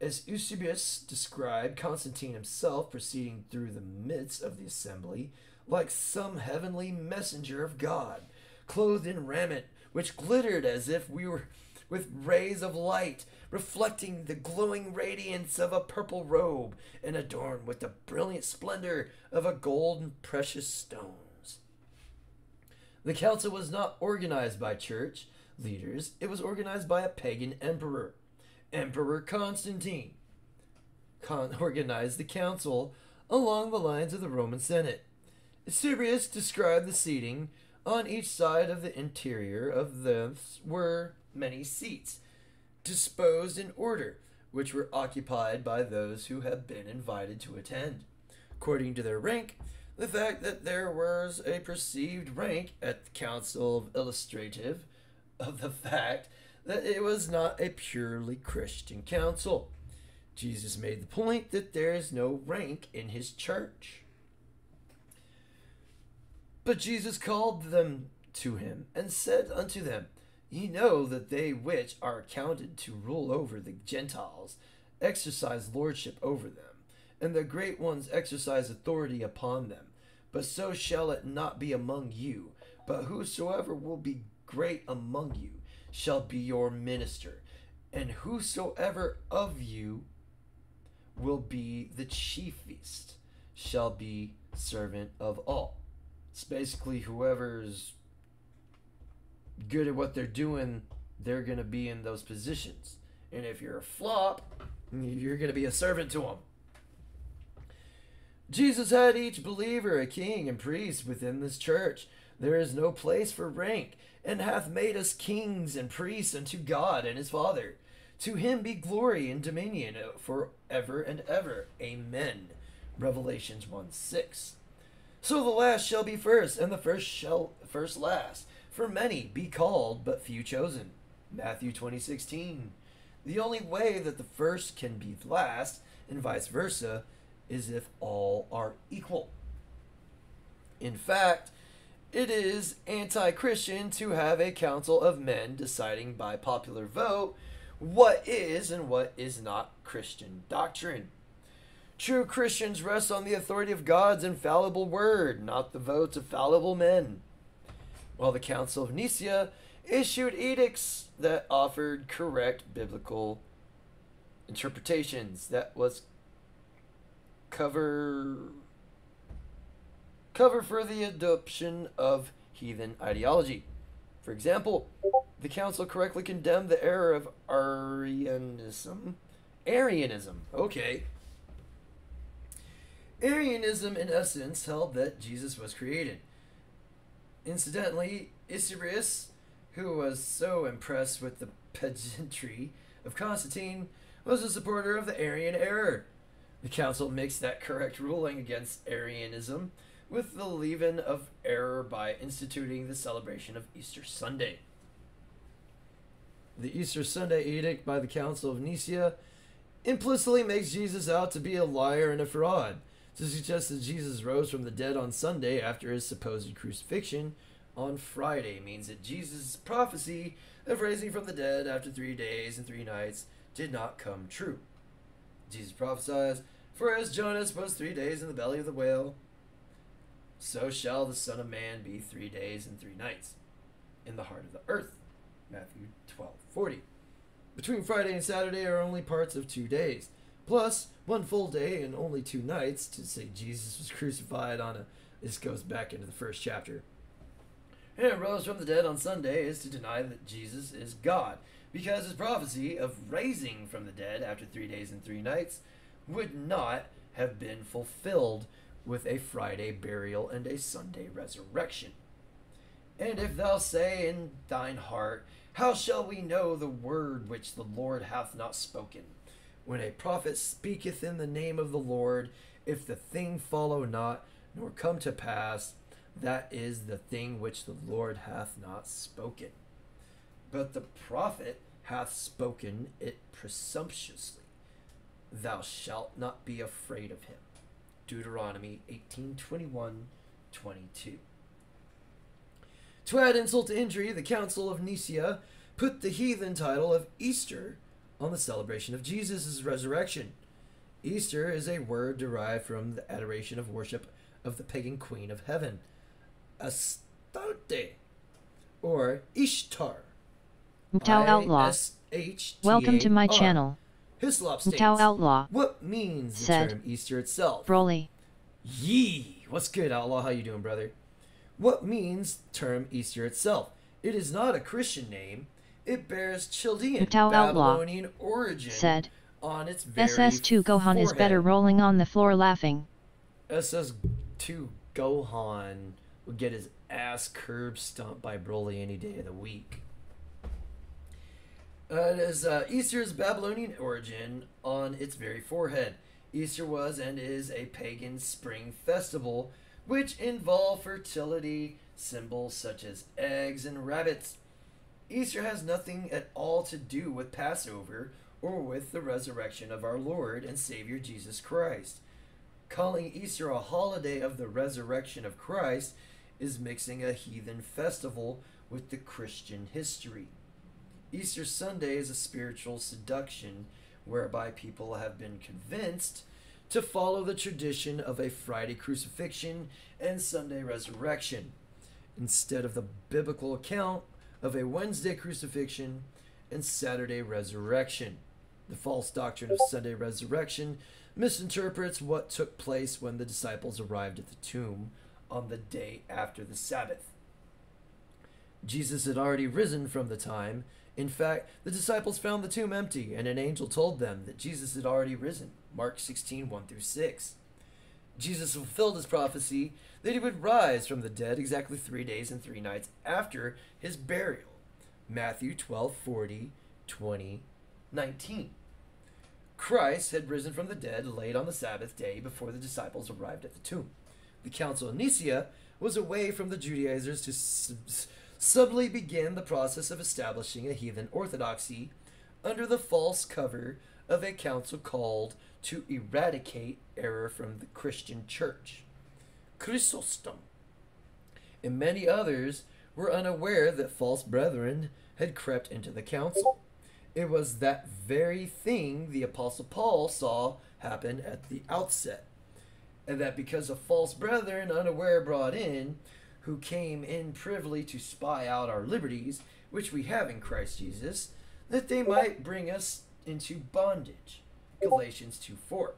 As Eusebius described Constantine himself proceeding through the midst of the assembly like some heavenly messenger of God, clothed in raiment which glittered as if we were with rays of light, reflecting the glowing radiance of a purple robe and adorned with the brilliant splendor of a gold and precious stones. The council was not organized by church leaders, it was organized by a pagan emperor, Emperor Constantine. Con- organized the council along the lines of the Roman Senate. Eusebius described the seating on each side of the interior of this were many seats, disposed in order, which were occupied by those who had been invited to attend. According to their rank, the fact that there was a perceived rank at the Council of Illustrative of the fact that it was not a purely Christian council. Jesus made the point that there is no rank in his church. But Jesus called them to him and said unto them, Ye know that they which are accounted to rule over the Gentiles exercise lordship over them, and the great ones exercise authority upon them. But so shall it not be among you. But whosoever will be great among you shall be your minister, and whosoever of you will be the chiefest shall be servant of all. It's basically whoever's good at what they're doing, they're going to be in those positions. And if you're a flop, you're going to be a servant to them. Jesus had each believer a king and priest within this church. There is no place for rank, and hath made us kings and priests unto God and his Father. To him be glory and dominion for ever and ever. Amen. Revelations 1 6. So the last shall be first, and the first shall first last. For many be called, but few chosen. Matthew twenty sixteen. The only way that the first can be last, and vice versa, is if all are equal. In fact, it is anti Christian to have a council of men deciding by popular vote what is and what is not Christian doctrine. True Christians rest on the authority of God's infallible word, not the votes of fallible men. While the Council of Nicaea issued edicts that offered correct biblical interpretations that was cover cover for the adoption of heathen ideology. For example, the council correctly condemned the error of Arianism. Arianism, okay. Arianism, in essence, held that Jesus was created. Incidentally, Eusebius, who was so impressed with the pedantry of Constantine, was a supporter of the Arian error. The council makes that correct ruling against Arianism with the leaven of error by instituting the celebration of Easter Sunday. The Easter Sunday edict by the Council of Nicaea implicitly makes Jesus out to be a liar and a fraud, to suggest that Jesus rose from the dead on Sunday after his supposed crucifixion on Friday means that Jesus' prophecy of raising from the dead after three days and three nights did not come true. Jesus prophesies, For as Jonas was three days in the belly of the whale, so shall the Son of Man be three days and three nights in the heart of the earth. Matthew twelve forty. Between Friday and Saturday are only parts of two days, plus one full day and only two nights to say Jesus was crucified on a. This goes back into the first chapter. And rose from the dead on Sunday is to deny that Jesus is God, because his prophecy of raising from the dead after three days and three nights would not have been fulfilled with a Friday burial and a Sunday resurrection. And if thou say in thine heart, How shall we know the word which the Lord hath not spoken? When a prophet speaketh in the name of the Lord, if the thing follow not, nor come to pass, that is the thing which the Lord hath not spoken. But the prophet hath spoken it presumptuously. Thou shalt not be afraid of him. Deuteronomy 18 21 22. To add insult to injury, the Council of Nicaea put the heathen title of Easter on the celebration of Jesus' resurrection. Easter is a word derived from the adoration of worship of the pagan queen of heaven, Astarte, or Ishtar. Mtau Outlaw. I-S-H-T-A-R. Welcome to my channel. Hislop states, Mtau Outlaw. What means the Said. term Easter itself? Broly. Yee! What's good, Outlaw? How you doing, brother? What means term Easter itself? It is not a Christian name. It bears Chaldean Outlaw. Babylonian origin Said. on its very SS2 Gohan is better rolling on the floor laughing. SS2 Gohan would get his ass curb stomped by Broly any day of the week. Uh, it is uh, Easter's Babylonian origin on its very forehead. Easter was and is a pagan spring festival which involved fertility symbols such as eggs and rabbits. Easter has nothing at all to do with Passover or with the resurrection of our Lord and Savior Jesus Christ. Calling Easter a holiday of the resurrection of Christ is mixing a heathen festival with the Christian history. Easter Sunday is a spiritual seduction whereby people have been convinced to follow the tradition of a Friday crucifixion and Sunday resurrection instead of the biblical account of a Wednesday crucifixion and Saturday resurrection. The false doctrine of Sunday resurrection misinterprets what took place when the disciples arrived at the tomb on the day after the Sabbath. Jesus had already risen from the time. In fact, the disciples found the tomb empty, and an angel told them that Jesus had already risen. Mark 16, 1 through 6. Jesus fulfilled his prophecy that he would rise from the dead exactly three days and three nights after his burial. Matthew 12, 40, 20, 19. Christ had risen from the dead late on the Sabbath day before the disciples arrived at the tomb. The Council of Nicaea was a way from the Judaizers to subtly began the process of establishing a heathen orthodoxy under the false cover of a council called to eradicate error from the Christian church. Chrysostom and many others were unaware that false brethren had crept into the council. It was that very thing the Apostle Paul saw happen at the outset. And that because of false brethren unaware brought in, who came in privily to spy out our liberties, which we have in Christ Jesus, that they might bring us into bondage. Galatians 2 4.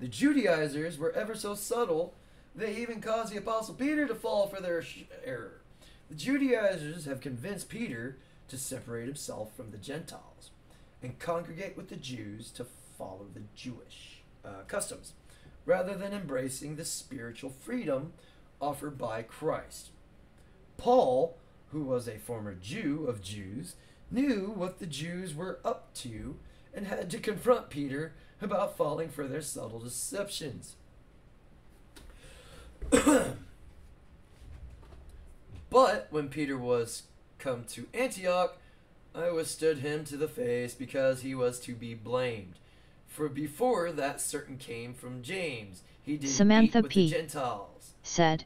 The Judaizers were ever so subtle, they even caused the Apostle Peter to fall for their error. The Judaizers have convinced Peter to separate himself from the Gentiles and congregate with the Jews to follow the Jewish uh, customs, rather than embracing the spiritual freedom offered by Christ. Paul, who was a former Jew of Jews, knew what the Jews were up to and had to confront Peter about falling for their subtle deceptions. but when Peter was come to Antioch, I withstood him to the face because he was to be blamed. For before that certain came from James, he did Samantha eat with P. the Gentiles. Said.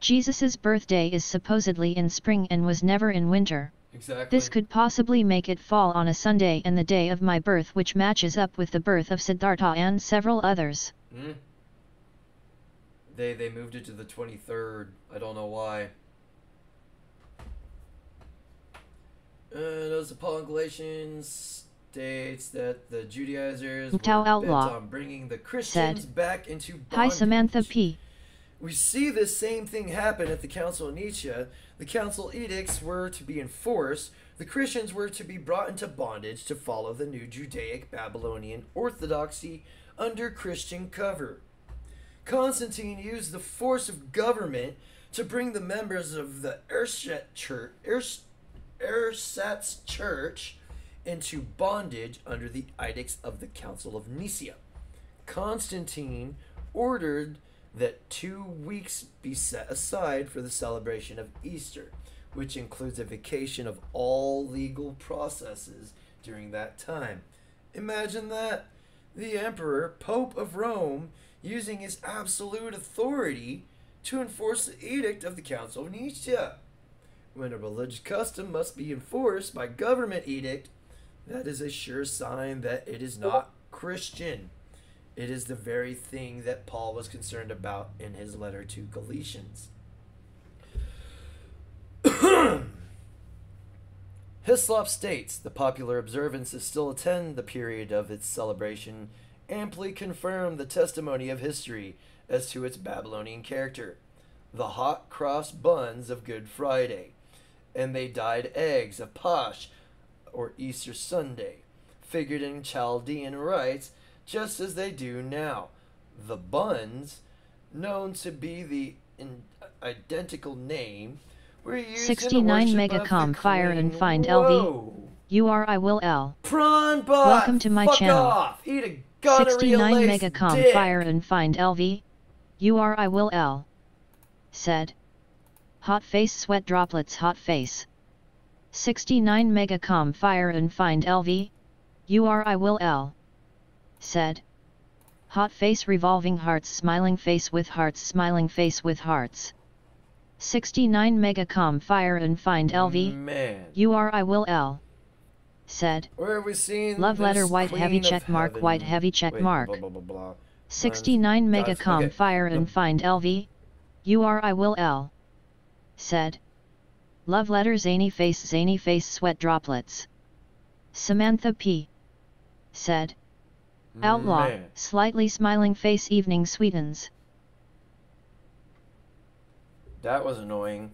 Jesus' birthday is supposedly in spring and was never in winter. Exactly. This could possibly make it fall on a Sunday and the day of my birth which matches up with the birth of Siddhartha and several others. Hmm? They they moved it to the twenty third. I don't know why. Uh, Paul in Galatians states that the Judaizers were Tau bent Outlaw on bringing the Christians said, back into bondage. Hi Samantha P. We see this same thing happen at the Council of Nietzsche. The council edicts were to be enforced. The Christians were to be brought into bondage to follow the new Judaic Babylonian orthodoxy under Christian cover. Constantine used the force of government to bring the members of the Ersat Church, Ers, Ersatz Church into bondage under the edicts of the Council of Nicaea. Constantine ordered that two weeks be set aside for the celebration of Easter, which includes a vacation of all legal processes during that time. Imagine that. The Emperor, Pope of Rome, using his absolute authority to enforce the edict of the Council of Nicaea. When a religious custom must be enforced by government edict, that is a sure sign that it is not Christian. It is the very thing that Paul was concerned about in his letter to Galatians. Hislop states the popular observances still attend the period of its celebration amply confirm the testimony of history as to its Babylonian character. The hot cross buns of Good Friday, and they dyed eggs of Pasch or Easter Sunday, figured in Chaldean rites just as they do now. The buns, known to be the in- identical name, were used 69 worship of the megacom fire and find Whoa. LV. I will L. Prawn bot. Welcome to my Fuck channel. Off. Eat a gonorrhea 69 laced megacom dick. fire and find LV. You are I will L. Said. Hot face sweat droplets hot face. 69 megacom fire and find LV. You are I will L. Said. Hot face revolving hearts smiling face with hearts smiling face with hearts. 69 megacom fire and find LV. Man. URI will L. Said. Where have we seen Love letter white heavy check mark heaven? white heavy check Wait, mark. Blah, blah, blah, blah. 69 Guys, megacom okay. fire and find LV. URI will L. Said. Love letter zany face zany face sweat droplets. Samantha P. Said. Outlaw, mm-hmm. Man. slightly smiling face evening sweetens. That was annoying.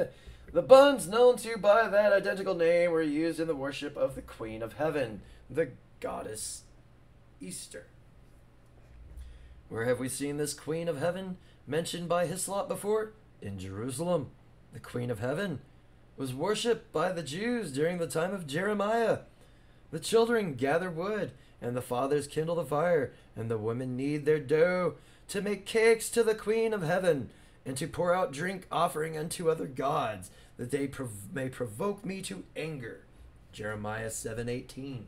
the buns known to by that identical name were used in the worship of the Queen of Heaven, the goddess Easter. Where have we seen this Queen of Heaven mentioned by Hislop before? In Jerusalem. The Queen of Heaven was worshipped by the Jews during the time of Jeremiah. The children gather wood and the fathers kindle the fire, and the women knead their dough to make cakes to the Queen of Heaven, and to pour out drink offering unto other gods, that they prov- may provoke me to anger. Jeremiah 7:18.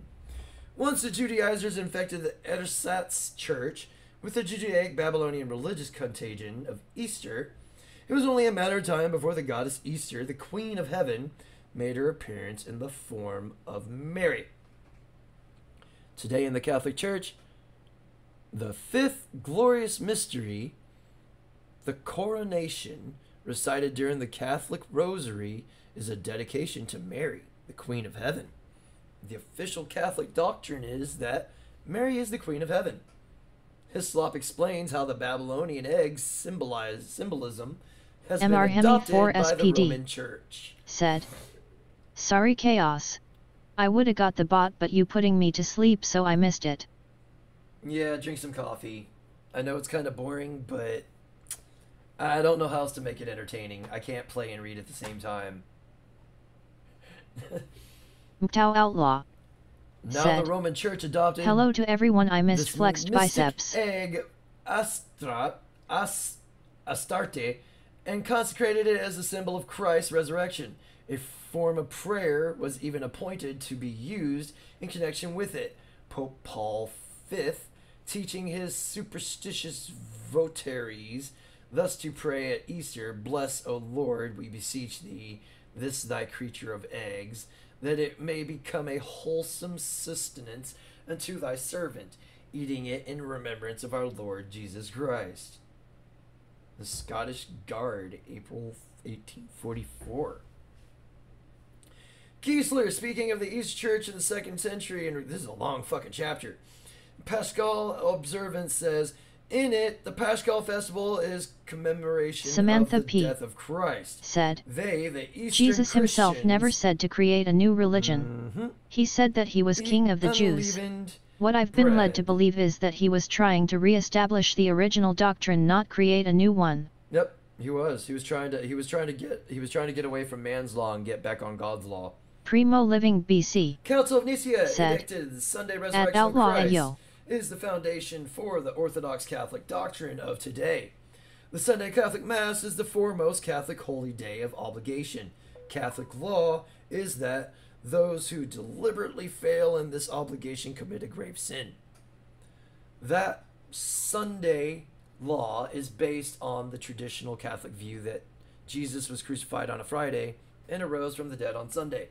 Once the Judaizers infected the Ersatz church with the Judaic Babylonian religious contagion of Easter, it was only a matter of time before the goddess Easter, the Queen of Heaven, made her appearance in the form of Mary. Today in the Catholic Church, the fifth glorious mystery, the coronation, recited during the Catholic Rosary, is a dedication to Mary, the Queen of Heaven. The official Catholic doctrine is that Mary is the Queen of Heaven. Hislop explains how the Babylonian eggs symbolize symbolism has been MR Hemi adopted by the. Roman Church. said. Sorry chaos. I woulda got the bot but you putting me to sleep so I missed it. Yeah, drink some coffee. I know it's kind of boring, but I don't know how else to make it entertaining. I can't play and read at the same time. Mtau Outlaw. Now Said, the Roman Church adopted Hello to everyone I missed flexed biceps. egg Astra, As, Astarte, and consecrated it as a symbol of Christ's resurrection. A form of prayer was even appointed to be used in connection with it. Pope Paul V, teaching his superstitious votaries thus to pray at Easter, Bless, O Lord, we beseech thee, this thy creature of eggs, that it may become a wholesome sustenance unto thy servant, eating it in remembrance of our Lord Jesus Christ. The Scottish Guard, April 1844. Gieseler, speaking of the East Church in the second century, and this is a long fucking chapter. Paschal observance says, in it, the Paschal festival is commemoration Samantha of the P. death of Christ. Said. They, the Eastern Jesus himself never said to create a new religion. Mhm. He said that he was The king of the Jews. What I've been led to believe is that he was trying to re-establish the original doctrine not create a new one. Yep, he was. He was trying to. He was trying to get. He was trying to get away from man's law and get back on God's law. Primo Living BC. Council of Nicaea Said, edicted the Sunday resurrection of Christ is the foundation for the Orthodox Catholic doctrine of today. The Sunday Catholic Mass is the foremost Catholic holy day of obligation. Catholic law is that those who deliberately fail in this obligation commit a grave sin. That Sunday law is based on the traditional Catholic view that Jesus was crucified on a Friday and arose from the dead on Sunday.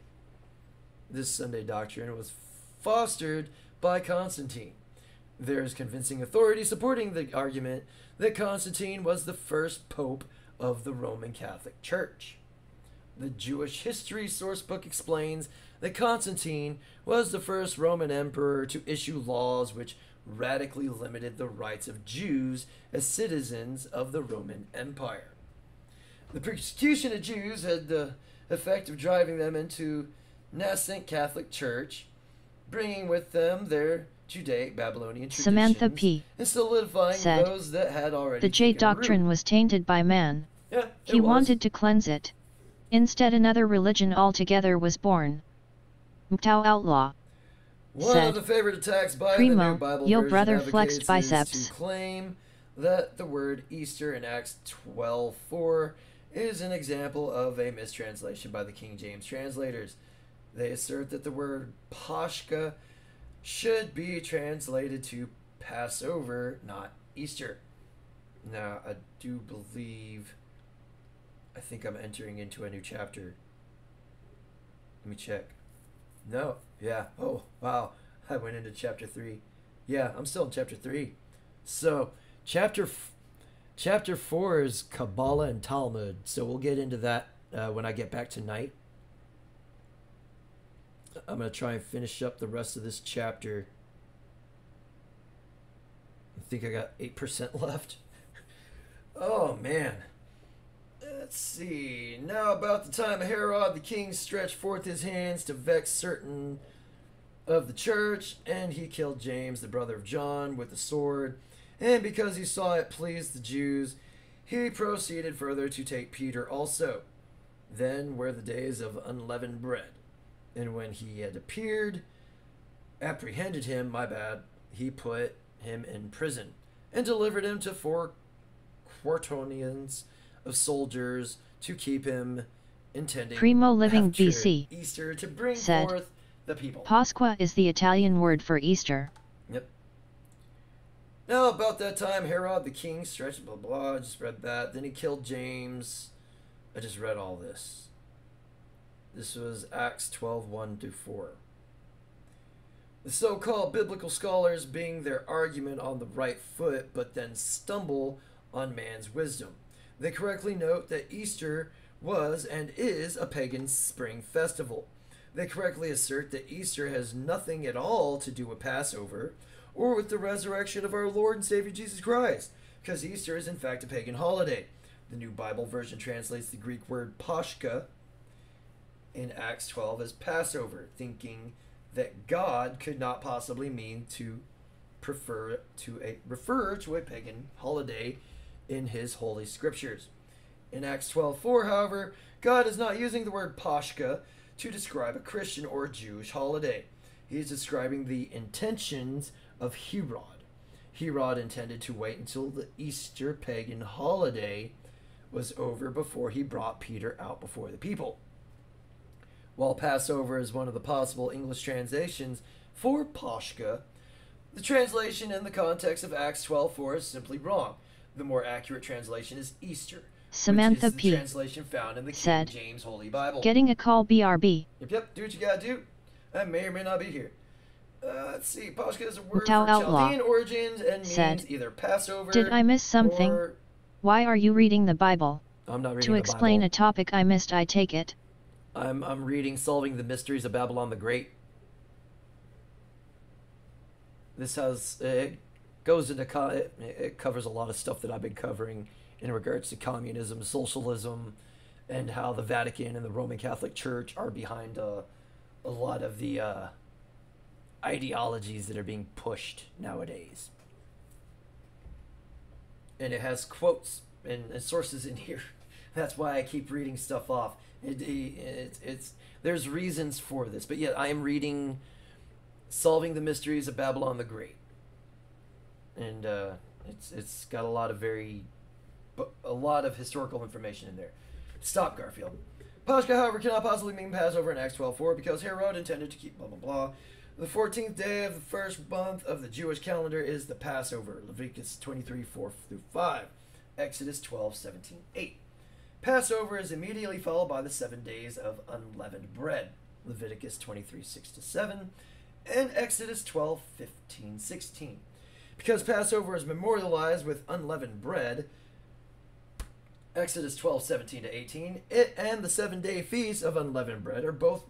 This Sunday doctrine was fostered by Constantine. There is convincing authority supporting the argument that Constantine was the first pope of the Roman Catholic Church. The Jewish History Sourcebook explains that Constantine was the first Roman emperor to issue laws which radically limited the rights of Jews as citizens of the Roman Empire. The persecution of Jews had the effect of driving them into nascent Catholic Church, bringing with them their Judaic Babylonian traditions Samantha P. and solidifying said, those that had already The J doctrine root. was tainted by man. Yeah, He was. wanted to cleanse it. Instead another religion altogether was born. Mtau Outlaw. One said, of the favorite attacks by the Primo, New Bible yo brother flexed biceps. to claim that the word Easter in Acts 12:4 is an example of a mistranslation by the King James translators. They assert that the word Pashka should be translated to Passover, not Easter. Now, I do believe I think I'm entering into a new chapter. Let me check. No. Yeah. Oh, wow. I went into chapter 3. Yeah, I'm still in chapter 3. So, chapter chapter 4 is Kabbalah and Talmud. So, we'll get into that uh, when I get back tonight. I'm going to try and finish up the rest of this chapter. I think I got 8% left. oh, man. Let's see. Now, about the time Herod, the king stretched forth his hands to vex certain of the church, and he killed James, the brother of John, with a sword. And because he saw it pleased the Jews, he proceeded further to take Peter also. Then were the days of unleavened bread. And when he had appeared apprehended him, my bad, he put him in prison and delivered him to four quartonians of soldiers to keep him intending Primo Living BC Easter to bring said, forth the people. Pasqua is the Italian word for Easter. Yep. Now, about that time, Herod the king stretched, blah, blah, I just read that. Then he killed James. I just read all this. This was Acts 12 1 through 4. The so called biblical scholars being their argument on the right foot, but then stumble on man's wisdom. They correctly note that Easter was and is a pagan spring festival. They correctly assert that Easter has nothing at all to do with Passover or with the resurrection of our Lord and Savior Jesus Christ, because Easter is in fact a pagan holiday. The New Bible Version translates the Greek word Pashka in Acts 12 as Passover, thinking that God could not possibly mean to prefer to a refer to a pagan holiday in his holy scriptures. In Acts 12:4, however, God is not using the word Pashka to describe a Christian or Jewish holiday. He is describing the intentions of Herod. Herod intended to wait until the Easter pagan holiday was over before he brought Peter out before the people. While Passover is one of the possible English translations for Pashka, the translation in the context of Acts 12:4 is simply wrong. The more accurate translation is Easter. Samantha which is P. translation found in the King said, James Holy Bible. Getting a call BRB. Yep, yep. Do what you gotta do. I may or may not be here. Uh, let's see. Pashka is a word for Outlaw Chaldean origins and means said, either Passover. Did I miss something? or- Why are you reading the Bible? I'm not reading To explain a topic I missed, I take it. I'm I'm reading Solving the Mysteries of Babylon the Great. This has it goes into it, it covers a lot of stuff that I've been covering in regards to communism, socialism, and how the Vatican and the Roman Catholic Church are behind uh, a lot of the uh, ideologies that are being pushed nowadays. And it has quotes and, and sources in here. That's why I keep reading stuff off. It, it, it's there's reasons for this, but yet I am reading "Solving the Mysteries of Babylon the Great," and uh, it's it's got a lot of very, a lot of historical information in there. Stop, Garfield. Pashka, however, cannot possibly mean Passover in Acts 12:4 because Herod intended to keep blah blah blah. The 14th day of the first month of the Jewish calendar is the Passover. Leviticus 23 4 through 5. Exodus 12 17 8. Passover is immediately followed by the seven days of unleavened bread. Leviticus 23 6 to 7. And Exodus 12 15 16. Because Passover is memorialized with unleavened bread, Exodus 12, 17 to 18, it and the seven day feast of unleavened bread are both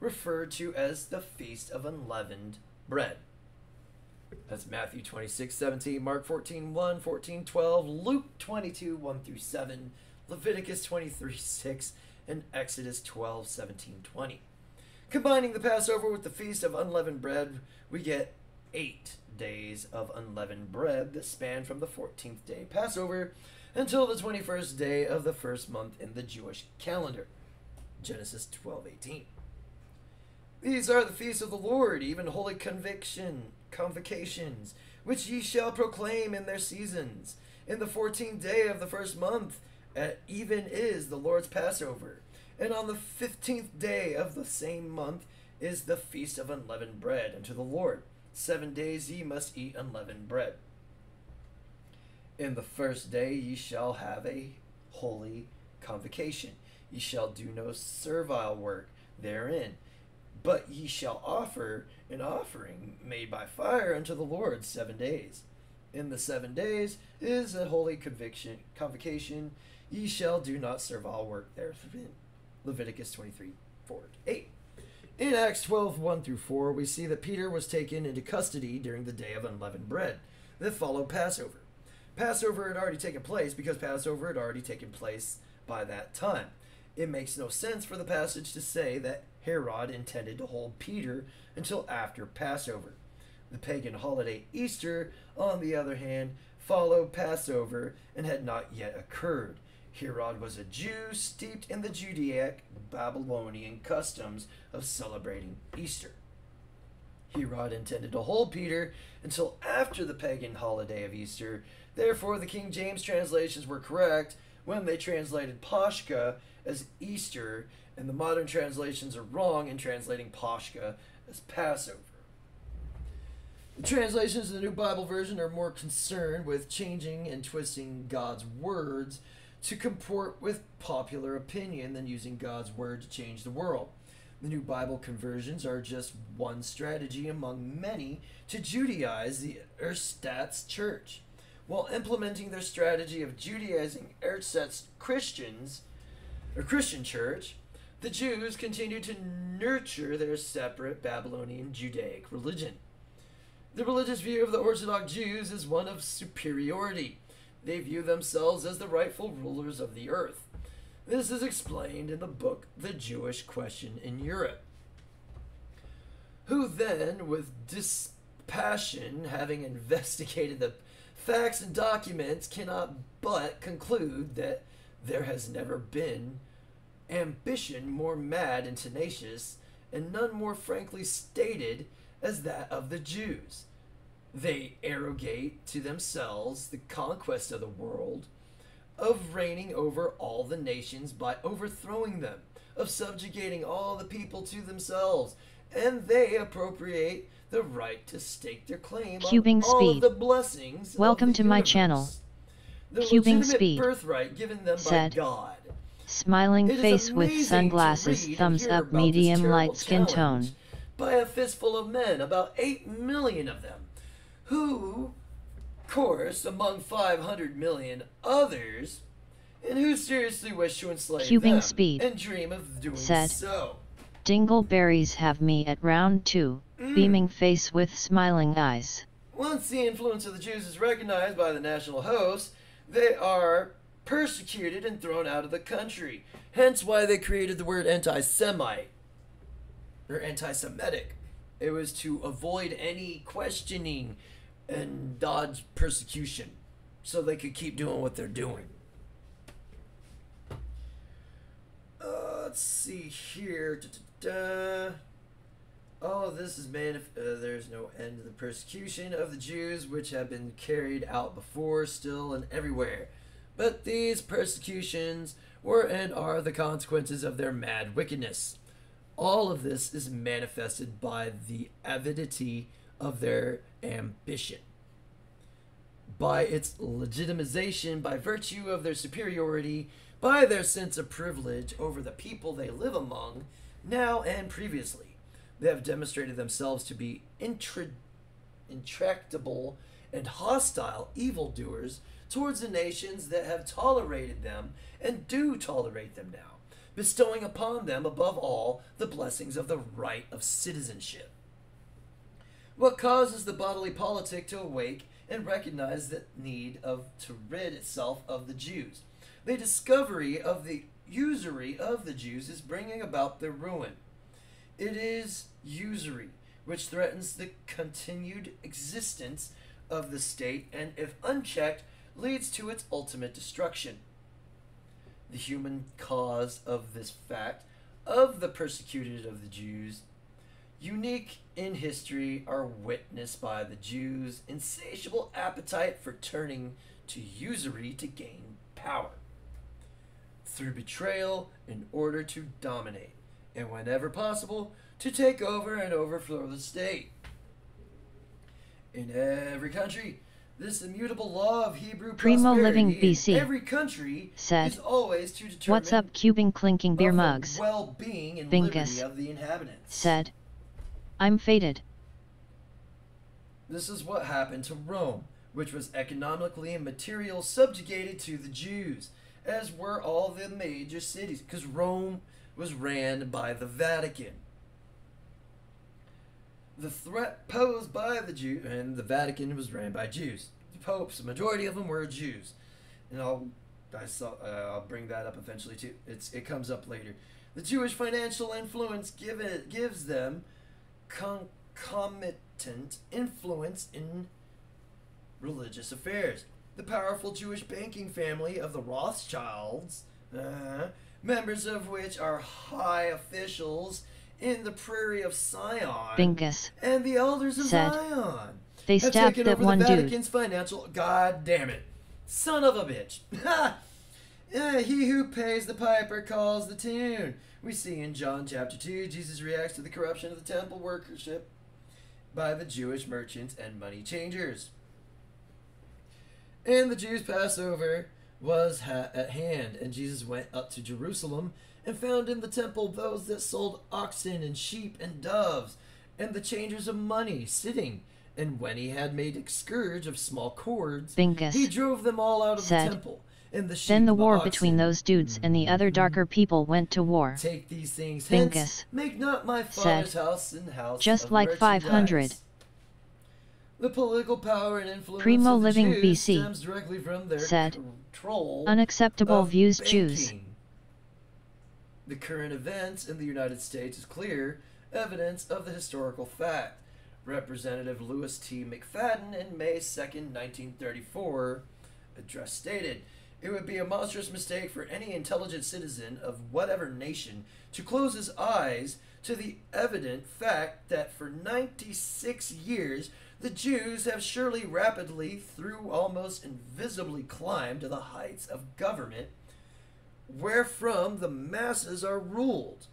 referred to as the Feast of Unleavened Bread. That's Matthew 26, 17, Mark 14, 1, 14, 12, Luke 22, 1 through 7, Leviticus 23, 6, and Exodus 12, 17, 20. Combining the Passover with the Feast of Unleavened Bread, we get eight days of unleavened bread that span from the 14th day Passover until the 21st day of the first month in the Jewish calendar. Genesis 12:18. These are the feasts of the Lord, even holy conviction convocations, which ye shall proclaim in their seasons. In the 14th day of the first month, even is the Lord's Passover. And on the 15th day of the same month is the feast of unleavened bread unto the Lord. Seven days ye must eat unleavened bread. In the first day ye shall have a holy convocation. Ye shall do no servile work therein, but ye shall offer an offering made by fire unto the Lord seven days. In the seven days is a holy conviction convocation. Ye shall do not servile work therein. Leviticus 23, 4 to 8. In Acts 12, 1 through 4, we see that Peter was taken into custody during the day of unleavened bread that followed Passover. Passover had already taken place because Passover had already taken place by that time. It makes no sense for the passage to say that Herod intended to hold Peter until after Passover. The pagan holiday Easter, on the other hand, followed Passover and had not yet occurred. Herod was a Jew steeped in the Judaic Babylonian customs of celebrating Easter. Herod intended to hold Peter until after the pagan holiday of Easter. Therefore, the King James translations were correct when they translated Pascha as Easter, and the modern translations are wrong in translating Pascha as Passover. The translations of the New Bible Version are more concerned with changing and twisting God's words to comport with popular opinion than using God's word to change the world. The New Bible conversions are just one strategy among many to Judaize the Ersatz church. While implementing their strategy of Judaizing Ersatz Christians, or Christian church, the Jews continue to nurture their separate Babylonian Judaic religion. The religious view of the Orthodox Jews is one of superiority. They view themselves as the rightful rulers of the earth. This is explained in the book The Jewish Question in Europe. Who then, with dispassion, having investigated the facts and documents, cannot but conclude that there has never been ambition more mad and tenacious, and none more frankly stated as that of the Jews. They arrogate to themselves the conquest of the world, of reigning over all the nations by overthrowing them, of subjugating all the people to themselves, and they appropriate the right to stake their claim Cubing on all of speed. the blessings. of Welcome the to my channel. The Cubing speed. birthright given them Said. by God. Smiling face with sunglasses, thumbs up, medium light skin tone. By a fistful of men, about 8 million of them, who, of course, among 500 million others, and who seriously wish to enslave Cubing them speed. and dream of doing Said. so. Dingleberries have me at round two, Mm. beaming face with smiling eyes. Once the influence of the Jews is recognized by the national host, they are persecuted and thrown out of the country. Hence why they created the word anti Semite or anti Semitic. It was to avoid any questioning and dodge persecution so they could keep doing what they're doing. Uh, let's see here. Da-da-da. Oh, this is man. Uh, there's no end to the persecution of the Jews, which have been carried out before, still, and everywhere. But these persecutions were and are the consequences of their mad wickedness. All of this is manifested by the avidity of their ambition. By its legitimization, by virtue of their superiority, by their sense of privilege over the people they live among, now and previously. They have demonstrated themselves to be intra- intractable and hostile evildoers towards the nations that have tolerated them and do tolerate them now, bestowing upon them, above all, the blessings of the right of citizenship. What causes the bodily politic to awake and recognize the need of to rid itself of the Jews? The discovery of the usury of the Jews is bringing about their ruin. It is usury which threatens the continued existence of the state and, if unchecked, leads to its ultimate destruction. The human cause of this fact, of the persecuted of the Jews, unique in history, are witnessed by the Jews' insatiable appetite for turning to usury to gain power through betrayal in order to dominate, and whenever possible, to take over and overthrow the state. In every country, this immutable law of Hebrew Primo Living BC every country said, is always to determine What's up, cubing clinking beer mugs? well-being and liberty of the inhabitants. Said. I'm fated. This is what happened to Rome, which was economically and material subjugated to the Jews, as were all the major cities, because Rome was ran by the Vatican. The threat posed by the Jew and the Vatican was ran by Jews. The popes, the majority of them were Jews, and I'll I saw, uh, I'll bring that up eventually too. It's it comes up later. The Jewish financial influence give it, gives them concomitant influence in religious affairs. The powerful Jewish banking family of the Rothschilds, uh, members of which are high officials in the Priory of Sion. Bingus. and the elders of said, Zion They have taken that over one the dude. Vatican's financial. God damn it, son of a bitch! Eh, he who pays the piper calls the tune. We see in John chapter two, Jesus reacts to the corruption of the temple workership by the Jewish merchants and money changers. And the Jews' Passover was ha- at hand, and Jesus went up to Jerusalem and found in the temple those that sold oxen and sheep and doves, and the changers of money sitting. And when he had made a scourge of small cords, Bingus he drove them all out of said, the temple. And the sheep Then the war oxen between those dudes and the other mm-hmm. darker people went to war. Take these things Bingus hence. Make not my said, house and house just like 500. The political power and influence Primo of the Living Jews BC stems directly from their said, control Unacceptable views Jews. The current events in the United States is clear evidence of the historical fact. Representative Louis T. McFadden in May 2nd, 1934, address stated, It would be a monstrous mistake for any intelligent citizen of whatever nation to close his eyes to the evident fact that for 96 years the Jews have surely rapidly, through almost invisibly, climbed to the heights of government wherefrom the masses are ruled.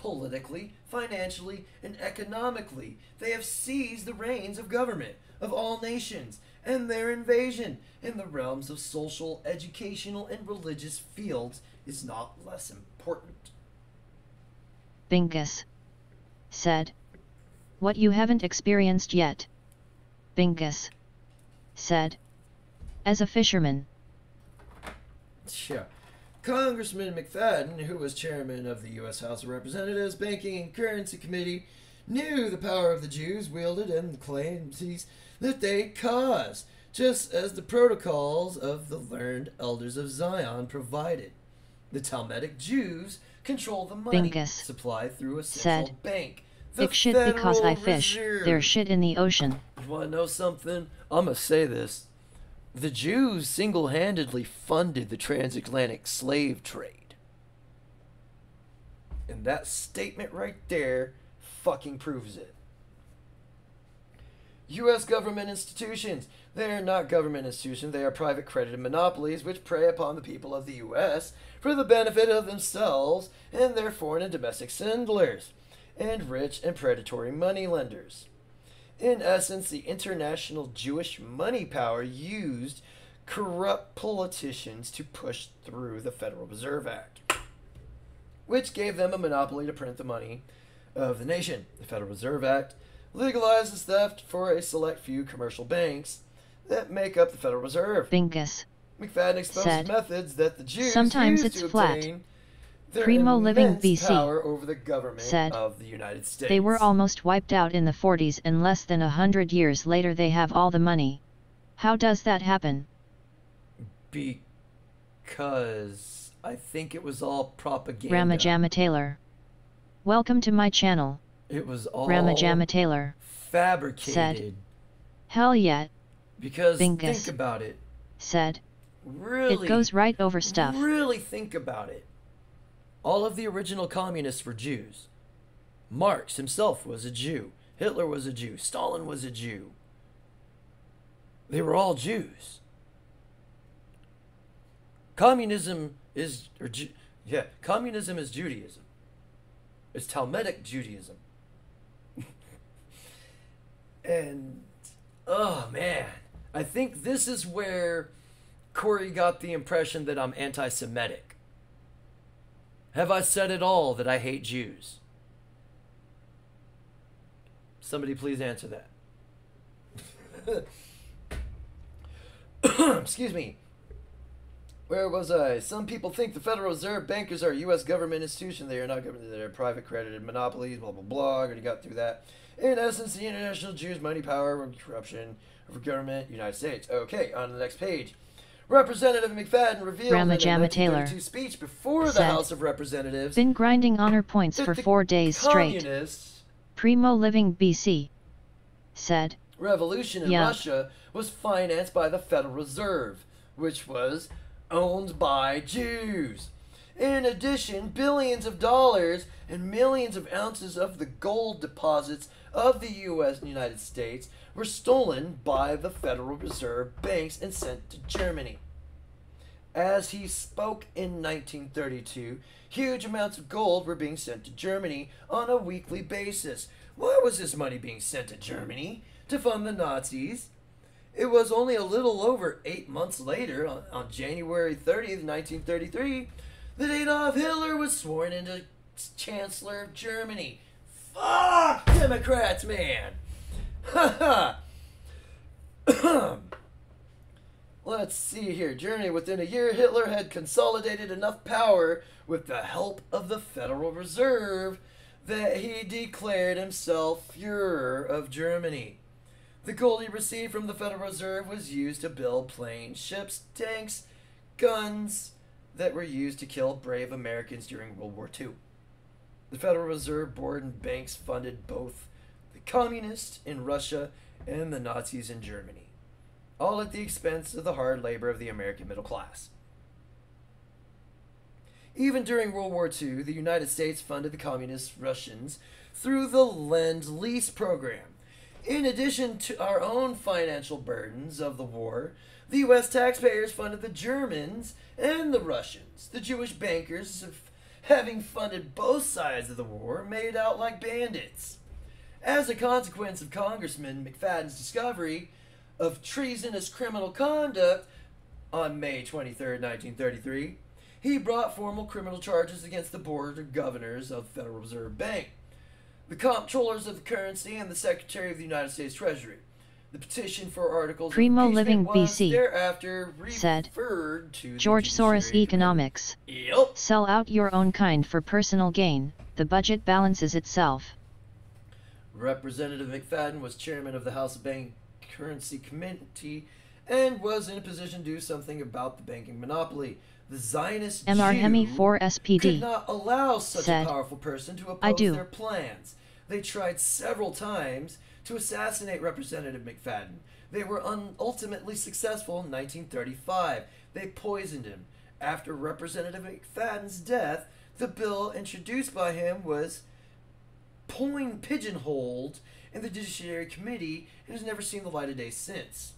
Politically, financially, and economically, they have seized the reins of government of all nations, and their invasion in the realms of social, educational, and religious fields is not less important. Bingus said, What you haven't experienced yet. Bingus said, As a fisherman, Yeah. Congressman McFadden, who was chairman of the U.S. House of Representatives Banking and Currency Committee, knew the power of the Jews wielded and the calamities that they caused, just as the protocols of the learned elders of Zion provided. The Talmudic Jews control the money Bingus supply through a central said, bank. The Ick shit because I fish, Reserve. there's shit in the ocean. You want to know something? I'm going to say this. The Jews single handedly funded the transatlantic slave trade. And that statement right there fucking proves it. U.S. government institutions. They are not government institutions, they are private credited monopolies which prey upon the people of the U.S. for the benefit of themselves and their foreign and domestic swindlers, and rich and predatory moneylenders. In essence, the international Jewish money power used corrupt politicians to push through the Federal Reserve Act, which gave them a monopoly to print the money of the nation. The Federal Reserve Act legalizes theft for a select few commercial banks that make up the Federal Reserve. Bingus McFadden exposed methods that the Jews Sometimes used it's to flat. obtain their Primo Living BC over the government said, of the United States. They were almost wiped out in the 40s and less than a hundred years later they have all the money. How does that happen? because I think it was all propaganda. Ramajama Taylor. Welcome to my channel. It was all Ramajama Taylor. fabricated. Hell yeah, because Bingus. think about it. said. Really, It goes right over stuff. Really think about it. All of the original communists were Jews. Marx himself was a Jew. Hitler was a Jew. Stalin was a Jew. They were all Jews. Communism is, or yeah, communism is Judaism. It's Talmudic Judaism. and, oh man, I think this is where Corey got the impression that I'm anti Semitic. Have I said it all that I hate Jews? Somebody please answer that. Excuse me. Where was I? Some people think the Federal Reserve bankers are a U.S. government institution. They are not government. They're private credited monopolies. Blah blah blah. Already got through that. In essence, the international Jews' money power corruption of government, United States. Okay, on the next page. Representative McFadden revealed in a Taylor speech before the House of Representatives Been grinding honor points for four days straight. Primo Living BC. Said. revolution in Yeah. Russia was financed by the Federal Reserve, which was owned by Jews. In addition, billions of dollars and millions of ounces of the gold deposits of the U.S. and United States were stolen by the Federal Reserve banks and sent to Germany. As he spoke in 1932, huge amounts of gold were being sent to Germany on a weekly basis. Why was this money being sent to Germany? To fund the Nazis? It was only a little over eight months later, on, on January 30th, 1933, that Adolf Hitler was sworn into Chancellor of Germany. Fuck Democrats, man! Let's see here. Germany, within a year, Hitler had consolidated enough power with the help of the Federal Reserve that he declared himself Fuhrer of Germany. The gold he received from the Federal Reserve was used to build planes, ships, tanks, guns that were used to kill brave Americans during World War II. The Federal Reserve Board and banks funded both communists in Russia and the Nazis in Germany, all at the expense of the hard labor of the American middle class. Even during World War II, the United States funded the communist Russians through the Lend Lease program. In addition to our own financial burdens of the war, the U.S. taxpayers funded the Germans and the Russians. The Jewish bankers, of having funded both sides of the war, made out like bandits. As a consequence of Congressman McFadden's discovery of treasonous criminal conduct on May 23, 1933, he brought formal criminal charges against the Board of Governors of the Federal Reserve Bank, the comptrollers of the currency, and the Secretary of the United States Treasury. The petition for articles Primo of impeachment Living BC thereafter said referred to George Soros Economics. Yep. Sell out your own kind for personal gain, the budget balances itself. Representative McFadden was chairman of the House Bank Currency Committee and was in a position to do something about the banking monopoly. The Zionist MR Hemi Jew 4 could SPD not allow such said, a powerful person to oppose their plans. They tried several times to assassinate Representative McFadden. They were ultimately successful in 1935. They poisoned him. After Representative McFadden's death, the bill introduced by him was pulling pigeonholed in the Judiciary Committee and has never seen the light of day since.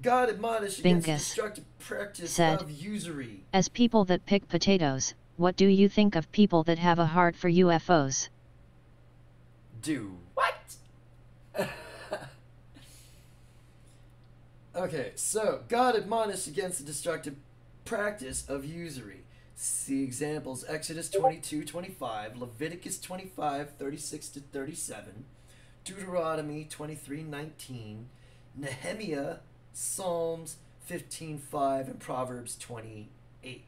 God admonished against Bingus destructive practice said, of usury. As people that pick potatoes, what do you think of people that have a heart for UFOs? Do what? okay, so God admonished against the destructive practice of usury. See examples Exodus 22 25, Leviticus 25 36 to 37, Deuteronomy 23 19, Nehemiah, Psalms 15 5, and Proverbs 28.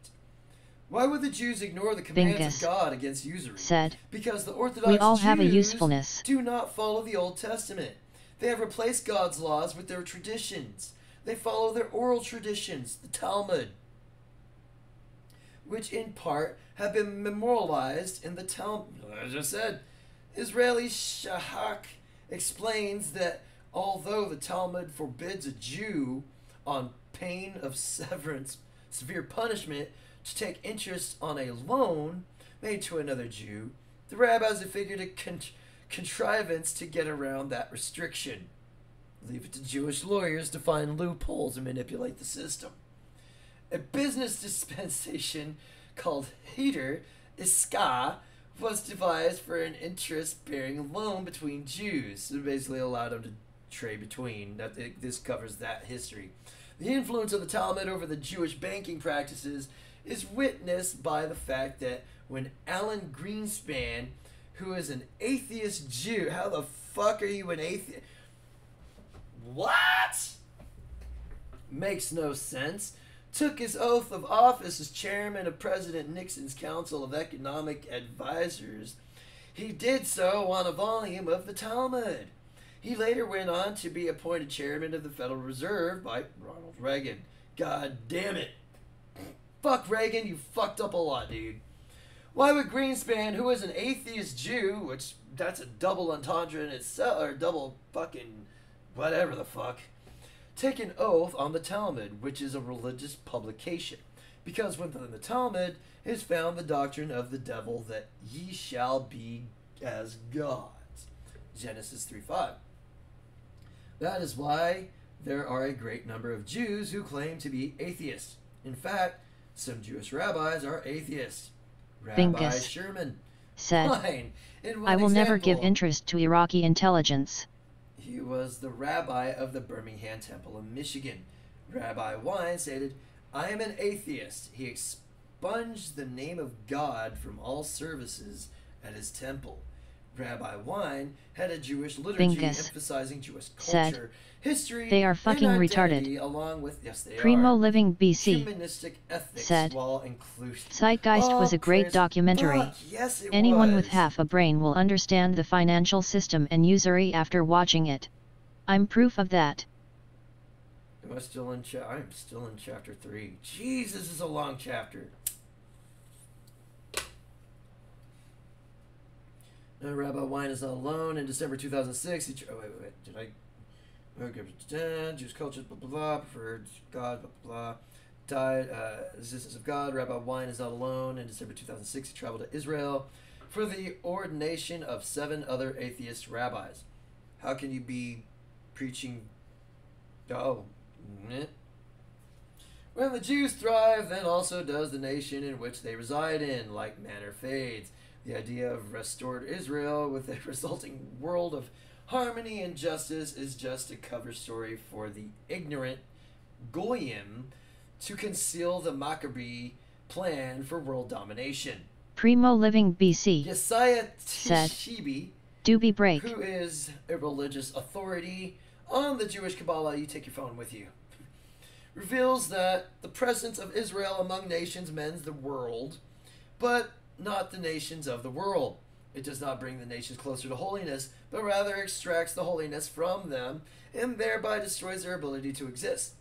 Why would the Jews ignore the commands of God against usury? Said, Because the Orthodox We all have a Jews usefulness. do not follow the Old Testament. They have replaced God's laws with their traditions. They follow their oral traditions, the Talmud, which in part have been memorialized in the Talmud. As I said, Israel Shahak explains that although the Talmud forbids a Jew on pain of severance, severe punishment, to take interest on a loan made to another Jew, the rabbis have figured a con- contrivance to get around that restriction. Leave it to Jewish lawyers to find loopholes and manipulate the system. A business dispensation called Heter Iska was devised for an interest-bearing loan between Jews. So basically allowed them to trade between. That this covers that history. The influence of the Talmud over the Jewish banking practices is witnessed by the fact that when Alan Greenspan, who is an atheist Jew, how the fuck are you an atheist? What? Makes no sense. Took his oath of office as chairman of President Nixon's Council of Economic Advisors. He did so on a volume of the Talmud. He later went on to be appointed chairman of the Federal Reserve by Ronald Reagan. God damn it. Fuck Reagan, you fucked up a lot, dude. Why would Greenspan, who is an atheist Jew, which that's a double entendre in itself, or double fucking whatever the fuck, take an oath on the Talmud, which is a religious publication? because within the Talmud is found the doctrine of the devil that ye shall be as gods. Genesis 3 5. That is why there are a great number of Jews who claim to be atheists. In fact, some Jewish rabbis are atheists. Rabbi Bingus Sherwin. said, Fine. In one I will never give interest to Iraqi intelligence. He was the rabbi of the Birmingham Temple in Michigan. Rabbi Wine stated, I am an atheist. He expunged the name of God from all services at his temple. Rabbi Wine had a Jewish liturgy Bingus emphasizing Jewish said, culture, history, "They are fucking retarded." along with yes, they Primo are Living BC ethics said, Zeitgeist was a great documentary. fuck, yes, it Anyone with half a brain will understand the financial system and usury after watching it. I'm proof of that. Am I still in cha- I'm still in chapter three. Jesus, is a long chapter. Now, Rabbi Wine is not alone. In December 2006, he. Oh, wait, wait, wait. Did I. Okay, da- Jewish culture, blah, blah, blah. Preferred God, blah, blah, blah. Died. Uh, existence of God. Rabbi Wine is not alone. In December 2006, he traveled to Israel for the ordination of seven other atheist rabbis. How can you be preaching. Oh, Meh. When the Jews thrive, then also does the nation in which they reside in, like manner fades. The idea of restored Israel with a resulting world of harmony and justice is just a cover story for the ignorant Goyim to conceal the Maccabee plan for world domination. Primo Living BC. Yesiah. Tishby Doobie Break. who is a religious authority on the Jewish Kabbalah, you take your phone with you, reveals that the presence of Israel among nations mends the world, but not the nations of the world. It does not bring the nations closer to holiness, but rather extracts the holiness from them and thereby destroys their ability to exist.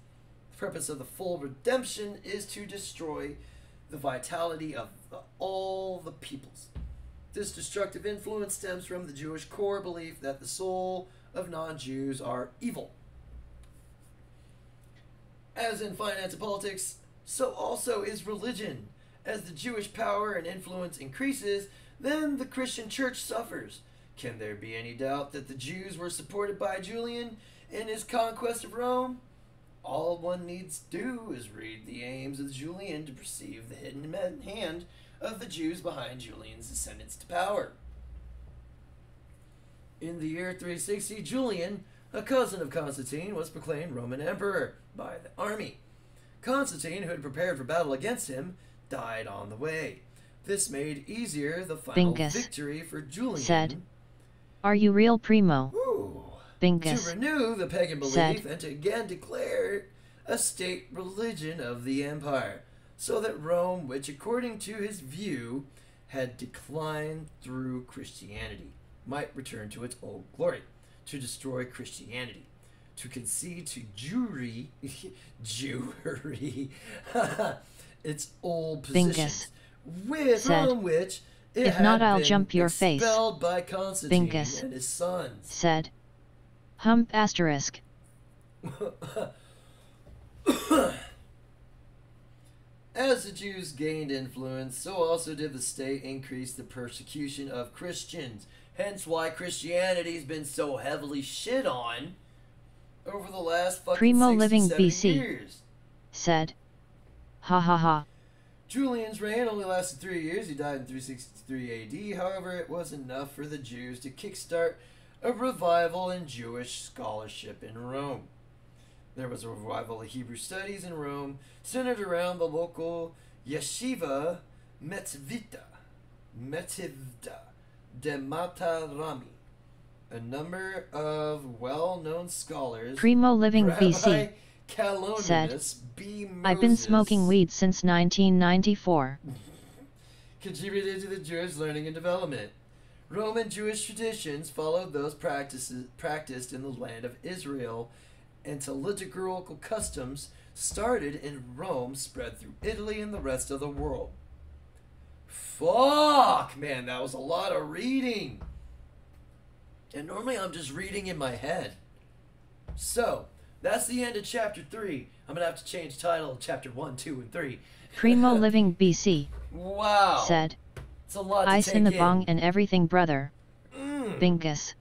The purpose of the full redemption is to destroy the vitality of all the peoples. This destructive influence stems from the Jewish core belief that the soul of non Jews are evil. As in finance and politics, so also is religion. As the Jewish power and influence increases, then the Christian church suffers. Can there be any doubt that the Jews were supported by Julian in his conquest of Rome? All one needs do is read the aims of Julian to perceive the hidden hand of the Jews behind Julian's descendants to power. In the year 360, Julian, a cousin of Constantine, was proclaimed Roman emperor by the army. Constantine, who had prepared for battle against him, died on the way. This made easier the final Bingus victory for Julian. said, Are you real Primo? Ooh. Bingus To renew the pagan belief said- and to again declare a state religion of the empire, so that Rome, which according to his view had declined through Christianity, might return to its old glory, to destroy Christianity, to concede to Jewry, Jewry, its old positions, with said, from which it "If had not, I'll been jump your face." by Constantine Bingus and his sons. said, Hump asterisk. As the Jews gained influence, so also did the state increase the persecution of Christians. Hence why Christianity's been so heavily shit on over the last fucking Primo Living 67 BC. years. Said, Ha ha ha. Julian's reign only lasted three years. He died in 363 AD. However, it was enough for the Jews to kickstart a revival in Jewish scholarship in Rome. There was a revival of Hebrew studies in Rome centered around the local yeshiva Metzvita, Metivta de Matarami. A number of well-known scholars, Primo Living BC said, Kalonimus B. I've been smoking weed since 1994. contributed to the Jewish learning and development. Roman Jewish traditions followed those practices practiced in the land of Israel, and to liturgical customs started in Rome spread through Italy and the rest of the world. Fuck, man, that was a lot of reading. And normally I'm just reading in my head. So, That's the end of chapter three. I'm gonna have to change title to chapter one, two, and three. Primo Living BC, Wow. said. It's a lot Ice take in the in. bong and everything brother. Mm. Bingus.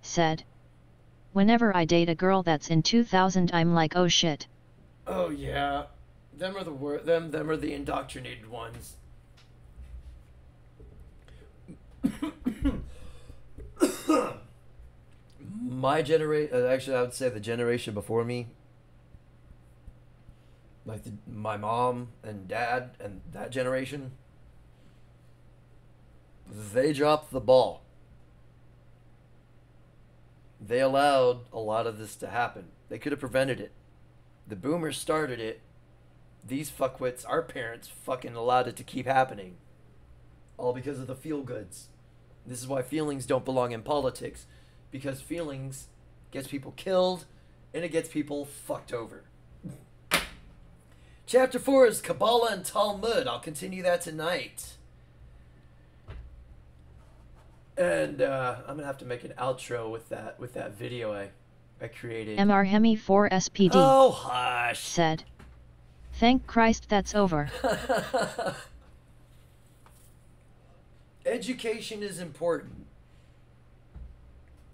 Said. Whenever I date a girl that's in 2000 I'm like oh shit. Oh yeah, them are the wor- them them are the indoctrinated ones. My generation, uh, actually, I would say the generation before me, like the, my mom and dad and that generation, they dropped the ball. They allowed a lot of this to happen. They could have prevented it. The boomers started it. These fuckwits, our parents, fucking allowed it to keep happening. All because of the feel goods. This is why feelings don't belong in politics. Because feelings gets people killed and it gets people fucked over. Chapter 4 is Kabbalah and Talmud. I'll continue that tonight. And uh, I'm gonna have to make an outro with that with that video I I created. MR Hemi 4 SPD, Oh hush. said. Thank Christ that's over. Education is important.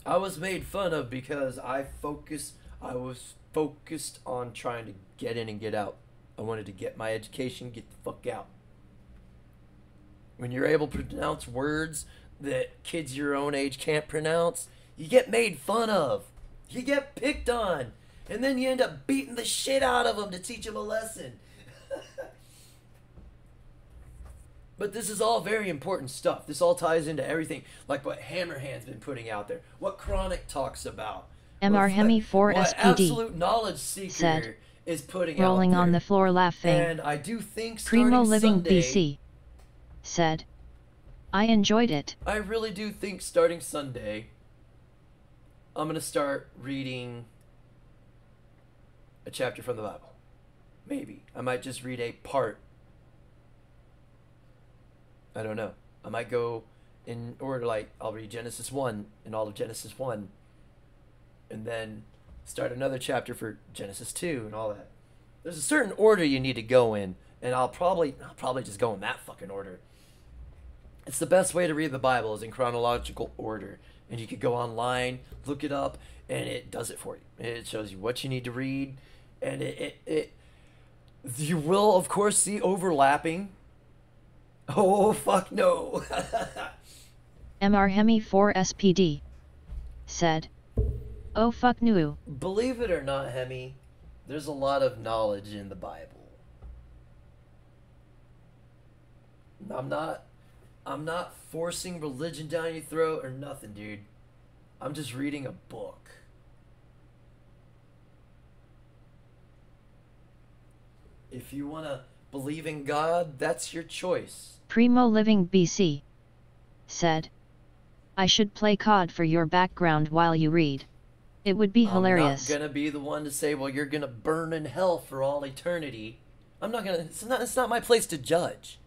I was made fun of because I focus I was focused on trying to get in and get out. I wanted to get my education, get the fuck out. When you're able to pronounce words that kids your own age can't pronounce, you get made fun of. You get picked on. And then you end up beating the shit out of them to teach them a lesson. But this is all very important stuff. This all ties into everything, like what Hammerhand's been putting out there, what Chronic talks about. MR Hemi 4 what SPD, Absolute Knowledge Seeker said, is putting out. rolling on the floor laughing. And I do think Primo Living Sunday, BC, said. I enjoyed it. I really do think starting Sunday, I'm gonna start reading a chapter from the Bible. Maybe I might just read a part. I don't know. I might go in order like I'll read Genesis one and all of Genesis one, and then start another chapter for Genesis two and all that. There's a certain order you need to go in, and I'll probably I'll probably just go in that fucking order. It's the best way to read the Bible is in chronological order. And you could go online, look it up, and it does it for you. It shows you what you need to read, and it it, it you will of course see overlapping. Oh fuck no. MR Hemi 4 SPD, said. Oh fuck no. Believe it or not, Hemi, there's a lot of knowledge in the Bible. I'm not I'm not forcing religion down your throat or nothing, dude. I'm just reading a book. If you want to believe in God, that's your choice. Primo Living BC, said. I should play COD for your background while you read. It would be hilarious. I'm not gonna be the one to say, "Well, you're gonna burn in hell for all eternity." I'm not gonna. It's not. It's not my place to judge.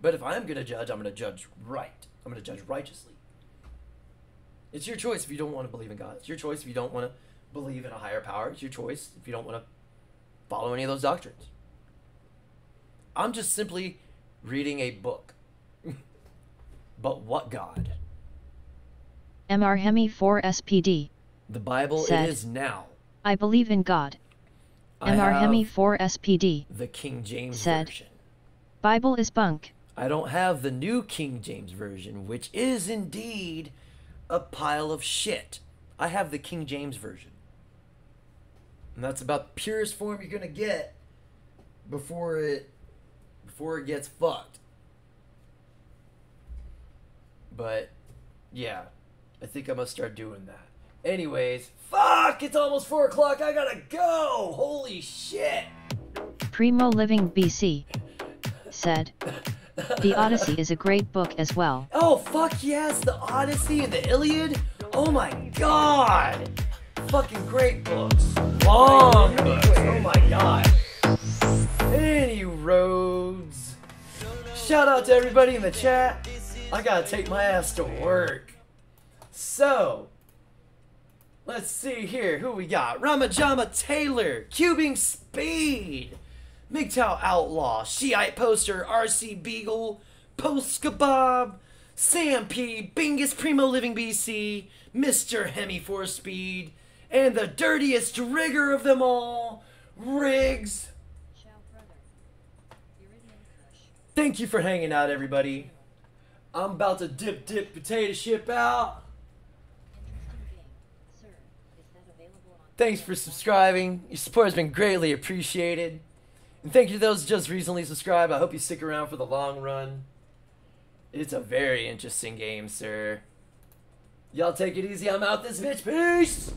But if I'm gonna judge, I'm gonna judge right. I'm gonna judge righteously. It's your choice if you don't want to believe in God. It's your choice if you don't want to believe in a higher power. It's your choice if you don't want to follow any of those doctrines. I'm just simply reading a book. but what God? MR Hemi 4 SPD, The Bible Said. it is now. I believe in God. MR Hemi have 4 SPD, the King James Said. version. Bible is bunk. I don't have the new King James version, which is indeed a pile of shit. I have the King James version. And that's about the purest form you're gonna get before it before it gets fucked. But yeah, I think I must start doing that. Anyways, fuck! It's almost four o'clock. I gotta go. Holy shit! Primo Living BC, said. The Odyssey is a great book as well. Oh fuck yes, the Odyssey and the Iliad. Oh my god, fucking great books, long books. Oh my god. Any roads. Shout out to everybody in the chat. I gotta take my ass to work. So, Let's see here who we got. Ramajama Taylor, Cubing Speed, MGTOW Outlaw, Shiite Poster, RC Beagle, Post Kebab, Sam P, Bingus Primo Living BC, Mr. Hemi for Speed, and the dirtiest rigger of them all, Riggs. Thank you for hanging out, everybody. I'm about to dip, dip, potato ship out. Thanks for subscribing. Your support has been greatly appreciated. And thank you to those just recently subscribed. I hope you stick around for the long run. It's a very interesting game, sir. Y'all take it easy. I'm out this bitch. Peace!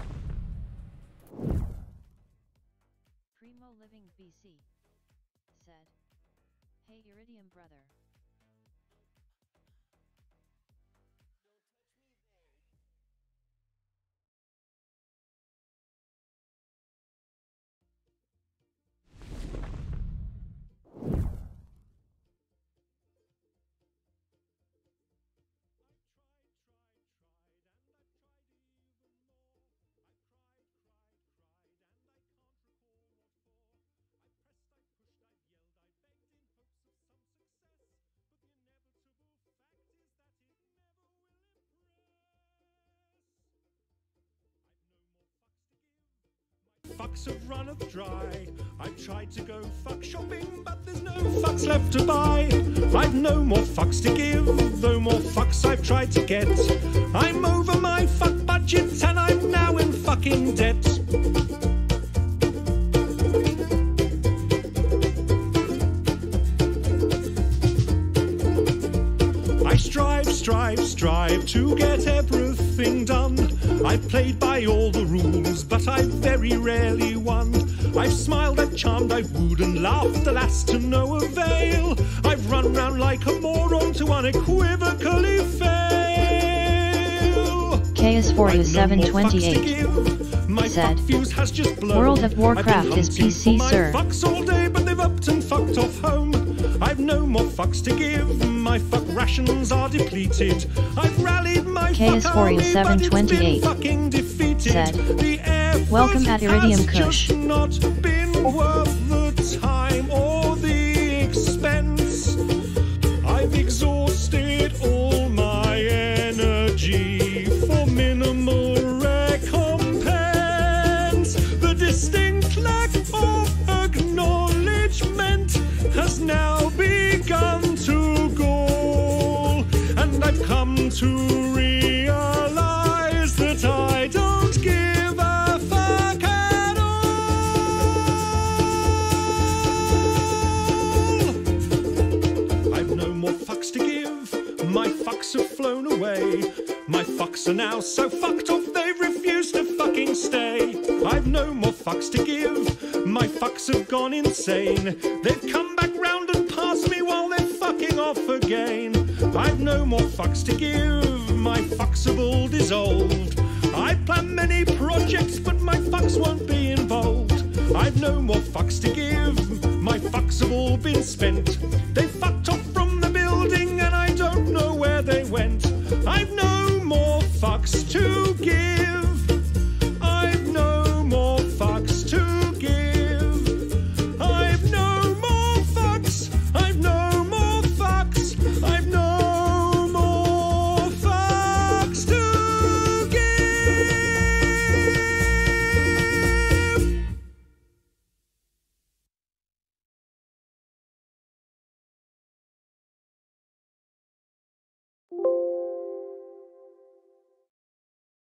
Fucks have run up dry. I've tried to go fuck shopping, but there's no fucks left to buy. I've no more fucks to give, though more fucks I've tried to get. I'm over my fuck budget and I'm now in fucking debt. I strive, strive, strive to get everything done. I've played by all the rules, but I've very rarely won. I've smiled, I've charmed, I've wooed and laughed, alas, to no avail. I've run round like a moron to unequivocally fail. KS for you I've no more fucks to 728. My said, has just blown. World of Warcraft is PC, sir. Fucks all day, but they've upped and fucked off home. I've no more fucks to give. My fuck rations are depleted. I've KS fuck for you army, but it's been 728 said, Welcome at Iridium Kush. Are now so fucked off they've refused to fucking stay. I've no more fucks to give. My fucks have gone insane. They've come back round and passed me while they're fucking off again. I've no more fucks to give. My fucks have all dissolved. I plan many projects, but my fucks won't be involved. I've no more fucks to give. My fucks have all been spent. They to give.